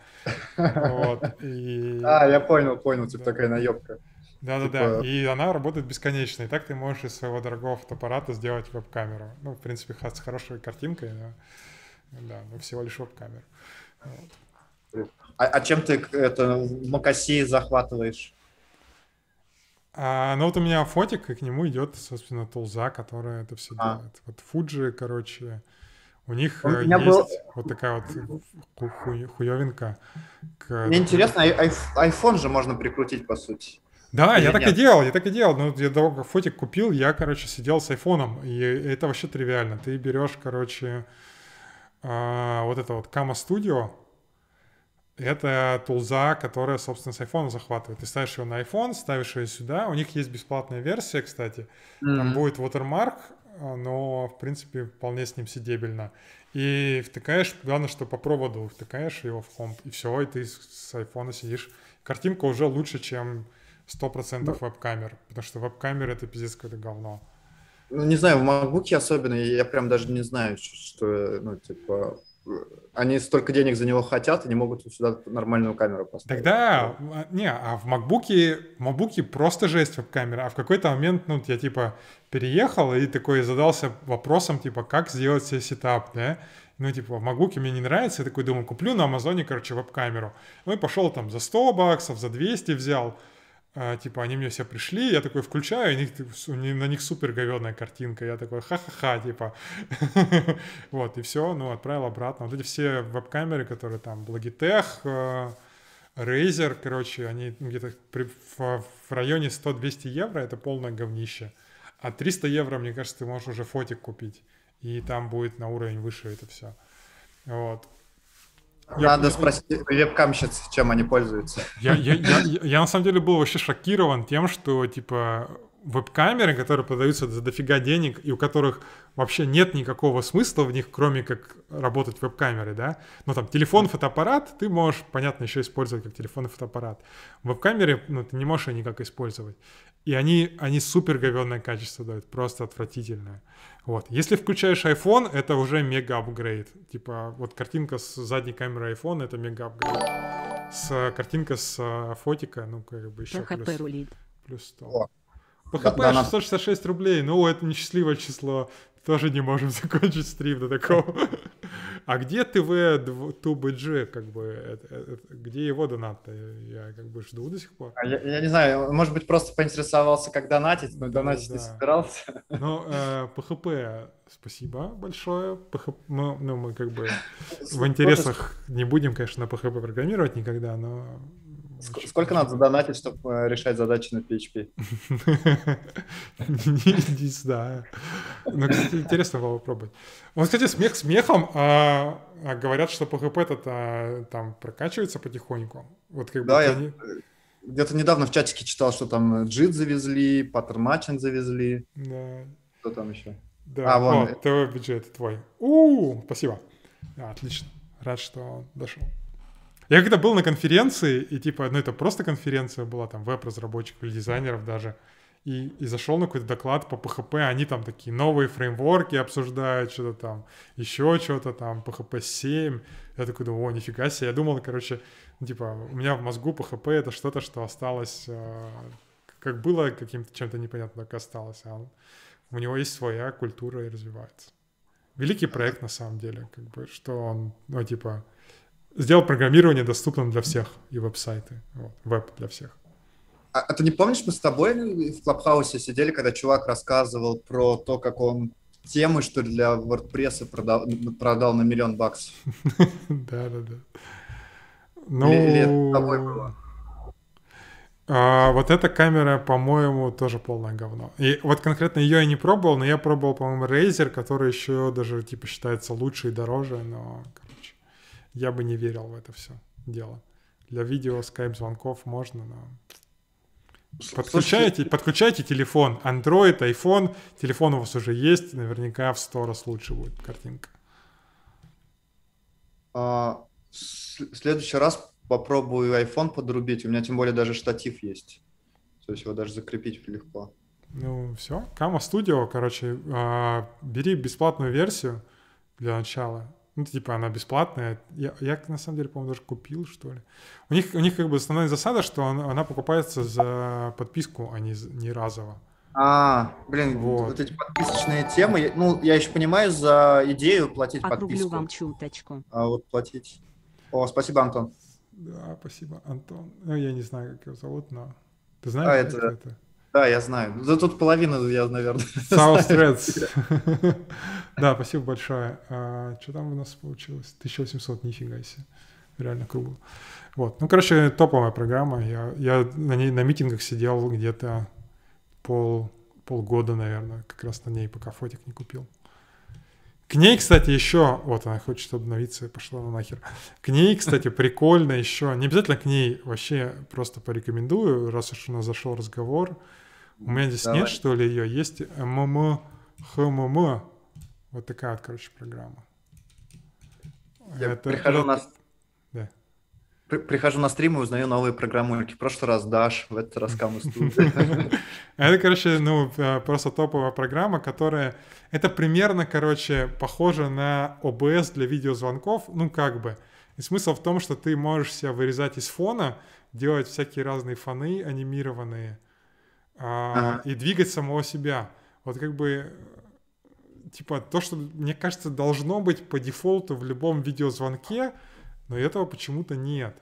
Вот. И... А, я понял, понял, типа да. такая наебка. Да-да-да, типа... и она работает бесконечно, и так ты можешь из своего дорогого фотоаппарата сделать веб-камеру. Ну, в принципе, с хорошей картинкой, но, да, но всего лишь веб-камеру. Вот. А, а чем ты это Макаси захватываешь? А, ну вот у меня фотик, и к нему идет, собственно, тулза, которая это все а. делает. Вот Fuji, короче, у них у есть был... вот такая вот ху- хуевинка. К... Мне интересно, ай- iPhone же можно прикрутить, по сути. Да, Или я нет? так и делал, я так и делал. Ну, я как фотик купил, я, короче, сидел с айфоном, и это вообще тривиально. Ты берешь, короче, а, вот это вот Kama Studio, это тулза, которая, собственно, с iPhone захватывает. Ты ставишь его на iPhone, ставишь ее сюда. У них есть бесплатная версия, кстати. Mm-hmm. Там будет watermark, но, в принципе, вполне с ним сидебельно. И втыкаешь, главное, что по проводу втыкаешь его в комп, и все, и ты с iPhone сидишь. Картинка уже лучше, чем 100% ну, веб-камер, потому что веб-камера — это пиздец какое-то говно. Ну, не знаю, в MacBook особенно, я прям даже не знаю, что, ну, типа, они столько денег за него хотят и не могут сюда нормальную камеру поставить. Тогда, а, не, а в макбуке, в макбуке просто жесть веб-камера, а в какой-то момент, ну, я типа переехал и такой задался вопросом, типа, как сделать себе сетап, да, ну, типа, в макбуке мне не нравится, я такой думаю, куплю на Амазоне, короче, веб-камеру. Ну, и пошел там за 100 баксов, за 200 взял, а, типа, они мне все пришли, я такой включаю, и них, на них супер говёная картинка, я такой, ха-ха-ха, типа, вот, и все, ну, отправил обратно. Вот эти все веб-камеры, которые там, Logitech, э, Razer, короче, они где-то в, в районе 100-200 евро, это полное говнище. А 300 евро, мне кажется, ты можешь уже фотик купить, и там будет на уровень выше это все. Вот. Надо я, спросить вебкамщиц, чем они пользуются. Я, я, я, я, я на самом деле был вообще шокирован тем, что типа веб-камеры, которые продаются за дофига денег и у которых вообще нет никакого смысла в них, кроме как работать веб-камерой, да. Ну там телефон, фотоаппарат ты можешь, понятно, еще использовать как телефон и фотоаппарат. В веб-камере ну, ты не можешь ее никак использовать. И они, они супер говенное качество дают, просто отвратительное. Вот. Если включаешь iPhone, это уже мега апгрейд. Типа, вот картинка с задней камеры iPhone, это мега апгрейд. С картинка с а, фотика, ну, как бы еще PHP плюс, рулит. плюс 100. PHP да, 666 рублей, ну, это несчастливое число тоже не можем закончить стрим до такого. А где ТВ 2BG, как бы, это, это, где его донат-то? Я как бы жду до сих пор. А я, я не знаю, может быть, просто поинтересовался, как донатить, но да, донатить да. не собирался. Ну, э, PHP, спасибо большое. PHP, ну, ну, мы как бы в интересах не будем, конечно, на PHP программировать никогда, но Сколько надо задонатить, чтобы э, решать задачи на PHP? Не знаю. Ну, кстати, интересно было попробовать. Вот, кстати, смех смехом, а, а говорят, что PHP это там прокачивается потихоньку. Вот как да, я где-то недавно в чатике читал, что там JIT завезли, паттерн матчинг завезли. Да. Что там еще? Да, а, вон. О, ТВ бюджет твой. У, спасибо. Отлично. Рад, что дошел. Я когда был на конференции, и типа, ну это просто конференция была, там, веб-разработчиков или дизайнеров даже, и, и зашел на какой-то доклад по PHP, они там такие новые фреймворки обсуждают, что-то там, еще что-то там, PHP 7. Я такой думаю, о, нифига себе. Я думал, короче, ну, типа, у меня в мозгу PHP это что-то, что осталось, э, как было каким-то чем-то непонятно, так осталось. А у него есть своя культура и развивается. Великий проект на самом деле, как бы, что он, ну, типа, сделал программирование доступным для всех и веб-сайты, вот, веб для всех. А, а ты не помнишь, мы с тобой в Клабхаусе сидели, когда чувак рассказывал про то, как он темы, что ли, для WordPress продал, продал на миллион баксов? Да, да, да. Ну, или это тобой было? А, вот эта камера, по-моему, тоже полное говно. И вот конкретно ее я не пробовал, но я пробовал, по-моему, Razer, который еще даже, типа, считается лучше и дороже, но, я бы не верил в это все дело. Для видео скайп-звонков можно, но... Подключайте, подключайте телефон. Android, iPhone. Телефон у вас уже есть. Наверняка в 100 раз лучше будет картинка. А, в следующий раз попробую iPhone подрубить. У меня тем более даже штатив есть. То есть его даже закрепить легко. Ну, все. Кама Studio, короче, а, бери бесплатную версию для начала. Ну, типа, она бесплатная. Я, я на самом деле, по-моему, даже купил, что ли. У них, у них как бы основная засада, что она, она покупается за подписку, а не, не разово. А, блин, вот. вот эти подписочные темы. Ну, я еще понимаю за идею платить Округлю подписку. вам чуточку. А вот платить. О, спасибо, Антон. Да, спасибо, Антон. Ну, я не знаю, как его зовут, но... Ты знаешь, а, это... это? Да, я знаю. Да тут половина я, наверное, South Threads. да, спасибо большое. А, что там у нас получилось? 1800, нифига себе. Реально кругло. Вот. Ну, короче, топовая программа. Я, я на ней на митингах сидел где-то пол, полгода, наверное, как раз на ней, пока фотик не купил. К ней, кстати, еще, вот она хочет обновиться и пошла на нахер. К ней, кстати, прикольно еще, не обязательно к ней, вообще просто порекомендую, раз уж у нас зашел разговор, у меня здесь Давай. нет, что ли, ее? Есть ММ, ХММ. Вот такая вот, короче, программа. Я это, прихожу это... на... Да. При- Прихожу на стрим и узнаю новые программульки. В прошлый раз Даш, в этот раз Камус Это, короче, ну, э, просто топовая программа, которая... Это примерно, короче, похоже на OBS для видеозвонков, ну, как бы. И смысл в том, что ты можешь себя вырезать из фона, делать всякие разные фоны анимированные а, и двигать самого себя. Вот как бы, типа, то, что, мне кажется, должно быть по дефолту в любом видеозвонке, но этого почему-то нет.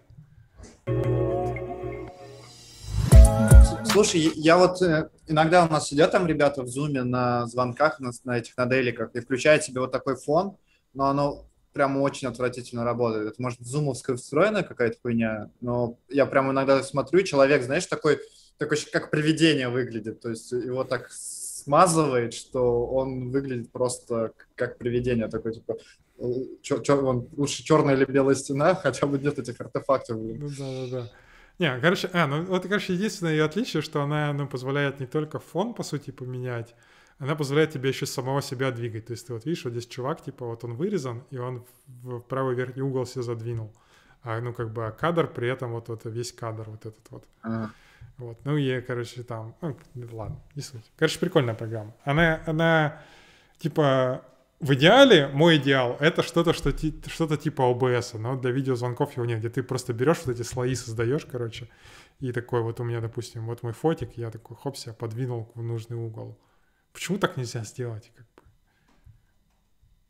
Слушай, я вот э, иногда у нас сидят там ребята в зуме на звонках, на, на этих, на деликах, и включают себе вот такой фон, но оно прям очень отвратительно работает. Это, может, зумовская встроенная какая-то хуйня, но я прям иногда смотрю, и человек, знаешь, такой, такой как привидение выглядит, то есть его так смазывает, что он выглядит просто как привидение, такой, типа, э, чё- чё- вон, лучше черная или белая стена, хотя бы нет этих артефактов, блин. Ну да, да, да. Не, короче, а, ну вот, короче, единственное ее отличие, что она, ну, позволяет не только фон, по сути, поменять, она позволяет тебе еще самого себя двигать. То есть ты вот видишь, вот здесь чувак, типа, вот он вырезан, и он в правый верхний угол себе задвинул. А, ну, как бы, а кадр при этом вот, вот весь кадр вот этот вот. Ага. Вот, ну и, короче, там, ну, ладно, не суть. Короче, прикольная программа. Она, она, типа, в идеале, мой идеал, это что-то, что что-то типа OBS, но для видеозвонков его нет, где ты просто берешь вот эти слои, создаешь, короче, и такой вот у меня, допустим, вот мой фотик, я такой, хоп, себя подвинул в нужный угол. Почему так нельзя сделать, как бы?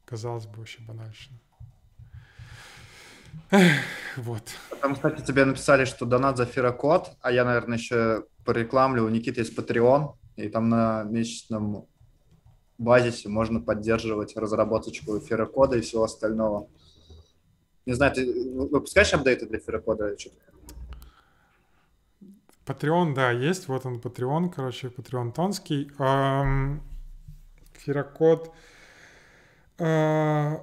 Казалось бы, вообще банально. Вот. Там, кстати, тебе написали, что донат за ферокод, а я, наверное, еще порекламлю. У Никиты есть Patreon, и там на месячном базисе можно поддерживать разработочку ферокода и всего остального. Не знаю, ты выпускаешь апдейты для ферокода? Patreon, да, есть. Вот он, Patreon, короче, Patreon тонский. Ам, Ферокод. а,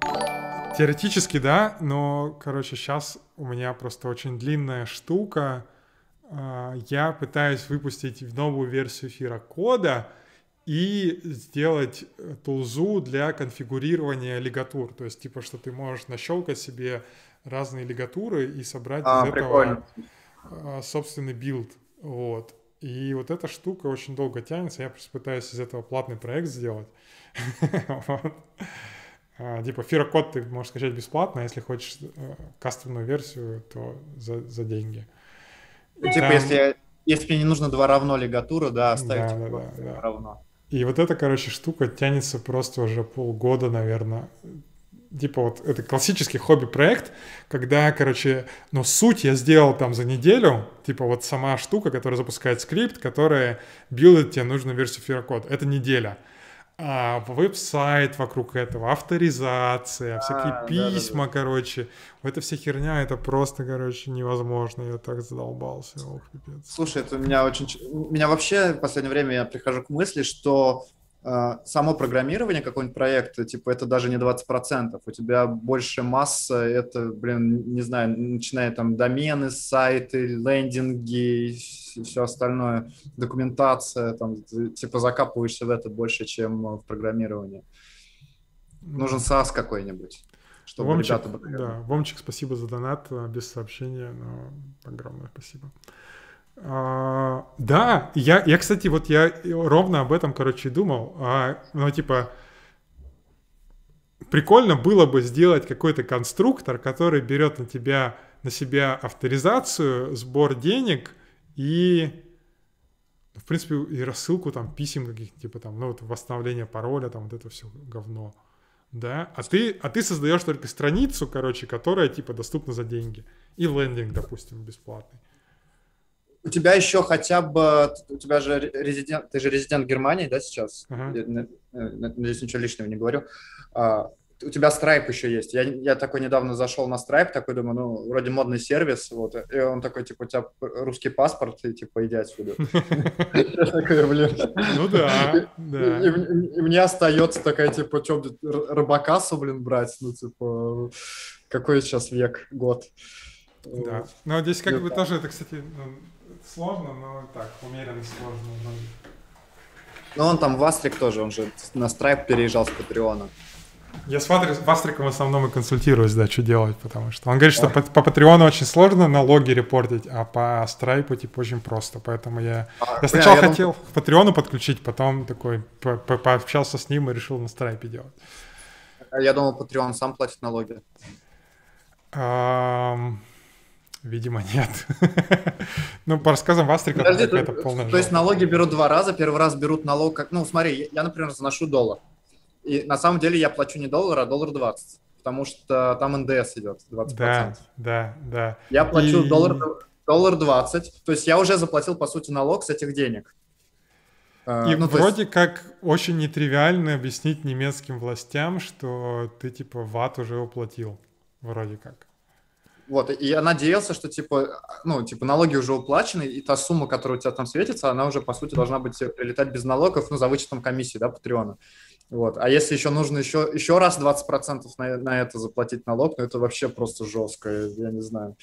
Теоретически, да, но, короче, сейчас у меня просто очень длинная штука. А, Я пытаюсь выпустить новую версию фирокода и сделать э, тулзу для конфигурирования лигатур. То есть, типа, что ты можешь нащелкать себе разные лигатуры и собрать А, из этого прикольно. а, собственный build. Вот. И вот эта штука очень долго тянется. Я просто пытаюсь из этого платный проект сделать. А, Типа Fira Code ты можешь скачать бесплатно, а если хочешь э, кастомную версию, то за, за деньги. Ну, Типа, Там- если, если мне не нужно два равно лигатура, да, оставить Да, да, да, да. равно. И вот эта, короче, штука тянется просто уже полгода, наверное. Типа вот это классический хобби-проект, когда, короче, ну суть я сделал там за неделю, типа вот сама штука, которая запускает скрипт, которая билдит тебе нужную версию фирокод. Это неделя. А веб-сайт вокруг этого, авторизация, всякие А, письма, короче. Вот эта вся херня, это просто, короче, невозможно. Я так задолбался. Ох, пипец. Слушай, это меня очень... ч- Меня вообще в последнее время я прихожу к мысли, что само программирование какого-нибудь проекта, типа, это даже не 20%. У тебя больше масса, это, блин, не знаю, начиная там домены, сайты, лендинги и все остальное, документация, там, ты, типа, закапываешься в это больше, чем в программировании. Нужен SaaS какой-нибудь, чтобы Вомчик, ребята да, Вомчик, спасибо за донат, а, без сообщения, но огромное спасибо. А, да, я, я, кстати, вот я ровно об этом, короче, думал. А, ну, типа, прикольно было бы сделать какой-то конструктор, который берет на тебя, на себя авторизацию, сбор денег и, в принципе, и рассылку там писем каких-то, типа там, ну, вот восстановление пароля, там вот это все говно. Да, а ты, а ты создаешь только страницу, короче, которая типа доступна за деньги. И лендинг, допустим, бесплатный. У тебя еще хотя бы, у тебя же резидент, ты же резидент Германии, да, сейчас? Э, Надеюсь, ничего лишнего не говорю. А, у тебя Stripe еще есть. Я, я такой недавно зашел на Stripe, такой думаю, ну, вроде модный сервис, вот, и он такой, типа, у тебя русский паспорт, и, типа, иди отсюда. Я такой, блин. Ну да, да. и мне- и мне остается такая, типа, что, рыбакасу, блин, брать? Ну, типа, какой сейчас век, год? Да. Но здесь как Ну бы тоже это, кстати, ну, сложно, но так, умеренно сложно. но- Ну, он там Вастрик тоже, он же на Stripe переезжал с Патреона. Я с Вастри- Вастриком в основном и консультируюсь, да, что делать, потому что он говорит, что по, по Патреону очень сложно налоги репортить, а по Страйпу, типа, очень просто, поэтому я... А, Я сначала я дум- хотел к Патреону подключить, потом такой по- по- пообщался с ним и решил на Страйпе делать. Я думал, Patreon сам платит налоги. Видимо, нет. Ну, по рассказам Вастрика, Подожди, это то, полная то есть налоги берут два раза. Первый раз берут налог, как, ну, смотри, я, например, заношу доллар. И на самом деле я плачу не доллар, а доллар 20. Потому что там НДС идет 20%. Да, да, да. Я плачу И- доллар, доллар 20. То есть я уже заплатил, по сути, налог с этих денег. А, И ну, то есть- вроде как очень нетривиально объяснить немецким властям, что ты типа ват уже уплатил. Вроде как. Вот, и я надеялся, что, типа, ну, типа, налоги уже уплачены, и та сумма, которая у тебя там светится, она уже, по сути, должна быть тебе прилетать без налогов, ну, за вычетом комиссии, да, Патреона. Вот. А если еще нужно еще, еще раз 20% на, на это заплатить налог, ну, это вообще просто жестко, я не знаю.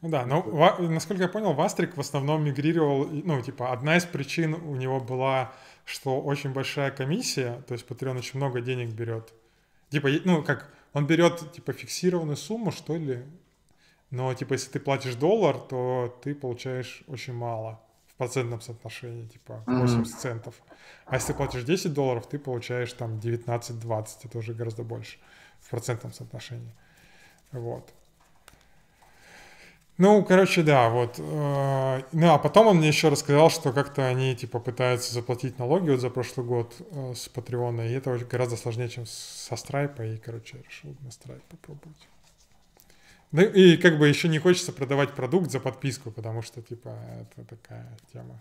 Ну да, но насколько я понял, Вастрик в основном мигрировал, ну, типа, одна из причин у него была, что очень большая комиссия, то есть Patreon очень много денег берет. Типа, ну, как, он берет, типа, фиксированную сумму, что ли, но, типа, если ты платишь доллар, то ты получаешь очень мало в процентном соотношении, типа, Мгм. 80 центов. А если ты платишь 10 долларов, ты получаешь там 19-20, это уже гораздо больше в процентном соотношении. Вот. Ну, короче, да, вот. э, Ну, а потом он мне еще рассказал, что как-то они, типа, пытаются заплатить налоги вот за прошлый год э, с Патреона, и это гораздо сложнее, чем со Страйпа, и, короче, я решил на Страйп попробовать. Ну, и как бы еще не хочется продавать продукт за подписку, потому что, типа, это такая тема.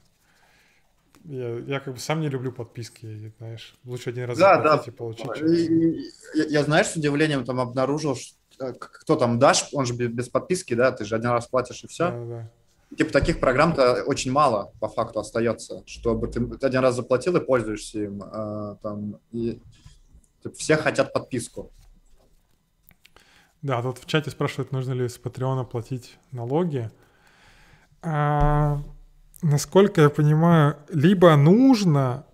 Я, я как бы сам не люблю подписки, знаешь, лучше один раз Да, заплатить да. и получить. И- Я, я, знаешь, с удивлением там обнаружил, что, кто там, Даш, он же бе- без подписки, да, ты же один раз платишь и все. Да-да-да. Типа таких программ-то очень мало по факту остается, чтобы ты, ты один раз заплатил и пользуешься им. а, там, и, типа, все хотят подписку. Да, тут в чате спрашивают, нужно ли с Патреона платить налоги. А, насколько я понимаю, либо нужно,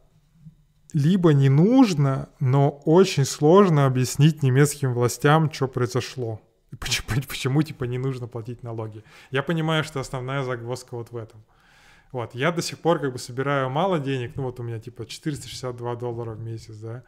либо не нужно, но очень сложно объяснить немецким властям, что произошло. Почему, почему, типа, не нужно платить налоги. Я понимаю, что основная загвоздка вот в этом. Вот, я до сих пор как бы собираю мало денег, ну вот у меня типа 462 доллара в месяц, да,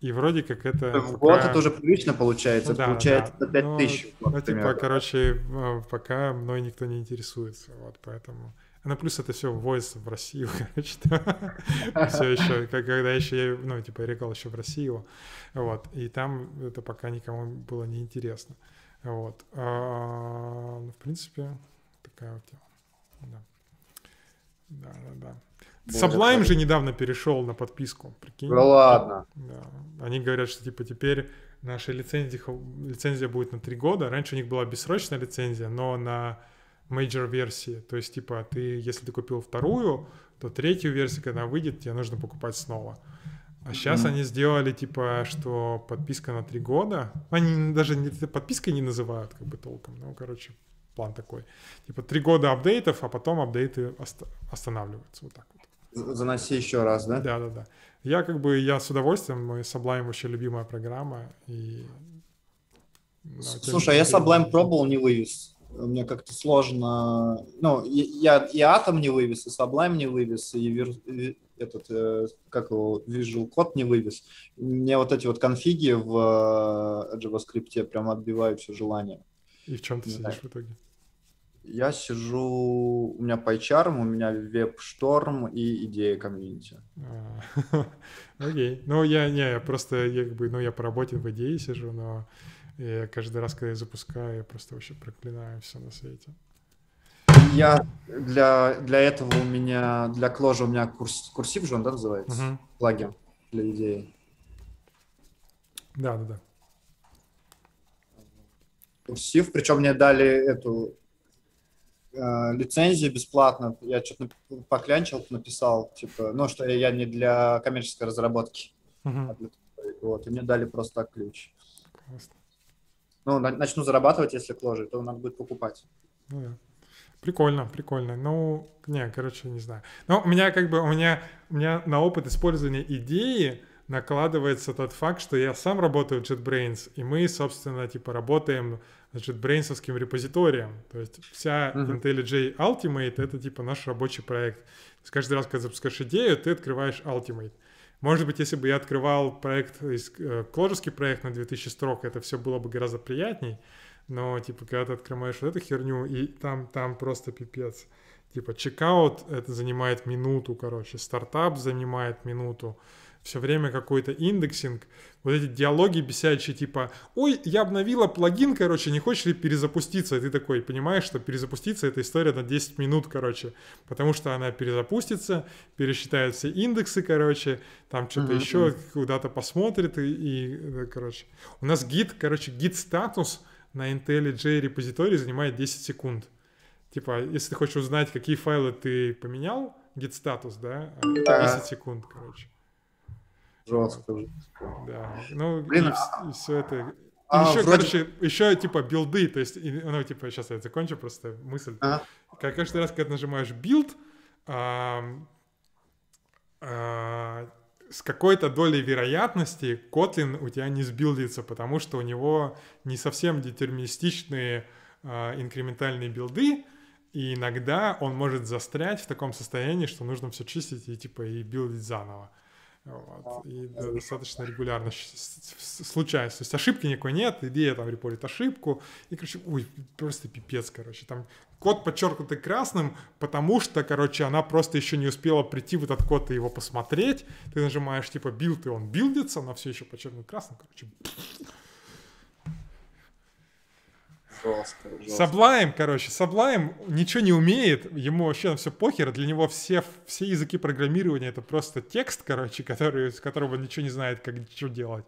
и вроде как это... В пока- год это уже прилично получается, да, получается да. до 5 Ну, тысяч. Ну, типа, короче, э, пока мной никто не интересуется, вот, поэтому... Ну, плюс это все вводится в Россию, короче, все еще, когда еще я, ну, типа, рекал еще в Россию, вот, и там это пока никому было не интересно, вот. А, ну, в принципе, такая вот тема, да. Да, да, как- же недавно перешел на подписку, прикинь. Да ладно. Да. Они говорят, что типа теперь наша лицензия, лицензия будет на три года. Раньше у них была бессрочная лицензия, но на major версии. То есть, типа, ты, если ты купил вторую, то третью версию, когда она выйдет, тебе нужно покупать снова. А сейчас Мгм. они сделали, типа, что подписка на три года. Они даже не, подпиской не называют, как бы, толком. Ну, короче, план такой. Типа, три года апдейтов, а потом апдейты оста- останавливаются. Вот так вот. Заноси еще раз, да? Да, да, да. Я как бы, я с удовольствием, мой Sublime вообще любимая программа, и... ну, Слушай, а я Sublime пробовал, не вывез. Мне как-то сложно. Ну, я и Atom не вывез, и Sublime не вывез, и вир- этот, э, как его, Visual Code не вывез. Мне вот эти вот конфиги в э, JavaScript прям отбивают все желание. И в чем ты Не сидишь знаю. в итоге? Я сижу, у меня PyCharm, у меня WebStorm и идея комьюнити. А, Окей. Ну, я, не, я просто, я как бы, ну, я по работе в идее сижу, но я каждый раз, когда я запускаю, я просто вообще проклинаю все на свете. Я для, для этого у меня, для Clojure у меня курс, курсив же он, да, называется? Мгм. Плагин для идеи. Да, да, да. курсив, причем мне дали эту э, лицензию бесплатно. Я что-то поклянчил, написал, типа, ну, что я не для коммерческой разработки. а Мгм. для. Вот, и мне дали просто ключ. Классно. Ну, на- начну зарабатывать, если кложить, то надо будет покупать. Ну да. Прикольно, прикольно. Ну, не, короче, не знаю. Ну, у меня как бы, у меня, у меня на опыт использования идеи накладывается тот факт, что я сам работаю в JetBrains, и мы, собственно, типа работаем с JetBrains репозиторием. То есть вся Мгм. IntelliJ Ultimate — это типа наш рабочий проект. То есть каждый раз, когда запускаешь идею, ты открываешь Ultimate. Может быть, если бы я открывал проект, э, кложевский проект на 2000 строк, это все было бы гораздо приятней. Но, типа, когда ты открываешь вот эту херню, и там, там просто пипец. Типа, чекаут это занимает минуту, короче, стартап занимает минуту. Все время какой-то индексинг. Вот эти диалоги бесячие, типа, ой, я обновила плагин, короче, не хочешь ли перезапуститься? И ты такой, понимаешь, что перезапуститься это история на 10 минут, короче. Потому что она перезапустится, пересчитает все индексы, короче, там что-то Мгм, еще куда-то посмотрит, и, и, короче. У нас гид, короче, гид статус на IntelliJ репозитории занимает 10 секунд. Типа, если ты хочешь узнать, какие файлы ты поменял, git статус, да, а это Да. 10 секунд, короче. Жестко. Да. Ну, Блин, и, все это. И а еще, вроде- короче, еще типа билды, то есть, и, ну, типа, сейчас я закончу просто мысль. Ага. Как каждый раз, когда нажимаешь build, ам, а, с какой-то долей вероятности Kotlin у тебя не сбилдится, потому что у него не совсем детерминистичные а, инкрементальные билды, и иногда он может застрять в таком состоянии, что нужно все чистить и типа и билдить заново. Вот. И да, достаточно регулярно случается. То есть ошибки никакой нет, идея там репортит ошибку. И, короче, ой, просто пипец, короче. Там код подчеркнутый красным, потому что, короче, она просто еще не успела прийти в этот код и его посмотреть. Ты нажимаешь типа build, и он билдится, но все еще подчеркнут красным, короче. Жестко, жестко. Sublime, короче, Sublime ничего не умеет, ему вообще на все похер, для него все, все языки программирования это просто текст, короче, который, с которого ничего не знает, как что делать.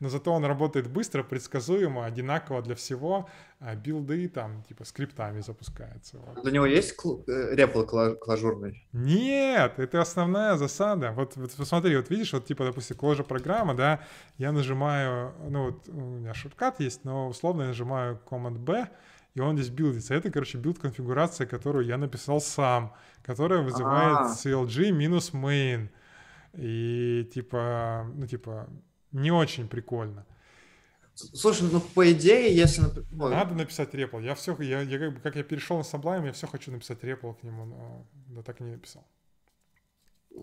Но зато он работает быстро, предсказуемо, одинаково для всего, а билды там типа скриптами запускаются. вот. Для него есть клу- э, репл кла- клажурный? Нет, это основная засада. Вот, вот посмотри, вот видишь, вот типа, допустим, кложа программа, да, я нажимаю, ну вот у меня шорткат есть, но условно я нажимаю Command-B, и он здесь билдится. Это, короче, билд-конфигурация, которую я написал сам, которая вызывает А. CLG минус main. И типа, ну типа, не очень прикольно. Слушай, ну по идее, если... ой, Надо написать репл. Я все, я, я как бы, как я перешел на Sublime, я все хочу написать репл к нему, но да так и не написал.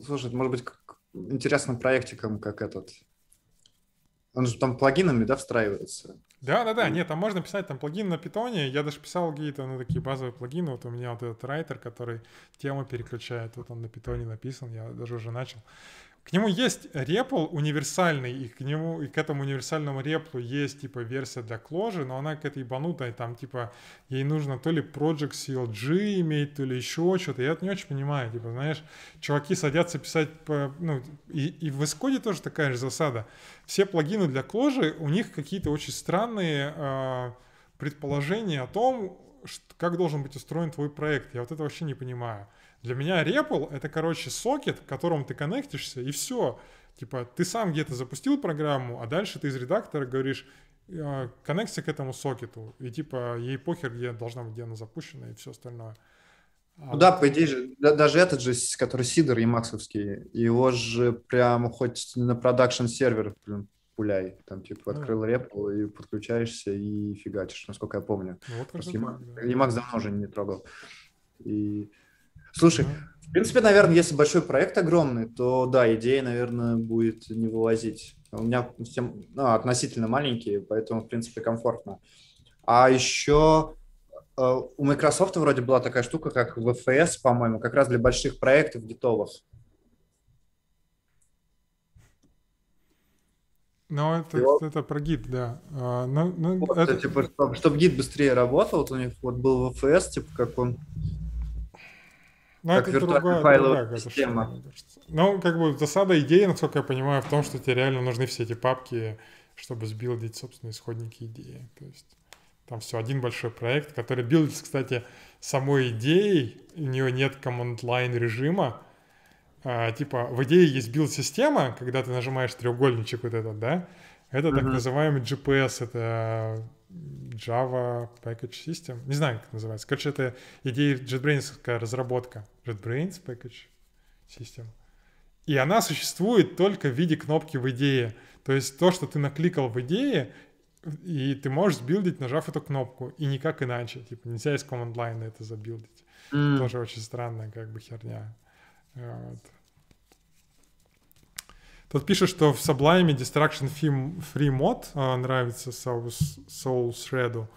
Слушай, это может быть как интересным проектиком, как этот. Он же там плагинами, да, встраивается? Да, да, да, нет, там можно писать там плагин на питоне. Я даже писал какие-то, ну, такие базовые плагины. Вот у меня вот этот райтер, который тему переключает, вот он на питоне написан, я даже уже начал. К нему есть репл универсальный, и к нему, и к этому универсальному реплу есть, типа, версия для кложи, но она какая-то ебанутая, там, типа, ей нужно то ли Project CLG иметь, то ли еще что-то. Я это не очень понимаю, типа, знаешь, чуваки садятся писать, по, ну, и, и в Исходе тоже такая же засада. Все плагины для кложи, у них какие-то очень странные э, предположения о том, как должен быть устроен твой проект. Я вот это вообще не понимаю. Для меня REPL — это, короче, сокет, к которому ты коннектишься, и все. Типа, ты сам где-то запустил программу, а дальше ты из редактора говоришь, э, коннекция к этому сокету. И типа, ей похер, где должна быть, где она запущена, и все остальное. А Ну да, по идее же, да- даже этот же, который Сидор и Максовский, его же прям хоть на продакшн сервер пуляй. Там типа Ну. открыл репл и подключаешься и фигачишь, насколько я помню. Ну, вот Emacs, да. Emacs давно уже не трогал. И... Слушай, в принципе, наверное, если большой проект огромный, то да, идея, наверное, будет не вывозить. У меня всем, ну, относительно маленькие, поэтому, в принципе, комфортно. А еще э, у Microsoft вроде была такая штука, как VFS, по-моему, как раз для больших проектов гитовых. Ну, это, вот- это про гид, да. А, ну, ну, Вот, это- типа, чтобы, гид быстрее работал, вот у них вот был VFS, типа, как он... Ну, Как это другая, другая система. Ну, как бы засада идеи, насколько я понимаю, в том, что тебе реально нужны все эти папки, чтобы сбилдить, собственно, исходники идеи. То есть там все один большой проект, который билдится, кстати, самой идеей, у нее нет команд-лайн режима. А, типа, в идее есть билд-система, когда ты нажимаешь треугольничек вот этот, да? Это так Мгм. называемый GPS, это Java Package System. Не знаю, как это называется. Короче, это идея JetBrains разработка. JetBrains Package System. И она существует только в виде кнопки в идее. То есть то, что ты накликал в идее, и ты можешь сбилдить, нажав эту кнопку, и никак иначе. Типа нельзя из command line это забилдить. М. Тоже очень странная как бы херня. Вот. Тут пишет, что в Sublime Distraction Free, mode а, нравится Soul, Soul Shred.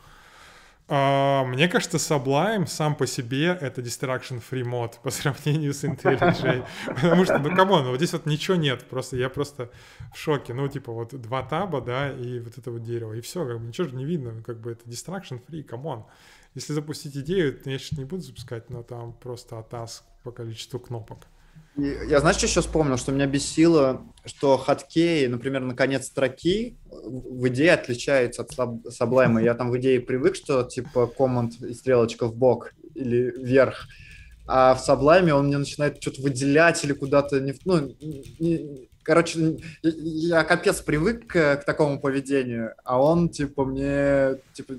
А, мне кажется, Sublime сам по себе это Distraction Free mode по сравнению с IntelliJ. Потому что, ну, come on, ну, вот здесь вот ничего нет. Просто я просто в шоке. Ну, типа, вот два таба, да, и вот это вот дерево. И все, как бы ничего же не видно. Как бы это Distraction Free, come on. Если запустить идею, я сейчас не буду запускать, но там просто атас по количеству кнопок. Я, знаешь, что еще вспомнил? Что меня бесило, что хаткей, например, на конец строки в идее отличается от саб- Sublime. Я там в идее привык, что типа команд и стрелочка в бок или вверх. А в Sublime он мне начинает что-то выделять или куда-то... Не, ну, не- короче, я капец привык к, к такому поведению, а он типа мне... Типа,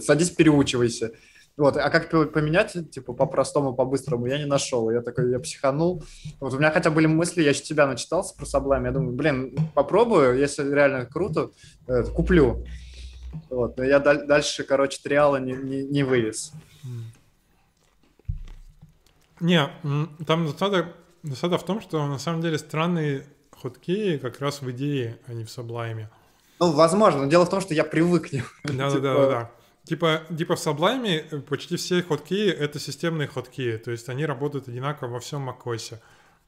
садись, переучивайся. Вот, а как поменять, типа, по-простому, по-быстрому, я не нашел. Я такой, я психанул. Вот у меня хотя были мысли, я еще тебя начитался про Sublime. Я думаю, блин, попробую, если реально круто, э, куплю. Вот, но я даль- дальше, короче, триала не, не, не вывез. Не, там засада, засада в том, что на самом деле странные хоткеи как раз в идее, а не в Sublime. Ну, возможно, но дело в том, что я привык к ним. Да, да, Типа. Типа, в Sublime э, почти все хоткеи это системные хоткеи, то есть они работают одинаково во всем macOS.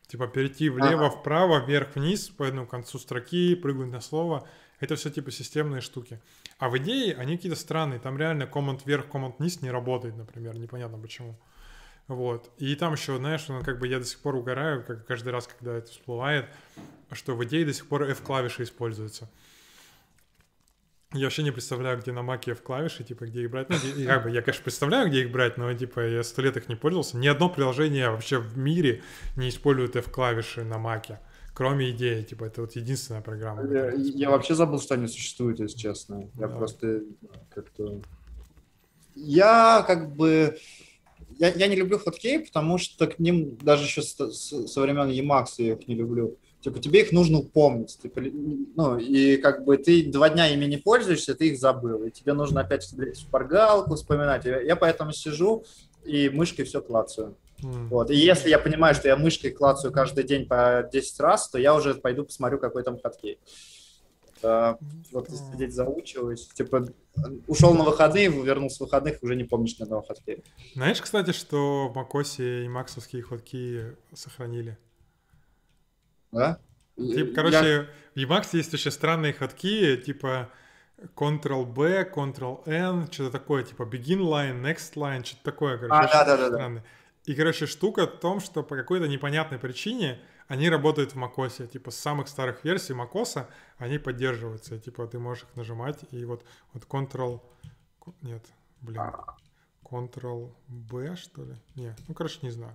Типа перейти влево, Ага. вправо, вверх, вниз по одному концу строки, прыгнуть на слово. Это все типа системные штуки. А в идее они какие-то странные. Там реально команд вверх, команд вниз не работает, например. Непонятно почему. Вот. И там еще, знаешь, ну, как бы я до сих пор угораю, как каждый раз, когда это всплывает, что в идее до сих пор F-клавиши используются. Я вообще не представляю, где на маке F-клавиши, типа, где их брать. Ну, и как бы, я, конечно, представляю, где их брать, но, типа, я сто лет их не пользовался. Ни одно приложение вообще в мире не использует F-клавиши на маке, кроме идеи. Типа, это вот единственная программа. Я, которая я вообще забыл, что они существуют, если честно. Я Да. просто как-то... Я как бы... Я, я не люблю хоткей, потому что к ним даже еще с- с- со времен Emacs я их не люблю. Типа тебе их нужно помнить. Типа, ну, и как бы ты два дня ими не пользуешься, ты их забыл. И тебе нужно опять шпаргалку вспоминать. Я, я поэтому сижу и мышкой все клацаю. М. Вот. И если я понимаю, что я мышкой клацаю каждый день по 10 раз, то я уже пойду посмотрю, какой там хоткей. Да, вот Здорово. сидеть заучиваюсь. Типа, ушел на выходные, вернулся с выходных, уже не помнишь ни одного хоткея. Знаешь, кстати, что в macOS и максовские ходки сохранили? Да? Типа, Я- короче, в Emacs есть очень странные ходки, типа Ctrl-B, Ctrl-N, что-то такое, типа Begin Line, Next Line, что-то такое, короче, А, очень да-да-да-да. странное. И, короче, штука в том, что по какой-то непонятной причине они работают в macOS. Типа, с самых старых версий macOS они поддерживаются. Типа, ты можешь их нажимать, и вот, вот Ctrl... Нет, блин. Ctrl-B, что ли? Не, ну, короче, не знаю.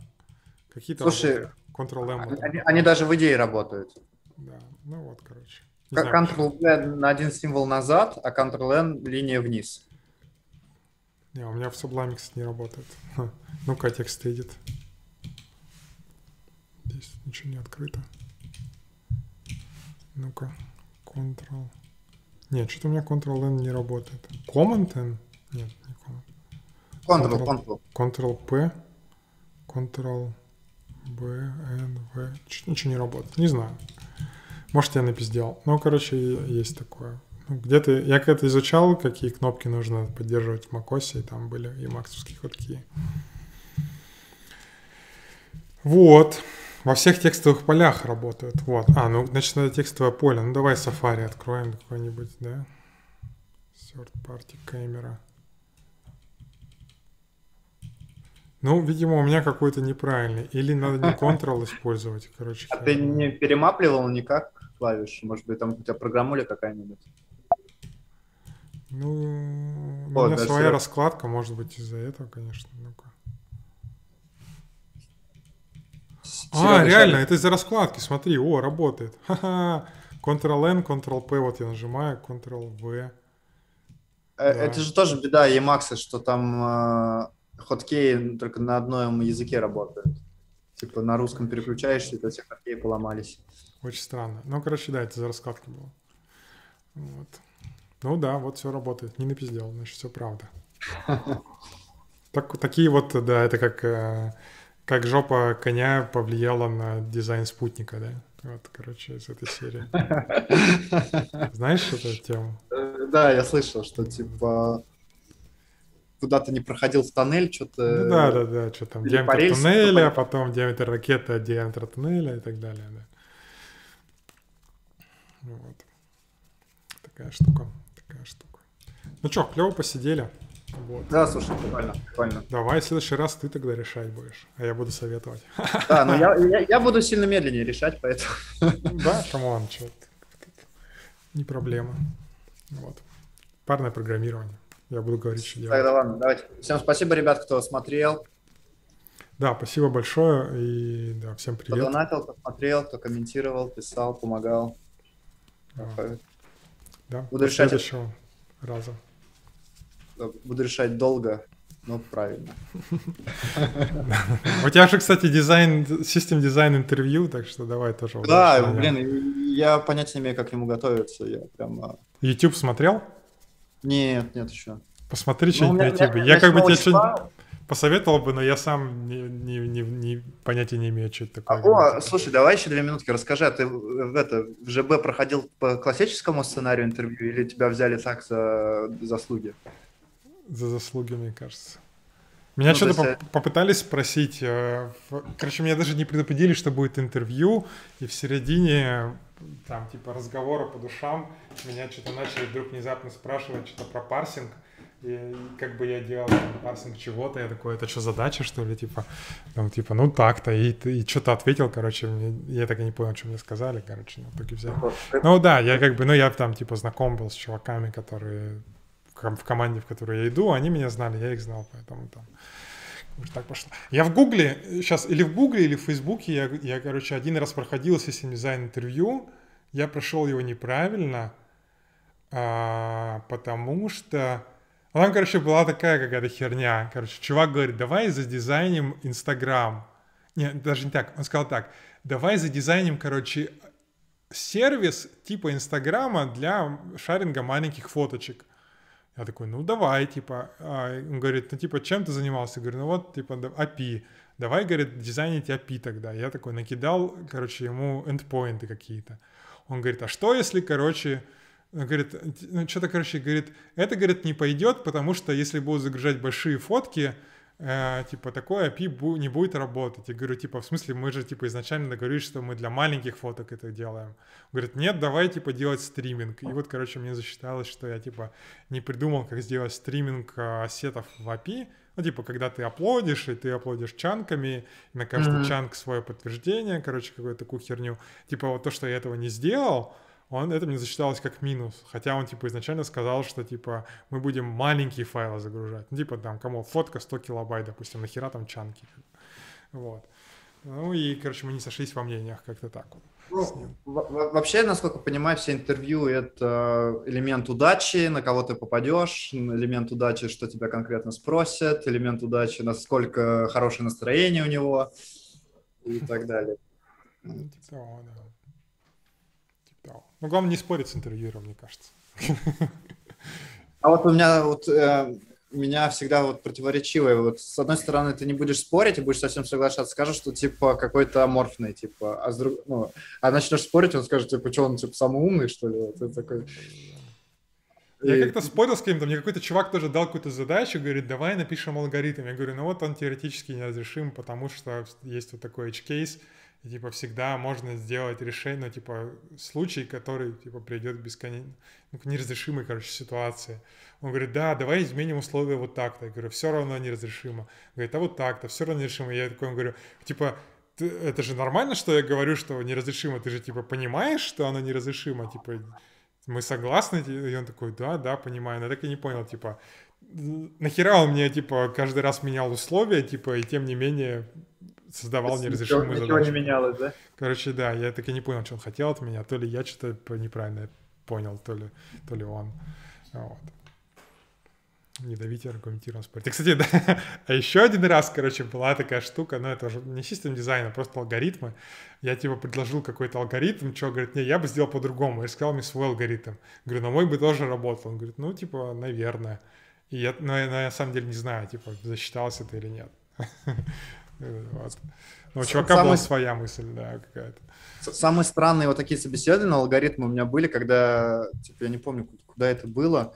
Какие-то Слушай, Ctrl-M. Они, они- даже в идее работают. Да, ну вот, короче. Ctrl-V на один символ назад, а Ctrl-N линия вниз. Не, у меня в Sublime, кстати, не работает. Ну-ка, текст едет. Здесь ничего не открыто. Ну-ка, Ctrl... Нет, что-то у меня Ctrl-N не работает. Command-N? Нет, не Command. Ctrl, Ctrl. Ctrl. Ctrl-P, Ctrl-B, V. Чё-то ничего не работает. Не знаю. Может, я напиздел. Ну, короче, есть такое. Ну, где-то я когда-то изучал, какие кнопки нужно поддерживать в macOS, и там были и максовские ходки. Вот. Во всех текстовых полях работают. Вот. А, ну, значит, надо текстовое поле. Ну, давай Safari откроем какой-нибудь, да? Third party камера. Ну, видимо, у меня какой-то неправильный. Или надо не Ctrl использовать, короче. А ты не перемапливал никак клавиши? Может быть, там у тебя программуля какая-нибудь? Ну, у Вот, меня даже своя я- раскладка, может быть, из-за этого, конечно. Ну-ка. А, Серега, реально, сейчас- это из-за раскладки, смотри, о, работает. Ха-ха. Ctrl-N, Ctrl-P, вот я нажимаю, Ctrl-V. Э, Да. Это же тоже беда Emacs, что там э, хоткеи только на одном языке работают. Типа на русском переключаешься, то все хоккеи поломались. Очень странно. Ну, короче, да, это за раскладки было. Вот. Ну да, вот все работает. Не напиздел, значит, все правда. Так, такие вот, да, это как, э, как жопа коня повлияла на дизайн спутника, да? Вот, короче, из этой серии. Знаешь эту тему? Э, Да, я слышал, что типа куда ты не проходил в тоннель, что-то... Ну да, да, да, что там, диаметр по рельсам туннеля, потом диаметр ракеты от диаметра туннеля и так далее, да. Ну Вот. Такая штука, такая штука. Ну что, клево посидели. Вот. Да, слушай, прикольно, прикольно. Давай в следующий раз ты тогда решать будешь, а я буду советовать. Да, но я, я, я буду сильно медленнее решать, поэтому... Да, come on, что не проблема. Вот. Парное программирование. Я буду говорить, что делать. Тогда ладно, давайте. Всем спасибо, ребят, кто смотрел, Да, спасибо большое и да, всем кто привет. донатил, кто смотрел, кто комментировал, писал, помогал. Да, да, Буду до решать следующего раза. Буду решать долго, но правильно. У тебя же, кстати, дизайн, систем дизайн интервью, так что давай тоже. Да, блин, я понятия не имею, как к нему готовиться. Я прям... YouTube смотрел? Нет, нет еще. Посмотри Ну, что-нибудь у на меня- YouTube. у меня Я как бы тебе 8 числа- что-нибудь посоветовал бы, но я сам не, не, не, не- понятия не имею, что это А, такое. О, слушай, давай еще две минутки расскажи, а ты в, это, в ЖБ проходил по классическому сценарию интервью или тебя взяли так за заслуги? За заслуги, мне кажется. Меня Ну, что-то то есть, поп- попытались спросить. э, Короче, меня даже не предупредили, что будет интервью, и в середине там типа разговора по душам. Меня что-то начали вдруг внезапно спрашивать что-то про парсинг. И, и как бы я делал там, парсинг чего-то, я такой, это что, задача, что ли, типа, там, типа, ну так-то, и, и что-то ответил, короче, мне- я так и не понял, что мне сказали, короче, ну, в итоге взяли. Ну да, я как бы, ну я там типа знаком был с чуваками, которые в ком- в команде, в которую я иду, они меня знали, я их знал, поэтому там уж так пошло. Я в Гугле, сейчас или в Гугле, или в Фейсбуке, я, я короче, один раз проходил систем дизайн интервью, я прошел его неправильно, а, потому что... Там, короче, была такая какая-то херня. Короче, чувак говорит, давай задизайним Инстаграм. Не, даже не так. Он сказал так, давай задизайним, короче, сервис типа Инстаграма для шаринга маленьких фоточек. Я такой, ну давай, типа. А, Он говорит, ну типа, чем ты занимался? Я говорю, ну вот, типа, API. Давай, говорит, дизайнить API тогда. Я такой накидал, короче, ему эндпоинты какие-то. Он говорит, а что если, короче, он говорит, ну что-то, короче, говорит, это, говорит, не пойдет, потому что если будут загружать большие фотки, э, типа, такое API бу- не будет работать. Я говорю, типа, в смысле, мы же, типа, изначально договорились, что мы для маленьких фоток это делаем. Он говорит, нет, давай, типа, делать стриминг. И вот, короче, мне засчиталось, что я, типа, не придумал, как сделать стриминг э, ассетов в API. Ну, типа, когда ты аплодишь, и ты аплодишь чанками, и на каждый Мгм. чанк свое подтверждение, короче, какую-то такую херню. Типа, вот то, что я этого не сделал, он это мне засчиталось как минус. Хотя он, типа, изначально сказал, что, типа, мы будем маленькие файлы загружать. Ну, типа, там, кому фотка 100 килобайт, допустим, нахера там чанки. Вот. Ну и, короче, мы не сошлись во мнениях как-то так вот. Ну, во- во- вообще, насколько понимаю, все интервью — это элемент удачи, на кого ты попадешь, элемент удачи, что тебя конкретно спросят, элемент удачи, насколько хорошее настроение у него и так далее. Да. Ну, главное не спорить с интервьюером, мне кажется. А вот у меня вот э, меня всегда вот противоречивое. Вот с одной стороны, ты не будешь спорить и будешь совсем соглашаться, скажешь, что типа какой-то аморфный, типа, а с друг... ну, а начнешь спорить, он скажет, типа, что он типа самый умный, что ли? Вот это такой. Я И- как-то спорил с кем-то, мне какой-то чувак тоже дал какую-то задачу, говорит, давай напишем алгоритм. Я говорю, ну вот он теоретически неразрешим, потому что есть вот такой edge case, и типа всегда можно сделать решение, ну типа случай, который типа приведет к бесконечной, ну, к неразрешимой, короче, ситуации. Он говорит, да, давай изменим условия вот так-то. Я говорю, все равно неразрешимо. Говорит, а вот так-то, все равно неразрешимо. Я такой ему говорю, типа, ты- это же нормально, что я говорю, что неразрешимо, ты же типа понимаешь, что оно неразрешимо, типа мы согласны? И он такой, да, да, понимаю. Но я так и не понял, типа, нахера он мне, типа, каждый раз менял условия, типа, и тем не менее создавал Ничего, неразрешимые ничего задачи. не менялось, да? Короче, да, я так и не понял, что он хотел от меня. То ли я что-то неправильно понял, то ли, то ли он. Вот. Не давите аргументированно спорить. И, кстати, да, а еще один раз, короче, была такая штука, но это уже не систем дизайн, а просто алгоритмы. Я типа предложил какой-то алгоритм, что говорит, не, я бы сделал по-другому. Я сказал мне свой алгоритм. Говорю, ну мой бы тоже работал. Он говорит, ну типа, наверное. И я, но, я, но я на самом деле не знаю, типа, засчиталось это или нет. Вот. Но у чувака Самый- была своя мысль, да, какая-то. Самые странные вот такие собеседования, алгоритмы у меня были, когда, типа, я не помню, ку- куда это было,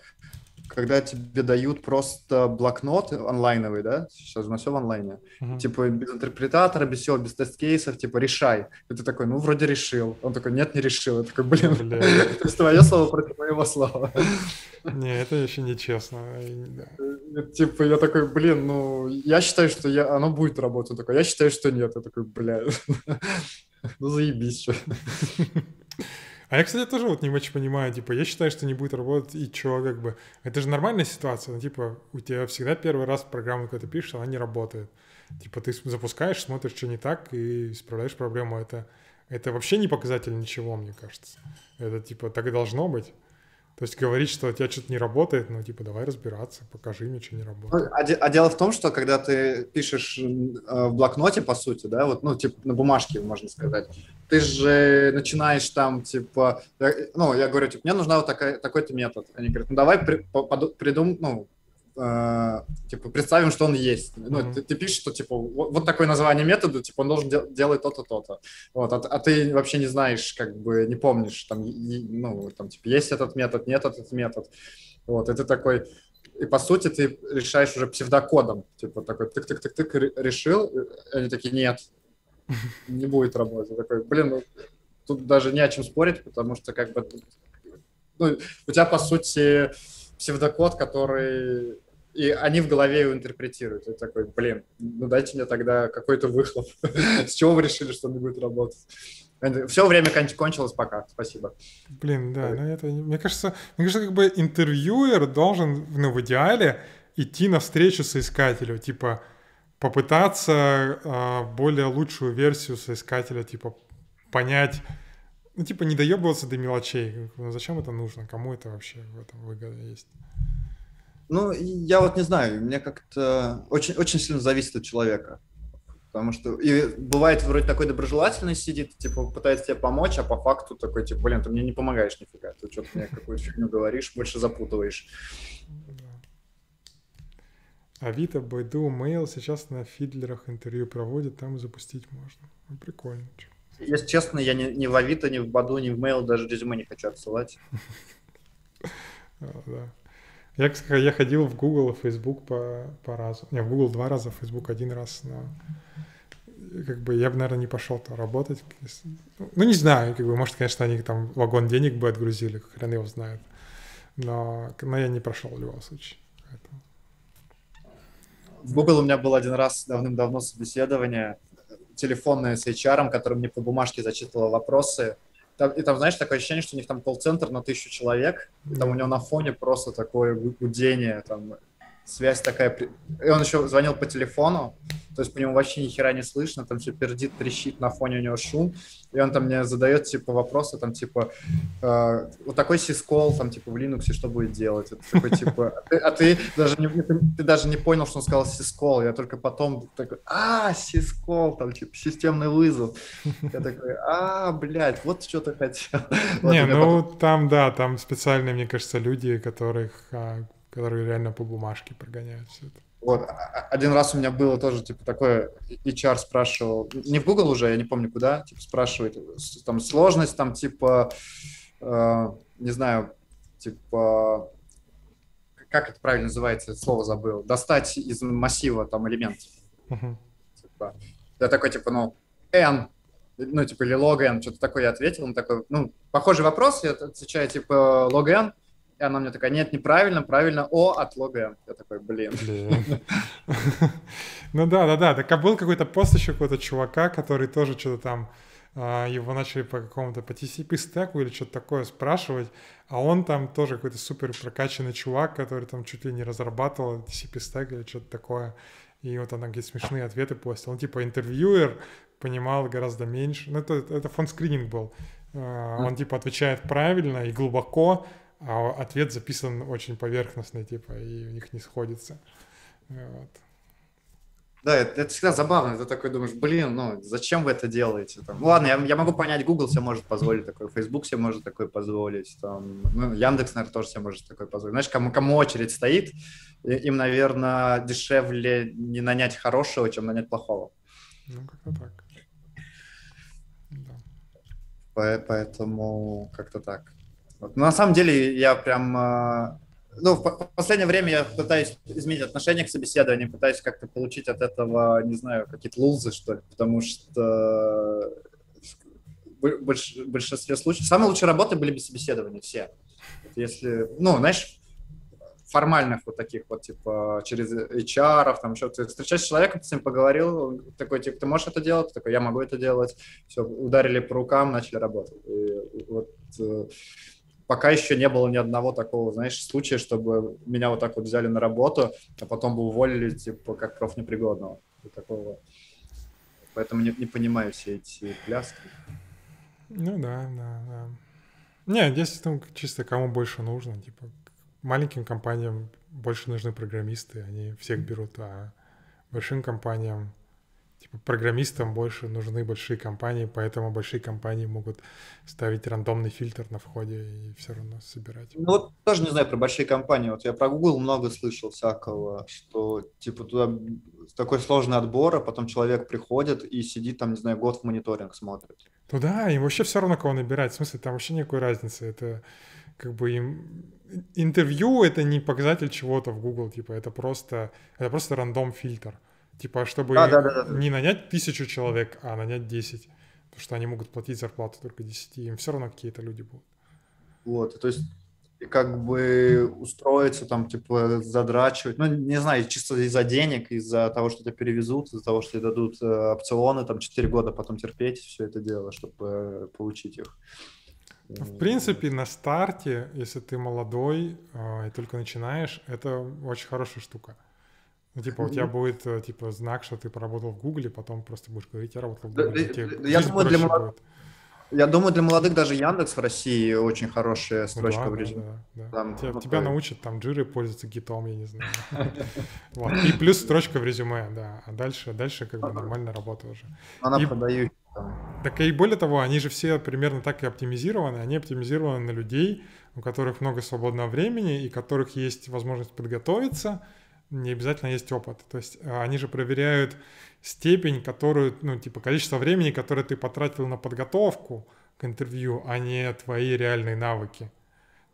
когда тебе дают просто блокнот онлайновый, да, сейчас же на все в онлайне, Мгм. типа без интерпретатора, без всего, без тест-кейсов, типа решай. И ты такой, ну вроде решил. Он такой, нет, не решил. Я такой, блин, то есть твое слово против моего слова. Не, это еще нечестно. Типа я такой, блин, ну я считаю, что я, оно будет работать. Он такой, я считаю, что нет. Я такой, бля, ну заебись, что. А я, кстати, тоже вот не очень понимаю, типа, я считаю, что не будет работать, и чё, как бы, это же нормальная ситуация, ну, типа, у тебя всегда первый раз программу какую-то пишешь, она не работает. Типа, ты запускаешь, смотришь, что не так, и исправляешь проблему. Это, это вообще не показатель ничего, мне кажется. Это, типа, так и должно быть. То есть говорить, что у тебя что-то не работает, ну, типа, давай разбираться, покажи мне, что не Ну, работает. А, де- а дело в том, что когда ты пишешь э, в блокноте, по сути, да, вот, ну, типа, на бумажке, можно сказать, ты же начинаешь там, типа, я- ну, я говорю, типа, мне нужна вот такая, такой-то метод. Они говорят, ну, давай при, по- поду- придум, ну, э, типа, представим, что он есть. Ну, Мгм. ты, ты пишешь, что, типа, вот, вот такое название метода, типа, он должен дел- делать то-то, то-то. Вот, а, а ты вообще не знаешь, как бы, не помнишь, там, и- ну, там, типа, есть этот метод, нет этот метод. Вот, и ты такой, и по сути ты решаешь уже псевдокодом. Типа такой тык-тык-тык-тык ре- решил. Они такие, нет, не будет работать. Я такой, блин, ну, тут даже не о чем спорить, потому что как бы ну, у тебя по сути псевдокод, который и они в голове его интерпретируют. И такой, блин, ну дайте мне тогда какой-то выхлоп. С чего вы решили, что он будет работать? Все время кон- кончилось пока. Спасибо. Блин, да, ну это, не- мне кажется, мне кажется, как бы интервьюер должен, ну, в идеале идти навстречу соискателю, типа попытаться а, более лучшую версию соискателя, типа понять, ну, типа не доебываться до мелочей. Ну, зачем это нужно? Кому это вообще в этом выгода есть? Ну, я вот не знаю, мне как-то очень, очень сильно зависит от человека. Потому что и бывает вроде такой доброжелательный сидит, типа пытается тебе помочь, а по факту такой, типа, блин, ты мне не помогаешь нифига, ты что-то мне какую-то фигню говоришь, больше запутываешь. Авито, Байду, Mail сейчас на фидлерах интервью проводят, там запустить можно. Ну, прикольно. Если честно, я ни, ни в Авито, ни в Баду, ни в Mail даже резюме не хочу отсылать. А, да. Я, я ходил в Google и Facebook по, по разу. Не, в Google два раза, в Facebook один раз, но как бы я бы, наверное, не пошел там работать. Ну, не знаю, как бы, может, конечно, они там вагон денег бы отгрузили, хрен его знает. Но, но я не прошел в любом случае. Поэтому- В Google у меня был один раз давным-давно собеседование телефонное с HR, который мне по бумажке зачитывал вопросы. Там- и там, знаешь, такое ощущение, что у них там колл-центр на тысячу человек, и там у него на фоне просто такое гу- гудение, там связь такая. И он еще звонил по телефону, то есть по нему вообще ни хера не слышно, там все пердит, трещит, на фоне у него шум, и он там мне задает, типа, вопросы, там, типа, э, вот такой сискол, там, типа, в Linux что будет делать? Это такой, типа, а ты, а ты даже не, ты, ты даже не понял, что он сказал сискол, я только потом такой, а, сискол, там, типа, системный вызов. Я такой, а, блядь, вот что ты хотел. Не, ну там, да, там специальные, мне кажется, люди, которых, а, которые реально по бумажке прогоняют все это. Вот, а- а- один раз у меня было тоже, типа, такое, HR спрашивал, не в Google уже, я не помню куда, типа, спрашивает, там, сложность, там, типа, э, не знаю, типа, как это правильно называется, слово забыл, достать из массива, там, элемент, типа. Я такой, типа, ну, n, ну, типа, или log n, что-то такое я ответил, он такой, ну, похожий вопрос, я отвечаю, типа, log n, и она мне такая, нет, неправильно, правильно, o от log n. Я такой, блин. Ну да, да, да. Так а был какой-то пост еще какого-то чувака, который тоже что-то там а, его начали по какому-то по TCP стеку или что-то такое спрашивать, а он там тоже какой-то супер прокачанный чувак, который там чуть ли не разрабатывал TCP стек или что-то такое. И вот он там какие-то смешные ответы постил. Он типа интервьюер, понимал гораздо меньше. Ну это, это фон-скрининг был. А, Он типа отвечает правильно и глубоко, а ответ записан очень поверхностный, типа, и у них не сходится. Вот. Да, это, это всегда забавно. Ты такой думаешь, блин, ну зачем вы это делаете? Там, ну, ладно, я, я могу понять, Google себе может позволить такой, Facebook себе может такой позволить, там, ну, Яндекс, наверное, тоже себе может такой позволить. Знаешь, кому, кому очередь стоит, им, наверное, дешевле не нанять хорошего, чем нанять плохого. Ну, как-то так. Да. Поэтому как-то так. Вот. На самом деле я прям а, ну, в последнее время я пытаюсь изменить отношение к собеседованию, пытаюсь как-то получить от этого, не знаю, какие-то лузы, что ли, потому что в большинстве случаев... Самые лучшие работы были без собеседования, все. Если, ну, знаешь, формальных вот таких вот, типа, через HR, там еще, ты встречаешься с человеком, ты с ним поговорил, такой, типа, ты можешь это делать? Такой, я могу это делать. Все, ударили по рукам, начали работать. И вот э, пока еще не было ни одного такого, знаешь, случая, чтобы меня вот так вот взяли на работу, а потом бы уволили, типа, как профнепригодного. Такого. Поэтому не, не понимаю все эти пляски. Ну да, да, да. Не, здесь ну, чисто кому больше нужно. Типа, маленьким компаниям больше нужны программисты, они всех берут, а большим компаниям Типа программистам больше нужны большие компании, поэтому большие компании могут ставить рандомный фильтр на входе и все равно собирать. Ну вот тоже не знаю про большие компании. Вот я про Google много слышал всякого, что типа туда такой сложный отбор, а потом человек приходит и сидит там, не знаю, год в мониторинг смотрит. Ну да, им вообще все равно кого набирать. В смысле, там вообще никакой разницы. Это как бы им интервью это не показатель чего-то в Google, типа это просто это просто рандом фильтр. Типа, чтобы да, да, да, да. не нанять тысячу человек, а нанять 10. Потому что они могут платить зарплату только 10. Им все равно какие-то люди будут. Вот, то есть как бы устроиться там, типа, задрачивать, ну, не знаю, чисто из-за денег, из-за того, что тебя перевезут, из-за того, что тебе дадут э, опционы, там, 4 года потом терпеть все это дело, чтобы э, получить их. В принципе, на старте, если ты молодой э, и только начинаешь, это очень хорошая штука. Ну, типа, у тебя будет, э, типа, знак, что ты поработал в Гугле, потом просто будешь говорить, я работал в Гугле. Да, я, думаю, для молод... я думаю, для молодых даже Яндекс в России очень хорошая ну строчка да, в резюме. Да, да, Там, тебя, ну, тебя научат там джиры пользоваться гитом, я не знаю. вот. И плюс строчка в резюме, да. А дальше, дальше как бы нормальная работа уже. Она продающая. Так и более того, они же все примерно так и оптимизированы. Они оптимизированы на людей, у которых много свободного времени и которых есть возможность подготовиться – не обязательно есть опыт. То есть а, они же проверяют степень, которую, ну, типа, количество времени, которое ты потратил на подготовку к интервью, а не твои реальные навыки.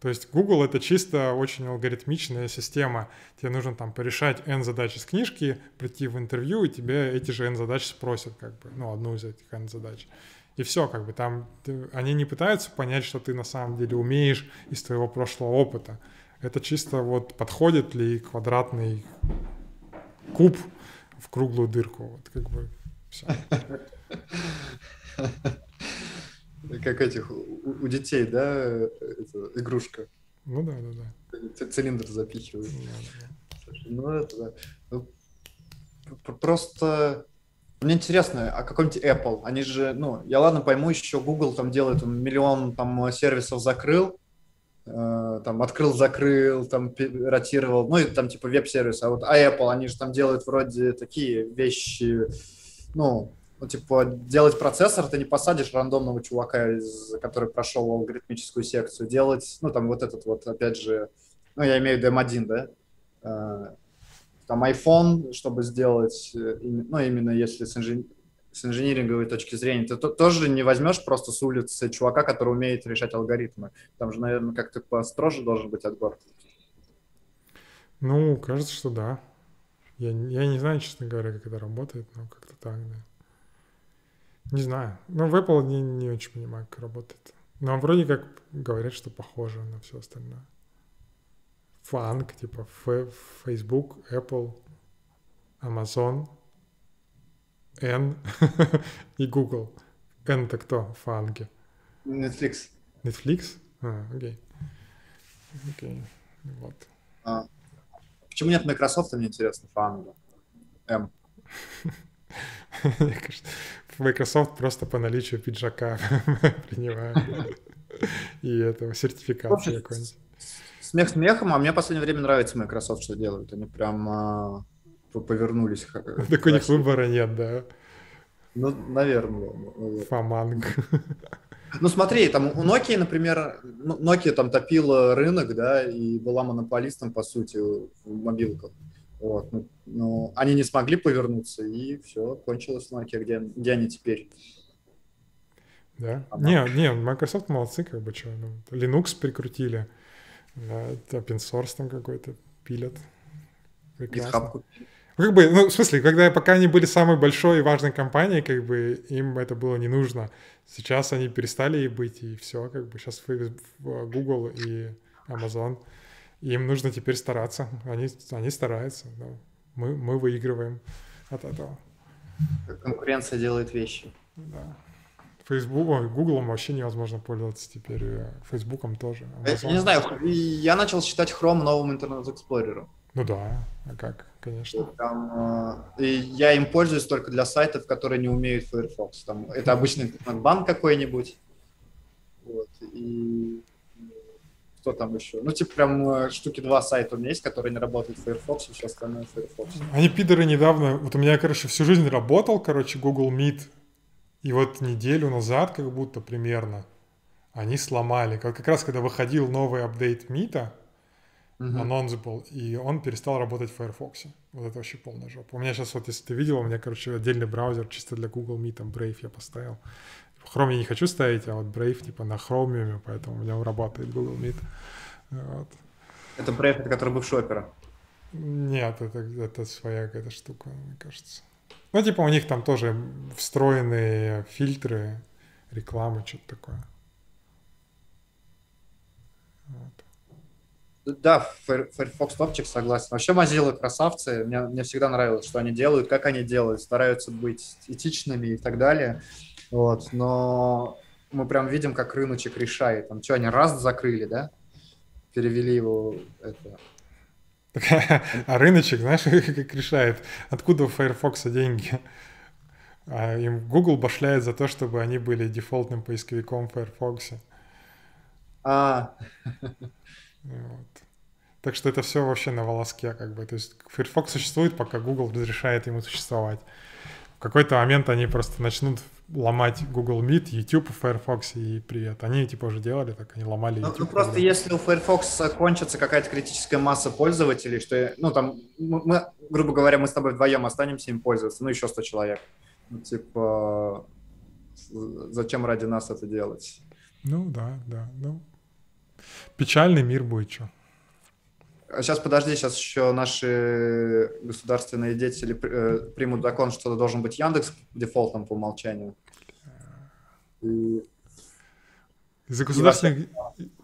То есть Google это чисто очень алгоритмичная система. Тебе нужно там порешать N задач из книжки, прийти в интервью, и тебе эти же N задач спросят, как бы, ну, одну из этих N задач. И все, как бы там они не пытаются понять, что ты на самом деле умеешь из твоего прошлого опыта. Это чисто вот подходит ли квадратный куб в круглую дырку. Вот как бы все. Как этих у, детей, да, игрушка. Ну да, да, да. Цилиндр запихивают. Ну это да. Ну, просто мне интересно, а какой-нибудь Apple, они же, ну, я ладно пойму, еще Google там делает, он миллион там сервисов закрыл, там открыл, закрыл, там ротировал, ну и там типа веб-сервис, а вот а Apple, они же там делают вроде такие вещи, ну, ну, типа, делать процессор, ты не посадишь рандомного чувака, из, который прошел алгоритмическую секцию, делать, ну, там вот этот вот, опять же, ну, я имею в виду M1, да, э, там iPhone, чтобы сделать, э, ну, именно если с, инжен с инжиниринговой точки зрения, ты тоже не возьмешь просто с улицы чувака, который умеет решать алгоритмы. Там же, наверное, как-то построже должен быть отбор. Ну, кажется, что да. Я, я не знаю, честно говоря, как это работает, но как-то так, да. Не знаю. Ну, в Apple не, не очень понимаю, как работает. Но вроде как говорят, что похоже на все остальное. Фанк, типа Facebook, Apple, Amazon — N и Google. N это кто в фанге? Netflix. Netflix? А, окей. Окей, вот. А. Почему нет Microsoft, мне интересно. Мне кажется, Microsoft просто по наличию пиджака принимает. И этого сертификации какой-нибудь. Смех смехом, а мне в последнее время нравится Microsoft, что делают. Они прям а, повернулись. Так у них выбора нет, да? Ну, наверное. Фаманг. Ну, смотри, там у Nokia, например, ну, Nokia там топила рынок, да, и была монополистом, по сути, в мобилках. Вот. Ну, ну, они не смогли повернуться, и все, кончилось Nokia, где, где они теперь. Да? Ага. Не, не, Microsoft молодцы, как бы что. Ну, Linux прикрутили. Да, это open source там какой-то пилят. Прекрасно. Как бы, ну, в смысле, когда пока они были самой большой и важной компанией, как бы им это было не нужно. Сейчас они перестали ей быть, и все, как бы сейчас Google и Amazon. Им нужно теперь стараться. Они, они стараются. да. Мы, мы выигрываем от этого. Конкуренция делает вещи. Да. Ой, Google вообще невозможно пользоваться теперь, э, Фейсбуком тоже. Я Amazon. не знаю, и я начал считать Chrome новым интернет-эксплорером. Ну да, а как, конечно. Там, э, и я им пользуюсь только для сайтов, которые не умеют Firefox. Там, это обычный интернет-банк какой-нибудь. Вот, и что там еще? Ну, типа, прям э, штуки два сайта у меня есть, которые не работают в Firefox, все остальное в Firefox. Они пидоры недавно, вот у меня, короче, всю жизнь работал, короче, Google Meet, и вот неделю назад, как будто примерно, они сломали. Как раз когда выходил новый апдейт Мита, Мгм. Anonzable, и он перестал работать в Firefox. Вот это вообще полная жопа. У меня сейчас, вот если ты видел, у меня, короче, отдельный браузер чисто для Google Meet, там Brave я поставил. Chrome я не хочу ставить, а вот Brave типа на Chromium, поэтому у меня работает Google Meet. Вот. Это Brave, это который бывший опера. Нет, это, это своя какая-то штука, мне кажется. Ну, типа у них там тоже встроенные фильтры, рекламы, что-то такое. Да, Fire- Firefox топчик, согласен. Вообще Mozilla красавцы. Мне, мне всегда нравилось, что они делают, как они делают, стараются быть этичными и так далее. Вот, но мы прям видим, как рыночек решает. Там что, они раз закрыли, да? Перевели его это. А рыночек, знаешь, как решает, откуда у Firefox деньги? А им Google башляет за то, чтобы они были дефолтным поисковиком в Firefox. А, Вот. Так что это все вообще на волоске, как бы. То есть Firefox существует, пока Google разрешает ему существовать. В какой-то момент они просто начнут ломать Google Meet, YouTube в Firefox и привет. Они типа уже делали так, они ломали ну, YouTube. ну, просто когда- если у Firefox кончится какая-то критическая масса пользователей, что, ну, там, мы, мы, грубо говоря, мы с тобой вдвоем останемся им пользоваться, ну, еще 100 человек. Ну, типа, зачем ради нас это делать? Ну да, да. Ну. Печальный мир будет что. Сейчас, подожди, сейчас еще наши государственные деятели э, примут закон, что должен быть Яндекс дефолтом по умолчанию. И Из-за государственных,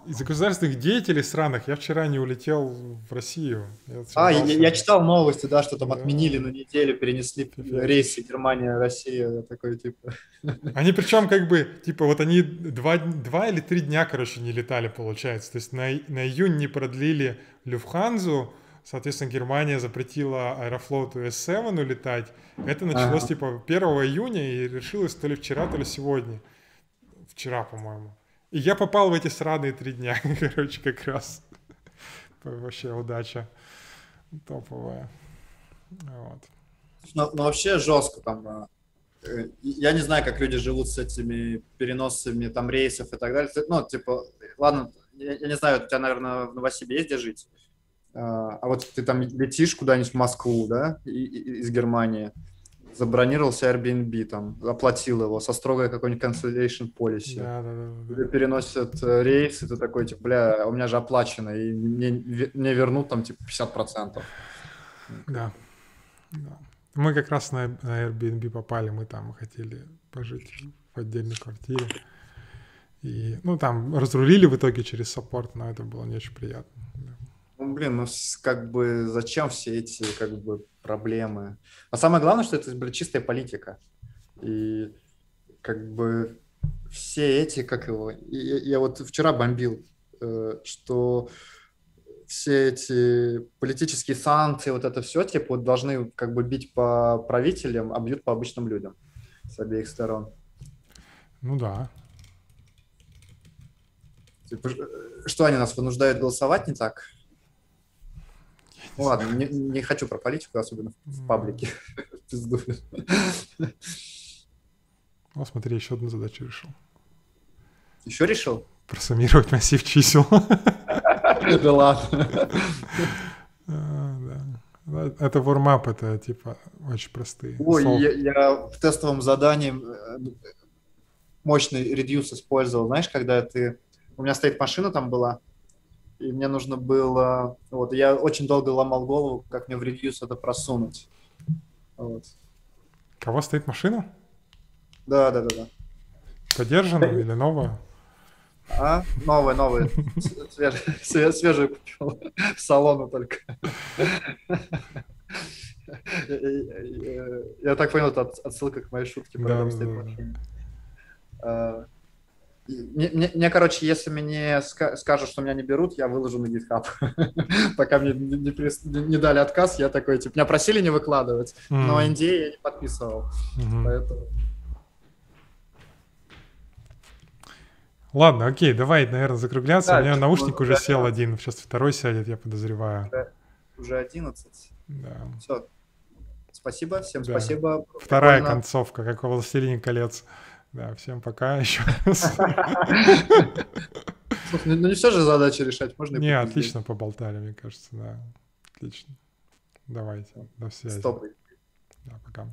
из-за государственных деятелей странных я вчера не улетел в Россию. Я А, я, я читал новости, да, что там Да. отменили на неделю, перенесли рейсы Германия, Россия, я такой типа. Они причем как бы, типа, вот они два, два или три дня, короче, не летали, получается. То есть на, на июнь не продлили Люфханзу, соответственно, Германия запретила Аэрофлоту S7 улетать. Это началось, Ага. типа, 1 июня и решилось то ли вчера, то ли сегодня. Вчера, по-моему. И я попал в эти сраные три дня, короче, как раз. Вообще удача топовая. Вот. Ну, ну, вообще жестко там. а, э, Я не знаю, как люди живут с этими переносами там рейсов и так далее. Ну, типа, ладно, я, я не знаю, у тебя, наверное, в Новосибе есть где жить. А а вот ты там летишь куда-нибудь в Москву, да, и- и- из Германии, забронировал себе Airbnb, там, оплатил его со строгой какой-нибудь cancellation policy. Да, да, да. Тебе переносят э, рейс, и ты такой, типа, бля, у меня же оплачено, и мне, мне вернут там, типа, 50%. Да. да. Мы как раз на, на Airbnb попали, мы там хотели пожить в отдельной квартире. И, ну, там разрулили в итоге через саппорт, но это было не очень приятно. Ну, блин, ну как бы зачем все эти как бы проблемы? А самое главное, что это, блин, чистая политика. И как бы все эти, как его, и- я вот вчера бомбил, э, что все эти политические санкции, вот это все, типа, вот должны как бы бить по правителям, а бьют по обычным людям с обеих сторон. Ну да. Типа, э, что они нас вынуждают голосовать не так? Ну ладно, не, не хочу про политику, особенно в паблике. Пизду. О, смотри, еще одну задачу решил. Еще решил? Просуммировать массив чисел. Да ладно. А, да. Это вормап, это типа очень простые. Ой, я в тестовом задании э, мощный редюс использовал. Знаешь, когда ты... У меня стоит машина там была, и мне нужно было... Вот, я очень долго ломал голову, как мне в редюс это просунуть. Вот. Кого стоит машина? Да, да, да, да. Подержанную или новую? А? Новые, новые. Свежие, све- свежие купил. Салону только. Я так понял, это от- отсылка к моей шутке про Да, да, Мне, мне- мне, короче, если мне ска- скажут, что меня не берут, я выложу на GitHub. Пока мне не, не не дали отказ, я такой, типа, меня просили не выкладывать, но М, NDA я не подписывал, мгм. поэтому... Ладно, окей, давай, наверное, закругляться. Да, У меня типа, наушник уже сел один, сейчас второй сядет, я подозреваю. Уже 11. Да. Все. Спасибо, всем Да. спасибо. Вторая Прикольно. концовка, как во «Властелине колец». Да, всем пока еще раз. Слушай, ну, ну не все же задачи решать, можно и Не, отлично поболтали, мне кажется, да. Отлично. Давайте, до связи. Стоп. Да, пока.